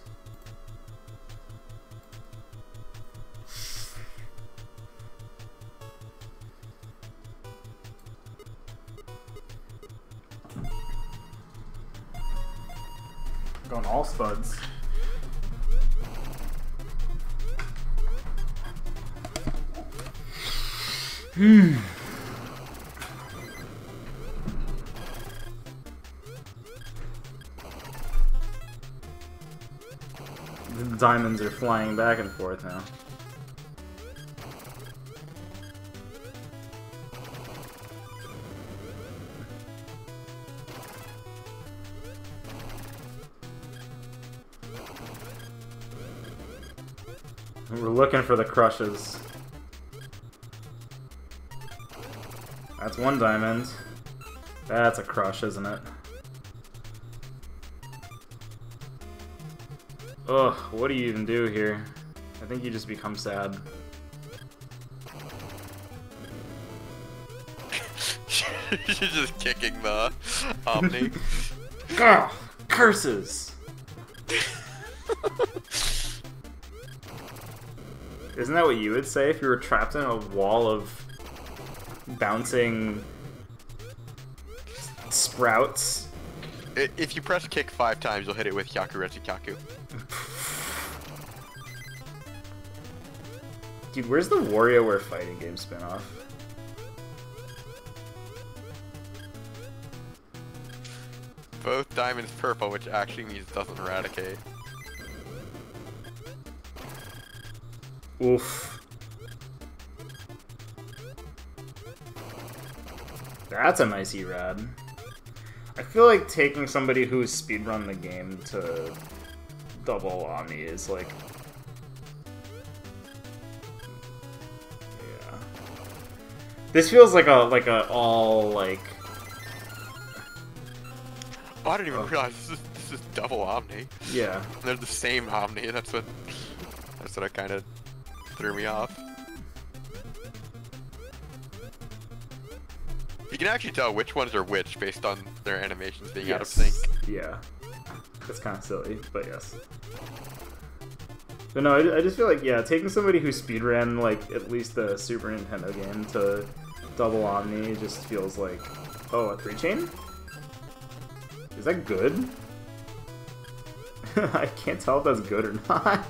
Going all spuds. Hmm. The diamonds are flying back and forth now. We're looking for the crushes. That's one diamond. That's a crush, isn't it? Ugh, what do you even do here? I think you just become sad. You're just kicking the Omni. Ugh, curses! Isn't that what you would say if you were trapped in a wall of bouncing sprouts? If you press kick five times, you'll hit it with Hyakuretsu Kyaku. Dude, where's the WarioWare fighting game spinoff? Both diamonds purple, which actually means doesn't eradicate. Oof. That's a nice erad. I feel like taking somebody who's speedrun the game to double Omni is like. Yeah. This feels like a like a all like Oh, I didn't even Oh. realize this is, this is double Omni. yeah. They're the same Omni. That's what. That's what I kind of threw me off. You can actually tell which ones are which based on their animations being out of sync. Yeah. That's kind of silly, but yes. But no, I, I just feel like, yeah, taking somebody who speedran, like, at least the Super Nintendo game to double Omni just feels like, oh, a three chain? Is that good? I can't tell if that's good or not.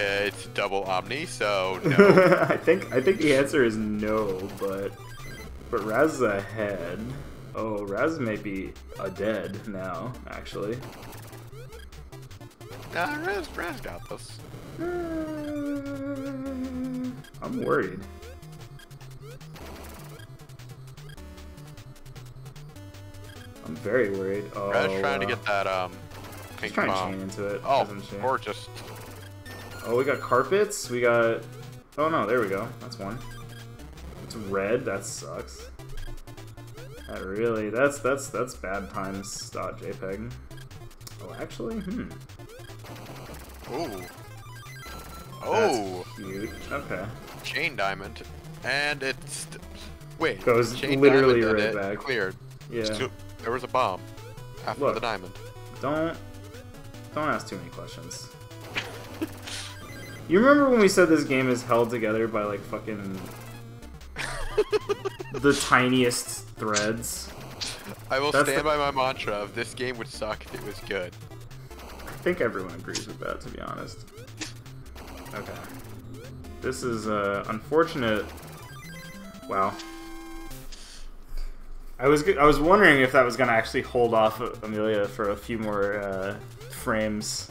It's double Omni, so no. I think I think the answer is no, but but Raz is ahead. Oh, Raz may be a dead now, actually. nah, Raz, Raz got this. Uh, I'm worried. I'm very worried. Oh, Raz trying to get that um pink trying to bomb. chain into it. Oh, just Oh, we got carpets. We got. Oh no, there we go. That's one. It's red. That sucks. That really. That's that's that's bad times. Dot JPEG. Oh, actually, hmm. ooh. That's Oh, cute. Okay. chain diamond, and it's wait. Goes literally right it, back. Cleared. Yeah. Still- there was a bomb after Look. the diamond. Don't don't ask too many questions. You remember when we said this game is held together by like fucking the tiniest threads? I will That's stand the- by my mantra of this game would suck if it was good. I think everyone agrees with that, to be honest. Okay. This is uh, unfortunate. Wow. I was I was wondering if that was gonna actually hold off Amelia for a few more uh, frames.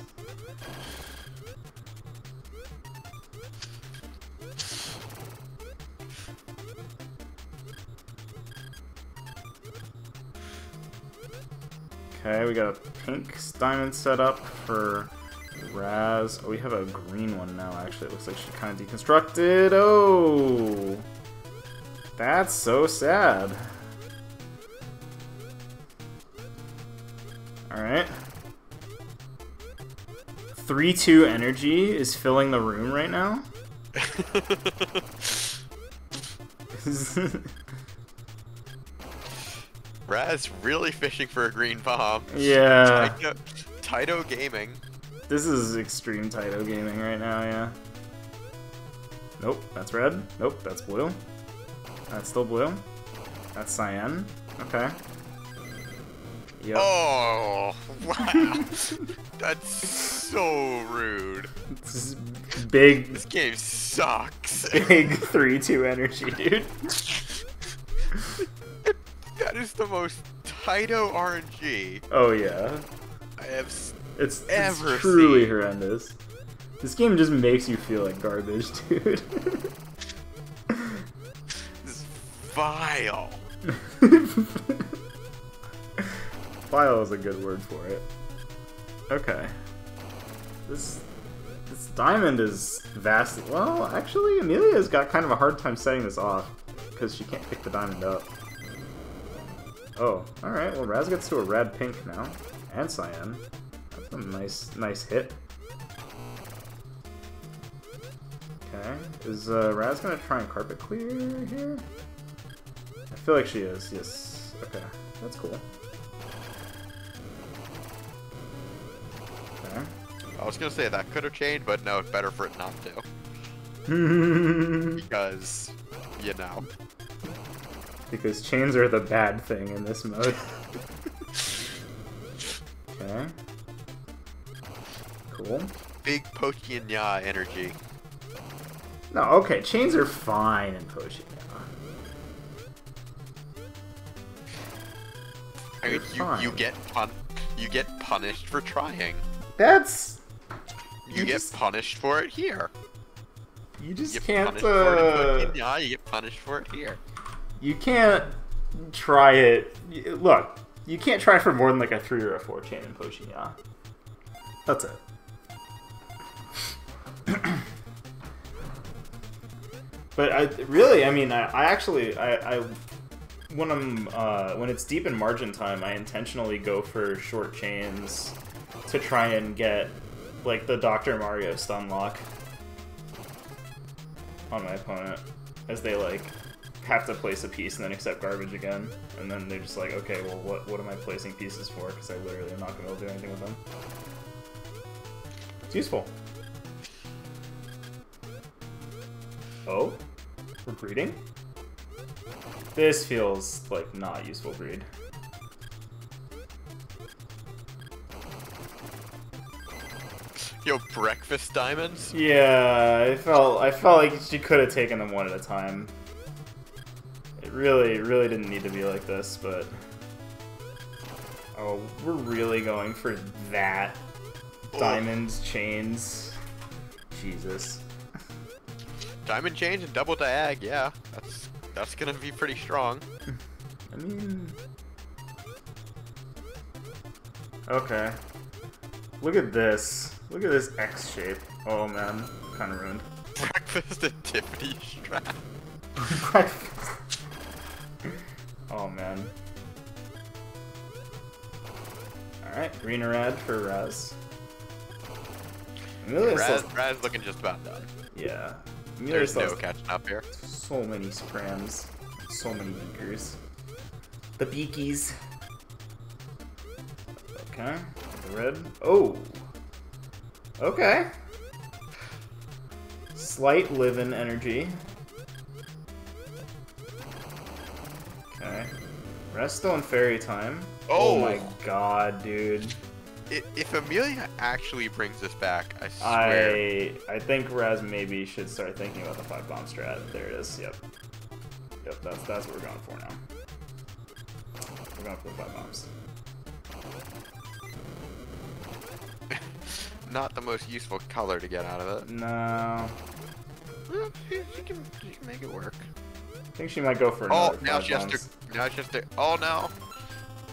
Okay, we got a pink diamond set up for Raz. Oh, we have a green one now, actually. It looks like she kind of deconstructed. Oh! That's so sad. Alright. 3-2 energy is filling the room right now. Raz really fishing for a green bomb. yeah. Taito, Taito Gaming. This is extreme Taito gaming right now, yeah. Nope, that's red. Nope, that's blue. That's still blue. That's cyan. Okay. Yep. Oh, wow. That's so rude. This is big, This game sucks. big 3-2 energy, dude. that is the most Taito RNG Oh, yeah. I have. It's, it's truly seen. horrendous. This game just makes you feel like garbage, dude. This is vile. Vile is a good word for it. Okay. This this diamond is vastly well. Actually, Amelia's got kind of a hard time setting this off because she can't pick the diamond up. Oh, all right. Well, Raz gets to a red pink now, and cyan. That's a nice nice hit. Okay, is uh, Raz gonna try and carpet clear here? I feel like she is. Yes. Okay, that's cool. Okay. I was gonna say that could have changed, but no, it's better for it not to. Because, you know. Because chains are the bad thing in this mode. okay. Cool. Big Pochinya energy. No, okay, chains are fine in Potion. I mean, you, you get pun you get punished for trying. That's You, You get just- punished for it here. you You just get can't punished for it uh, in Pochinya, you get punished for it here. You can't try it. Look, you can't try for more than like a three or a four chain in Potion. Yeah, that's it. but I really, I mean, I, I actually, I, I when I'm uh, when it's deep in margin time, I intentionally go for short chains to try and get like the Doctor Mario stun lock on my opponent as they like have to place a piece and then accept garbage again, and then they're just like, okay, well, what what am I placing pieces for? Because I literally am not be able to do anything with them. It's useful. Oh, we're breeding. This feels like not useful breed. Yo, breakfast diamonds? Yeah, I felt I felt like she could have taken them one at a time. It really, really didn't need to be like this, but oh, we're really going for that oh. diamonds chains. Jesus. Diamond change and double diag, yeah. That's that's gonna be pretty strong. I mean, okay. Look at this. Look at this X shape. Oh man, kind of ruined. Breakfast and Tiffany strap. oh man. Alright, green or red for Raz. Amelia Raz, still, Raz looking just about done. yeah. Amelia There's no catching up here. so many scrams, so many beakers. The beakies. Okay, the red. Oh. Okay. Slight live-in energy. Okay. Resto and fairy time. Oh, oh. my god, dude. If Amelia actually brings this back, I swear. I I think Raz maybe should start thinking about the five bomb strat. There it is. Yep. Yep. That's that's what we're going for now. We're going for the five bombs. Not the most useful color to get out of it. No. Well, she can, she can make it work. I think she might go for another. Oh, another now she has to. Now she has to. Oh no.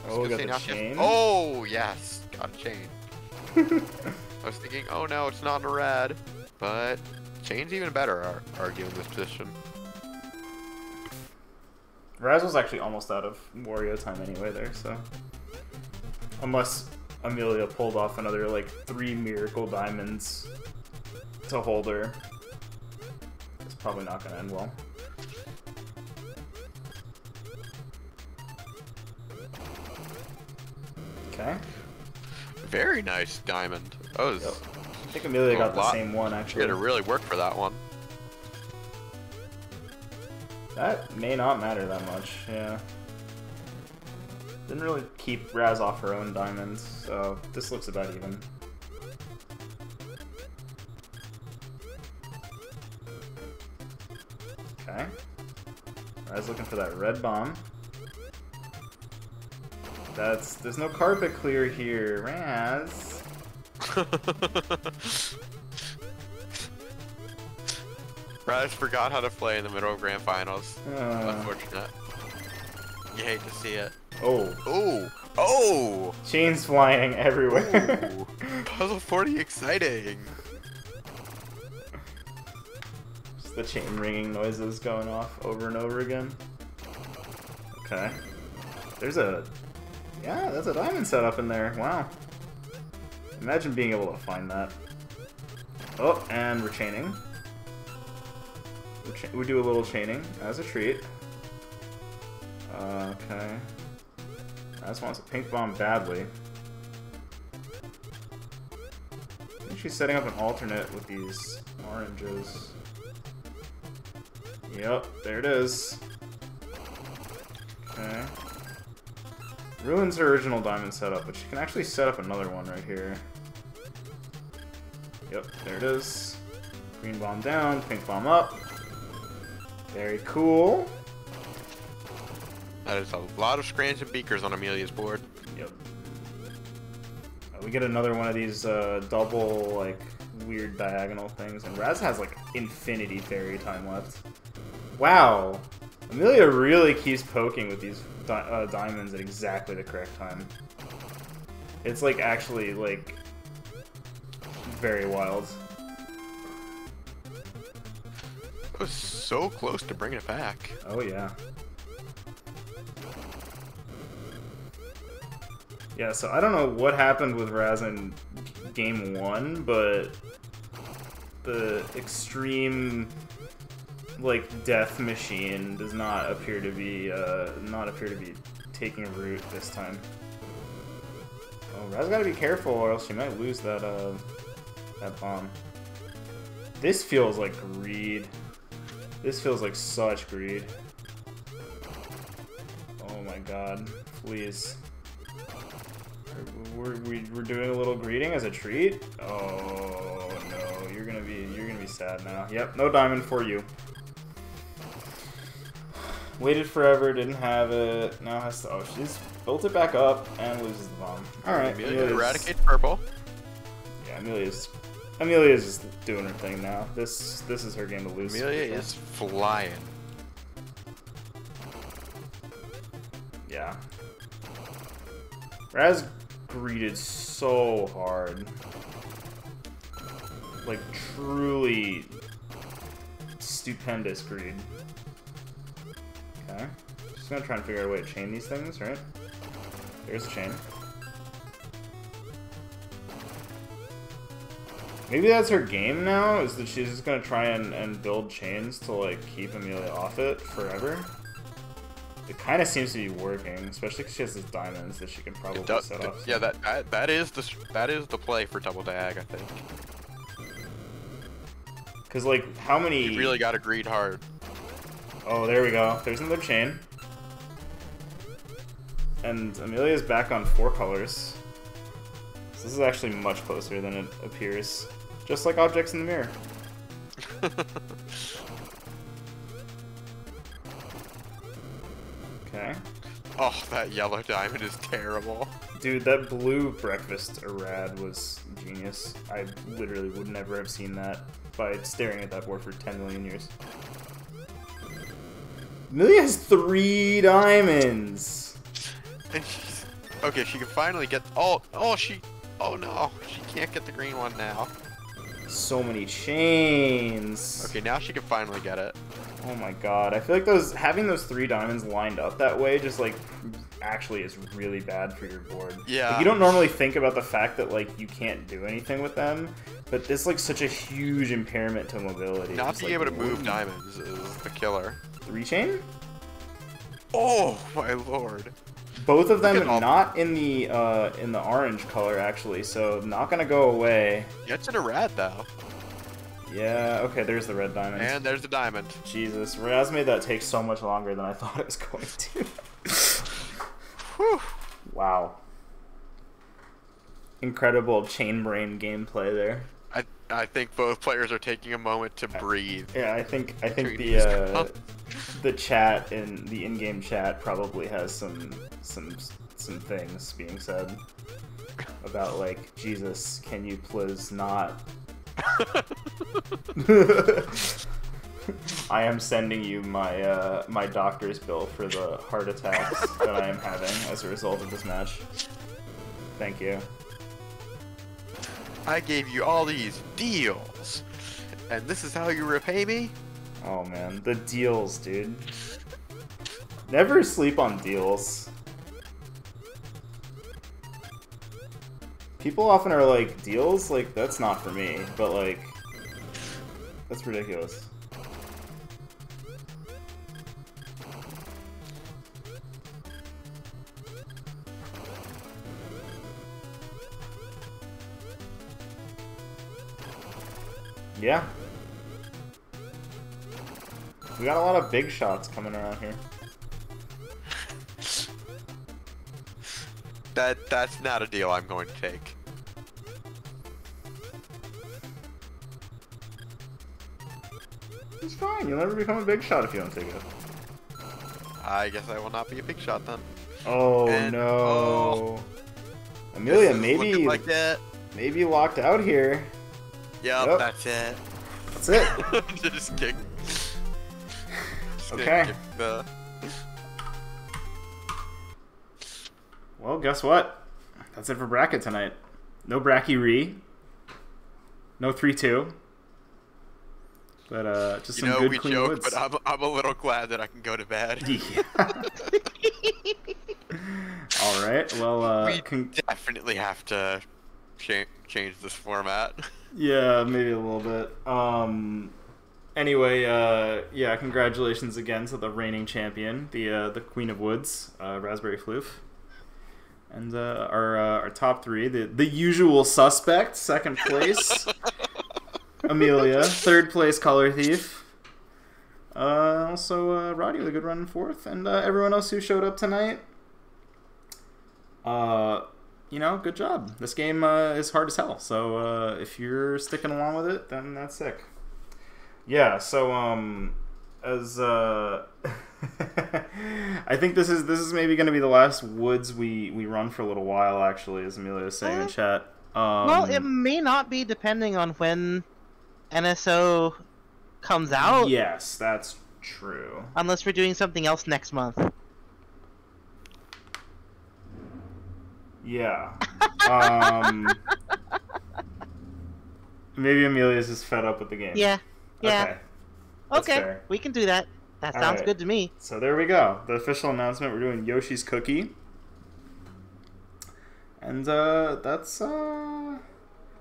Oh, got the now she has- chain. Oh yes, got a chain. I was thinking, oh no, it's not in a red. But chain's even better, ar- arguing this position. Raz was actually almost out of Wario time anyway there, so. Unless Amelia pulled off another, like, three Miracle Diamonds to hold her. It's probably not gonna end well. Okay. Very nice diamond. Oh, Yep. I think Amelia A got the same one, actually. had to really work for that one. That may not matter that much, yeah. Didn't really keep Raz off her own diamonds, so this looks about even. Okay. Raz looking for that red bomb. That's there's no carpet clear here, Raz. Raz forgot how to play in the middle of grand finals. Uh, Unfortunate. You hate to see it. oh, Oh! Oh! chains flying everywhere. Ooh. Puzzle 40 exciting! Just the chain ringing noises going off over and over again. Okay. There's a... Yeah, that's a diamond setup in there. Wow. Imagine being able to find that. Oh, and we're chaining. We're cha- we do a little chaining as a treat. Uh, okay. Raz wants a pink bomb badly. I think she's setting up an alternate with these oranges. Yep, there it is. Okay. Ruins her original diamond setup, but she can actually set up another one right here. Yep, there it is. Green bomb down, pink bomb up. Very cool. That is a lot of scrans and beakers on Amelia's board. Yep. Uh, we get another one of these uh, double, like, weird diagonal things, and Raz has, like, infinity fairy time left. Wow! Amelia really keeps poking with these di uh, diamonds at exactly the correct time. It's, like, actually, like, very wild. It was so close to bringing it back. Oh, yeah. Yeah, so I don't know what happened with Raz in game one, but the extreme like death machine does not appear to be uh, not appear to be taking root this time. Oh, Raz gotta be careful, or else she might lose that uh, that bomb. This feels like greed. This feels like such greed. Oh my god, please. We're, we, we're doing a little greeting as a treat? Oh no, you're gonna be you're gonna be sad now. Yep, no diamond for you. Waited forever, didn't have it. Now has to. Oh, she's built it back up and loses the bomb. All right, Amelia Amelia's- eradicates purple. Yeah, Amelia's Amelia's just doing her thing now. This this is her game to lose. Amelia for is flying. Yeah. Raz greeted so hard. Like, truly stupendous greed. Okay. Just gonna try and figure out a way to chain these things, right? There's a chain. Maybe that's her game now, is that she's just gonna try and, and build chains to, like, keep Amelia off it forever. It kind of seems to be working, especially because she has these diamonds that she can probably does, set off. yeah, that, that that is the that is the play for double dag. I think Because, like, how many... you really got to greed hard. Oh, there we go. There's another chain. And Amelia's back on four colors. So this is actually much closer than it appears. Just like objects in the mirror. Okay. oh, that yellow diamond is terrible. Dude, that blue breakfast erad was genius. I literally would never have seen that by staring at that board for 10 million years. Amelia has three diamonds! Okay. She can finally get. Oh, oh, she. Oh no, she can't get the green one now. So many chains. Okay, now she can finally get it. Oh my god. I feel like those having those three diamonds lined up that way just like actually is really bad for your board. Yeah. Like, you don't normally think about the fact that like you can't do anything with them, but this like such a huge impairment to mobility. Not being like, able to move diamonds is the killer. Three chain? Oh my lord. Both of them not in the uh, in the orange color actually, so not gonna go away. Gets it a red though. Yeah, okay, there's the red diamond. And there's the diamond. Jesus, Raz made that take so much longer than I thought it was going to. Wow. Incredible chain brain gameplay there. I think both players are taking a moment to breathe. Yeah, I think I think the uh, the chat in the in-game chat probably has some some some things being said about like Jesus, can you please not? I am sending you my uh, my doctor's bill for the heart attacks that I am having as a result of this match. Thank you. I gave you all these deals, and this is how you repay me? Oh man, the deals, dude. Never sleep on deals. People often are like, deals? Like, that's not for me. But, like, that's ridiculous. Yeah. We got a lot of big shots coming around here. That that's not a deal I'm going to take. It's fine. You'll never become a big shot if you don't take it. I guess I will not be a big shot then. Oh And- no. oh. Amelia, maybe like that. maybe locked out here. Yep, Yep. that's it. That's it. Just kick. Just Okay. kick the- well, guess what? That's it for bracket tonight. No bracky re. No three two. But uh, just You some know, good we clean joke, woods. but I'm, I'm a little glad that I can go to bed. Yeah. All right. Well, uh, we con- definitely have to cha- change this format. Yeah, maybe a little bit. Um. Anyway, uh, yeah, congratulations again to the reigning champion, the uh, the Queen of Woods, uh, Raspberry Floof, and uh, our uh, our top three, the the usual suspect, second place, Amelia, third place, Color Thief. Uh, also, uh, Roddy with a good run in fourth, and uh, everyone else who showed up tonight. Uh, you know, good job. This game uh, is hard as hell. So uh, if you're sticking along with it, then that's sick. Yeah. So um, as uh, I think this is this is maybe going to be the last woods we we run for a little while. Actually, as Amelia was saying in Uh, chat. Um, well, it may not be depending on when NSO comes out, Yes, that's true. unless we're doing something else next month. Yeah. Um, maybe Amelia's just fed up with the game. Yeah, yeah. Okay. Okay, we can do that. That sounds right. good to me. So there we go. The official announcement. We're doing Yoshi's Cookie. And uh that's uh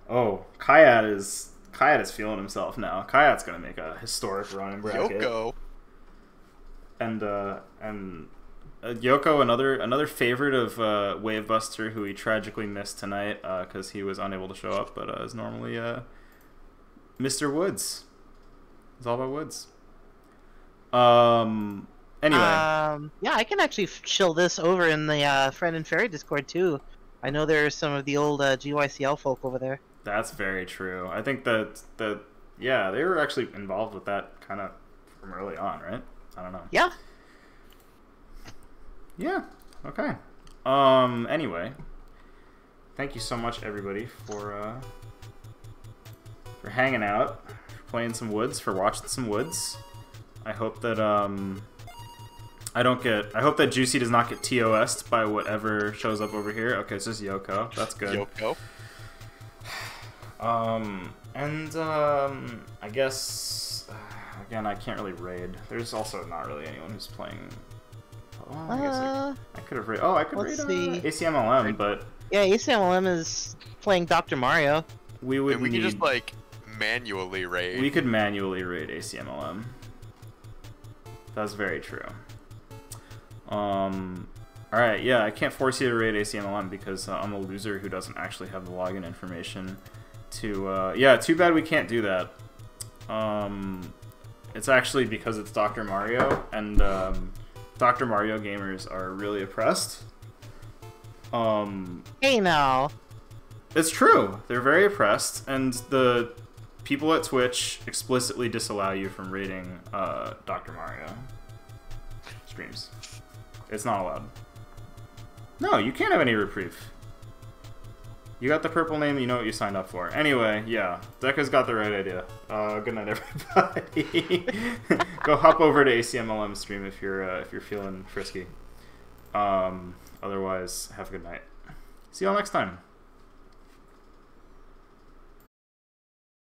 Oh, Kayat is Kayat is feeling himself now. Kayat's gonna make a historic run in bracket. Yoko. And uh and uh, Yoko, another another favorite of uh, Wavebuster, who he tragically missed tonight because he was unable to show up, but uh, is normally uh, Mr. Woods. It's all about Woods. Um. Anyway, Um, yeah, I can actually chill this over in the uh, Friend and Fairy Discord too. I know there's some of the old uh, GYCL folk over there. that's very true. I think that that yeah, they were actually involved with that kind of from early on, right? I don't know. Yeah. Yeah. Okay. Um. Anyway, thank you so much, everybody, for uh, for hanging out, for playing some woods, for watching some woods. I hope that um, I don't get. I hope that Juicy does not get TOS'd by whatever shows up over here. Okay, it's just Yoko. That's good. Yoko. Um, and um, I guess again, I can't really raid. There's also not really anyone who's playing. Well, I guess I, Uh, I could have read. Oh, I could let's raid uh. ACMLM, but yeah, ACMLM is playing Dr. Mario. we would And we need. can just like manually raid. we could manually raid ACMLM. That's very true. Um, all right, yeah, I can't force you to raid ACMLM because uh, I'm a loser who doesn't actually have the login information. To uh, yeah, too bad we can't do that. Um, it's actually because it's Dr. Mario, and um, Dr. Mario gamers are really oppressed. Um, Hey now. it's true. They're very oppressed, and the people at Twitch explicitly disallow you from rating uh, Dr. Mario streams. It's not allowed. No, you can't have any reprieve. You got the purple name, you know what you signed up for. Anyway, yeah, Deca's got the right idea. Uh, good night, everybody. Go hop over to ACMLM stream if you're uh, if you're feeling frisky. Um, otherwise, have a good night. See y'all next time.